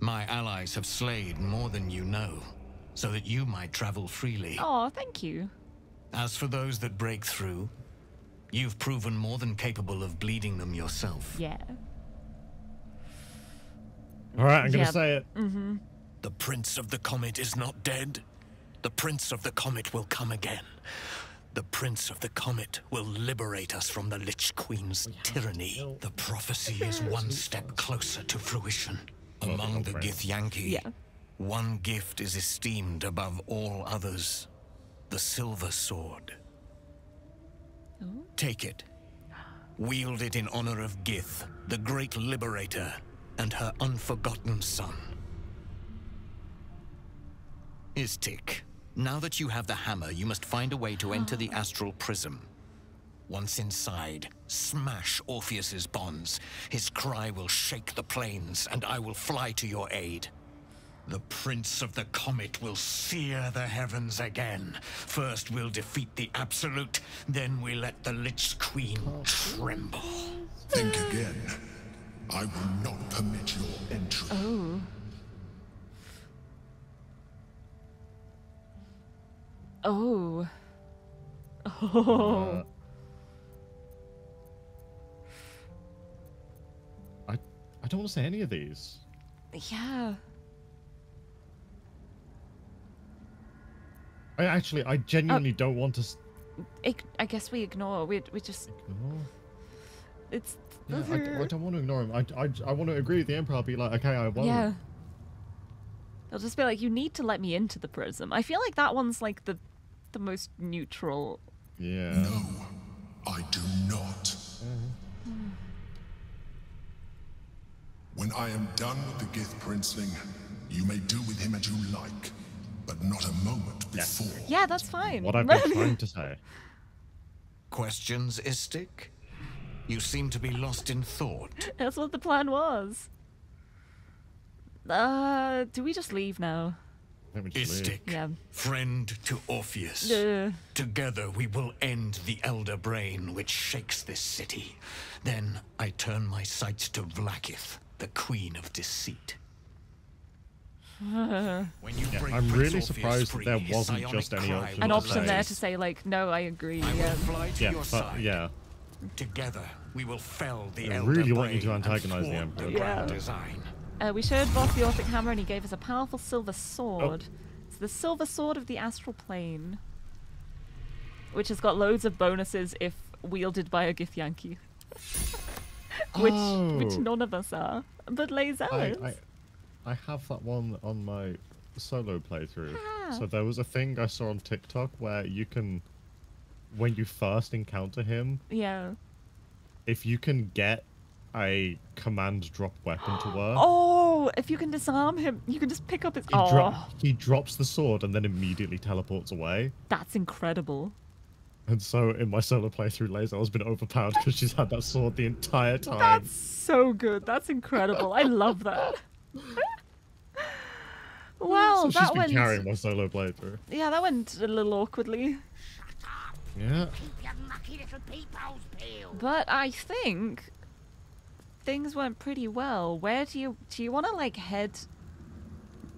My allies have slayed more than you know, so that you might travel freely. Oh, thank you. As for those that break through, you've proven more than capable of bleeding them yourself. Yeah. All right, I'm gonna Yeah. say it. Mm-hmm. The Prince of the Comet is not dead. The Prince of the Comet will come again. The Prince of the Comet will liberate us from the Lich Queen's tyranny. The prophecy is one step closer to fruition. Among the Githyanki, Yeah. one gift is esteemed above all others the Silver Sword. Oh. Take it. Wield it in honor of Gith, the great liberator, and her unforgotten son. Istik, now that you have the hammer, you must find a way to enter the astral prism. Once inside, smash Orpheus's bonds. His cry will shake the plains, and I will fly to your aid. The Prince of the Comet will sear the heavens again. First, we'll defeat the Absolute, then we let the Lich Queen tremble. Think again. I will not permit your entry. Oh. Oh. Oh. I I don't want to say any of these. yeah. I actually I genuinely uh, don't want to. I guess we ignore. We we just. Ignore? It's. Yeah, I, I don't want to ignore him. I, I, I want to agree with the Emperor. I'll be like, okay, I won't. Yeah. They'll just be like, you need to let me into the prism. I feel like that one's like the, the most neutral. Yeah. No, I do not. When I am done with the Gith Princeling, you may do with him as you like, but not a moment before. Yeah, that's fine. What I've been trying to say. Questions, Istik? You seem to be lost in thought. That's what the plan was. Uh, do we just leave now? Istik, Yeah. friend to Orpheus. Uh. Together we will end the Elder Brain which shakes this city. Then I turn my sights to Vlaakith, the Queen of Deceit. When you Yeah, break I'm really Orpheus surprised that there wasn't just any option An option there to say like, no, I agree. I yeah. fly to Yeah, your but, side. yeah. Together, we will fell the I Elder really want you to antagonize the thwart Emperor. The Yeah. design. Uh, we showed Voss the Orphic Hammer and he gave us a powerful silver Oh. sword. It's the Silver Sword of the Astral Plane. Which has got loads of bonuses if wielded by a Githyanki. which which Oh. none of us are. But Lae'zel is. I, I, I have that one on my solo playthrough. Ah. So there was a thing I saw on TikTok where you can, when you first encounter him, Yeah. if you can get a command drop weapon to work, Oh, if you can disarm him, you can just pick up his. he, Oh, dro- he drops the sword and then immediately teleports away. that's incredible. And so in my solo playthrough, Lae'zel's been overpowered because she's had that sword the entire time. That's so good. That's incredible. I love that. well, so she's that been went. carrying my solo playthrough. Yeah, that went a little awkwardly. Yeah. Your mucky little peepholes peeled. But I think things went pretty well. Where do you do you want to like head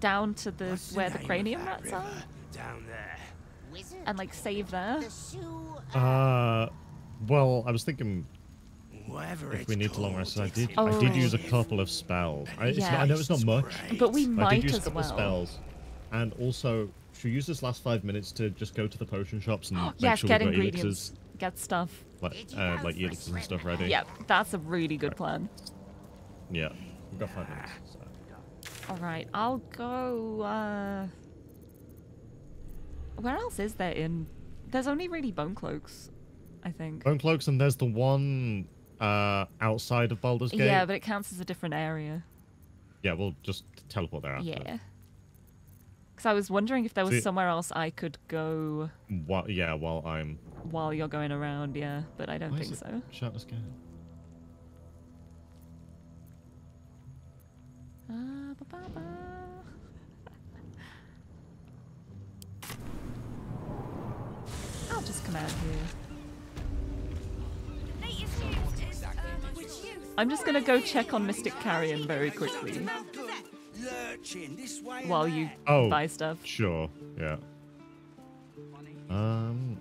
down to the What's where the name of cranium that rats are? Down there. and like save there? Uh, well, I was thinking Whatever if we need to long rest, I it's did. I did use a Oh. couple of spells. I, it's not, I know it's not much, But we I might did use a as couple of well. spells, and also should we use this last five minutes to just go to the potion shops and make yes, sure get we've got ingredients, elixirs, get stuff. like uh, like elixirs and stuff ready. Yep, that's a really good plan. Yeah, we've got five minutes. So. All right, I'll go. uh... Where else is there in? There's only really bone cloaks, I think. Bone cloaks, and there's the one uh, outside of Baldur's Gate. Yeah, but it counts as a different area. yeah, we'll just teleport there after. Yeah. Because I was wondering if there was See- somewhere else I could go While, yeah, while I'm while you're going around. Yeah, but I don't Why think so. Shut game. Ah, ba, ba, ba. I'll just come out here. I'm just gonna go check on Mystic Carrion very quickly while you Oh, buy stuff. Sure. Yeah. Um.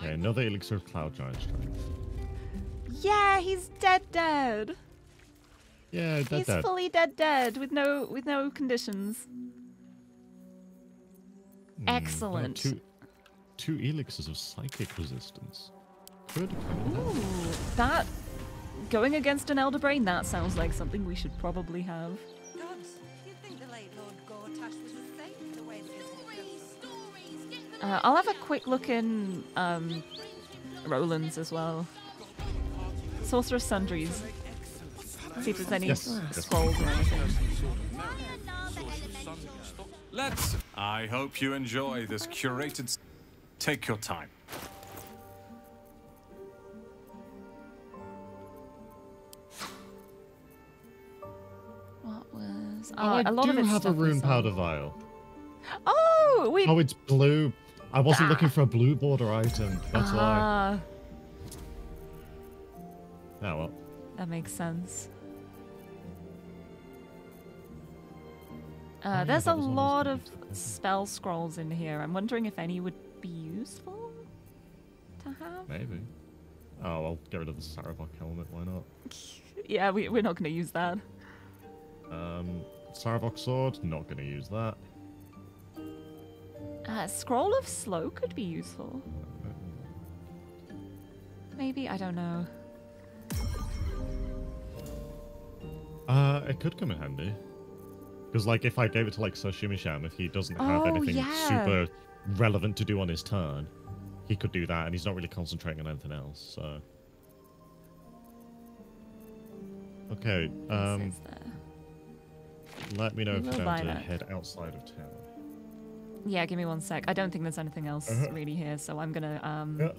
Okay, another elixir of cloud giant strength. Yeah, he's dead, dead. Yeah, dead, he's dead. fully dead, dead with no with no conditions. Hmm, well, Excellent. Two, two elixirs of psychic resistance. Good. Ooh, that going against an elder brain. That sounds like something we should probably have. Uh, I'll have a quick look in um, Rolan's as well. Sorcerous Sundries. See if there's any Yes, yes. scrolls or anything. Let's. I hope you enjoy this curated. Take your time. What was? Oh, I a lot do of have a stuff rune powder vial. Oh, we. Oh, it's blue. I wasn't Ah. looking for a blue border item. That's why. Ah, Oh well. that makes sense. Uh, there's a was one I was lot of spell scrolls in here. I'm wondering if any would be useful to have. Maybe. Oh, I'll get rid of the Sarevok helmet. Why not? Yeah, we, we're not going to use that. Um, Sarevok sword. Not gonna use that. Uh, scroll of slow could be useful. Maybe I don't know. Uh, it could come in handy. Because, like, if I gave it to, like, Sashimi Sham, if he doesn't have Oh, anything yeah. super relevant to do on his turn, he could do that, and he's not really concentrating on anything else, so. Okay, um. Let me know if will you're down to head outside of town. Yeah, give me one sec. I don't think there's anything else Uh-huh. really here, so I'm gonna um. Yeah.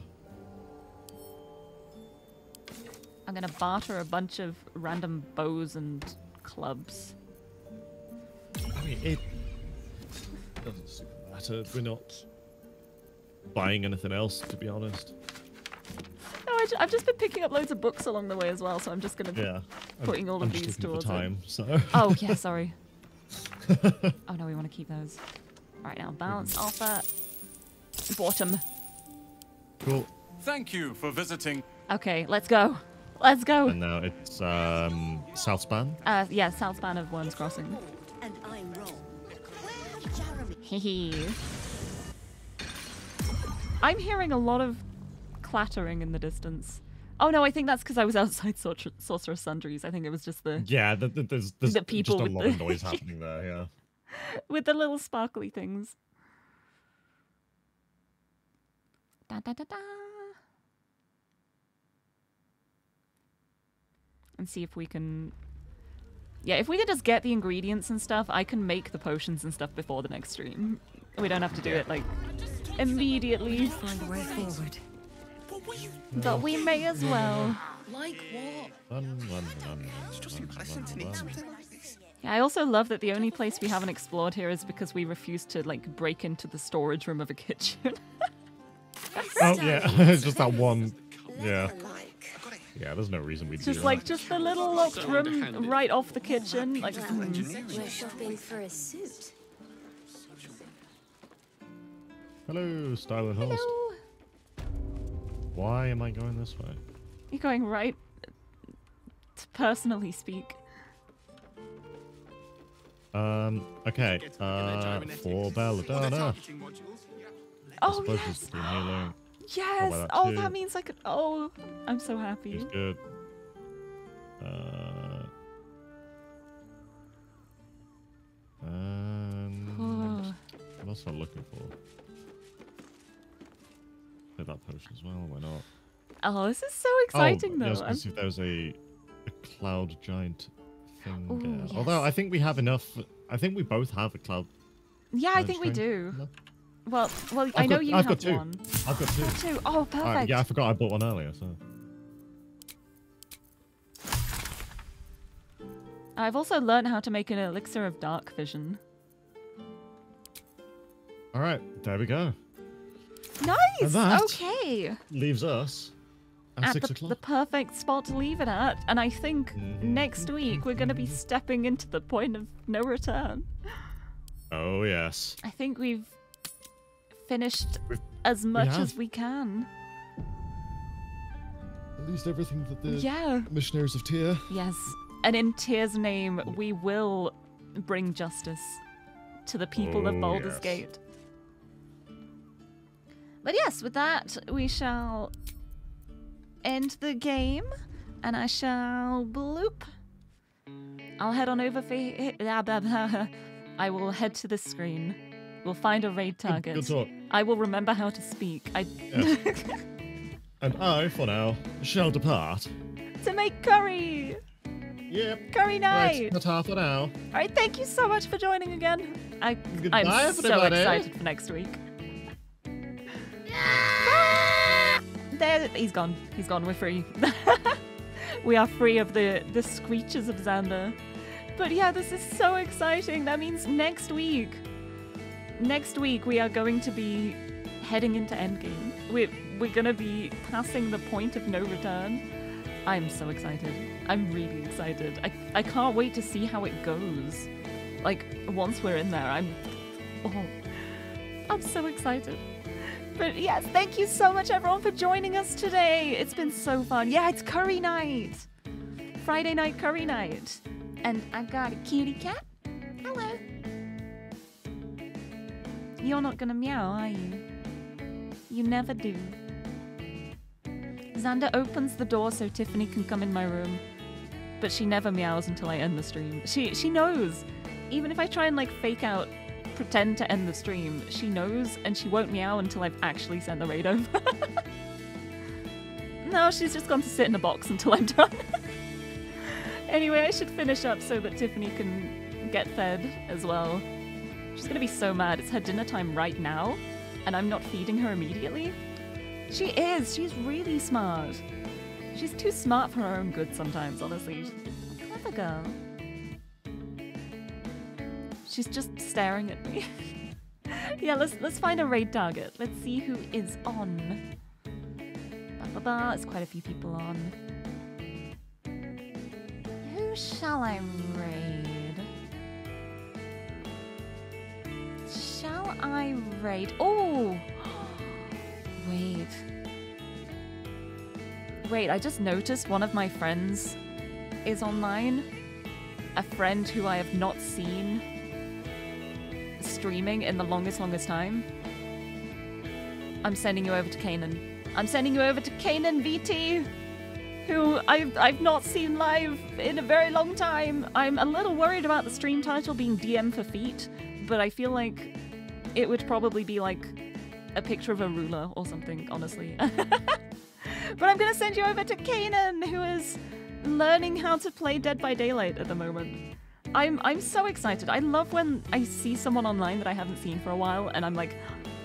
I'm gonna barter a bunch of random bows and clubs. I mean, it doesn't super matter. We're not buying anything else, to be honest. No, I I've just been picking up loads of books along the way as well, so I'm just gonna be Yeah. I'm- putting all I'm of these towards it. time, so- Oh yeah, sorry. oh no, we want to keep those. Right now, balance offer. Bottom. Cool. Thank you for visiting. Okay, let's go. Let's go. And now it's um, Southspan. Uh, yeah, south span of Wyrm's Crossing. And I'm wrong. Hee I'm hearing a lot of clattering in the distance. Oh no, I think that's because I was outside Sorcer- Sorcerous Sundries. I think it was just the Yeah, th th there's, there's The people just a lot the- of noise happening there, yeah. with the little sparkly things. Da, da, da, da. And see if we can. Yeah, if we could just get the ingredients and stuff, I can make the potions and stuff before the next stream. We don't have to do it like immediately. Find a way forward. But we may as well. Like what? Run, run, run, run, run, run, run. Yeah, I also love that the only place we haven't explored here is because we refused to like break into the storage room of a kitchen. Oh yeah, it's just that one. Yeah. Yeah, there's no reason we do just that. like just the little locked room right off the kitchen. Like, hmm. We're shopping for a suit. Hello, Stylen host. Hello. Why am I going this way? You're going right to personally speak. Um, okay, uh, for Belladonna. I Oh, suppose yes. it's. Yes. about that Oh, too? that means I could. Oh, I'm so happy. He's good. Uh, and what else am I looking for? Get that potion as well. Why not? Oh, this is so exciting, oh, yeah, I was though. gonna see if there was a, a cloud giant Ooh, uh, Although. I think we have enough. I think we both have a cloud. Yeah, I think we do. Well, well, I I've know got- you I've have got two. one. I've got two. Two. Oh, perfect. Yeah, I forgot I bought one earlier. So I've also learned how to make an elixir of dark vision. all right, there we go. Nice. Okay. Leaves us at, At the, the perfect spot to leave it at, and I think mm-hmm. next week we're going to be stepping into the point of no return. Oh yes. I think we've finished as much have. as we can. At least everything that the Yeah. missionaries of Tyr. Yes. And in Tyr's name, we will bring justice to the people of Oh, Baldur's yes. Gate. But yes, with that, we shall end the game, and I shall bloop. I'll head on over for. blah, blah, blah. I will head to the screen. We'll find a raid target. good talk. I will remember how to speak. I And I, for now, shall depart. to make curry. Yep. Curry night. Right, ta for now. All right, thank you so much for joining again. I, Goodbye, I'm so everybody. excited for next week. There, he's gone. He's gone. We're free. we are free of the the screeches of Xander. But yeah, this is so exciting. That means next week, next week we are going to be heading into Endgame. We're we're gonna be passing the point of no return. I'm so excited. I'm really excited. I I can't wait to see how it goes. Like once we're in there, I'm oh, I'm so excited. But yes, thank you so much everyone for joining us today. It's been so fun. Yeah, it's curry night. Friday night curry night. And I've got a kitty cat. Hello. You're not gonna meow, are you? You never do. Xander opens the door so Tiffany can come in my room, but she never meows until I end the stream. She she knows. Even if I try and like fake out, pretend to end the stream, she knows and she won't meow until I've actually sent the raid over. no, she's just gone to sit in a box until I'm done. anyway, I should finish up so that Tiffany can get fed as well. She's gonna be so mad. It's her dinner time right now, and I'm not feeding her immediately. She is. She's really smart. She's too smart for her own good sometimes, honestly. Clever girl. She's just staring at me. yeah, let's let's find a raid target. Let's see who is on. Ba ba ba. There's quite a few people on. Who shall I raid? Shall I raid? Oh! Wait. Wait, I just noticed one of my friends is online. A friend who I have not seen streaming in the longest, longest time. I'm sending you over to Kanan. I'm sending you over to Kanan VT, who I've, I've not seen live in a very long time. I'm a little worried about the stream title being DM for feet, but I feel like it would probably be like a picture of a ruler or something, honestly. but I'm gonna send you over to Kanan, who is learning how to play Dead by Daylight at the moment. I'm I'm so excited. I love when I see someone online that I haven't seen for a while, and I'm like,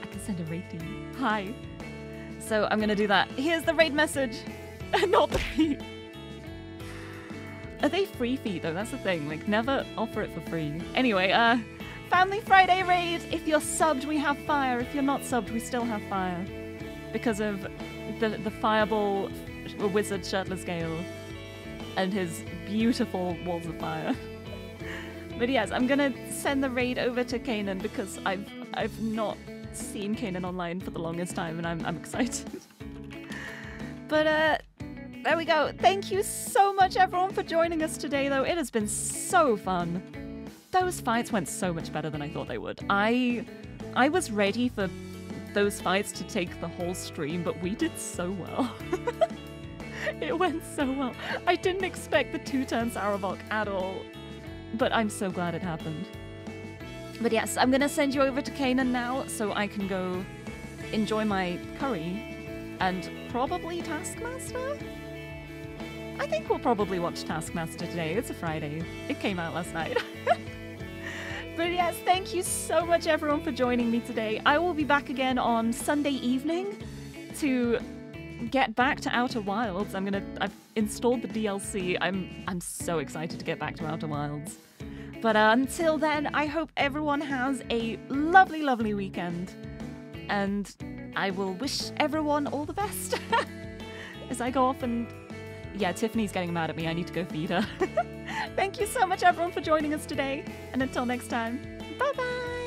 I can send a raid to you. Hi. So I'm gonna do that. Here's the raid message, not the feed. Are they free feed though? That's the thing. Like, never offer it for free. Anyway, uh, Family Friday raid. If you're subbed, we have fire. If you're not subbed, we still have fire because of the the fireball wizard shirtless Gale and his beautiful walls of fire. but yes, I'm gonna send the raid over to Kanan because I've I've not seen Kanan online for the longest time, and I'm I'm excited. but uh, there we go. Thank you so much, everyone, for joining us today. Though it has been so fun. Those fights went so much better than I thought they would. I I was ready for those fights to take the whole stream, but we did so well. it went so well. I didn't expect the two-turn Sarevok at all, but I'm so glad it happened. But yes, I'm gonna send you over to Kanan now so I can go enjoy my curry and probably Taskmaster? I think we'll probably watch Taskmaster today. It's a Friday. It came out last night. but yes, thank you so much everyone for joining me today. I will be back again on Sunday evening to get back to Outer Wilds. I'm gonna I've installed the DLC. I'm I'm so excited to get back to Outer Wilds. But uh, until then, I hope everyone has a lovely, lovely weekend. And I will wish everyone all the best as I go off and. Yeah, Tiffany's getting mad at me. I need to go feed her. Thank you so much, everyone, for joining us today. And until next time, bye bye.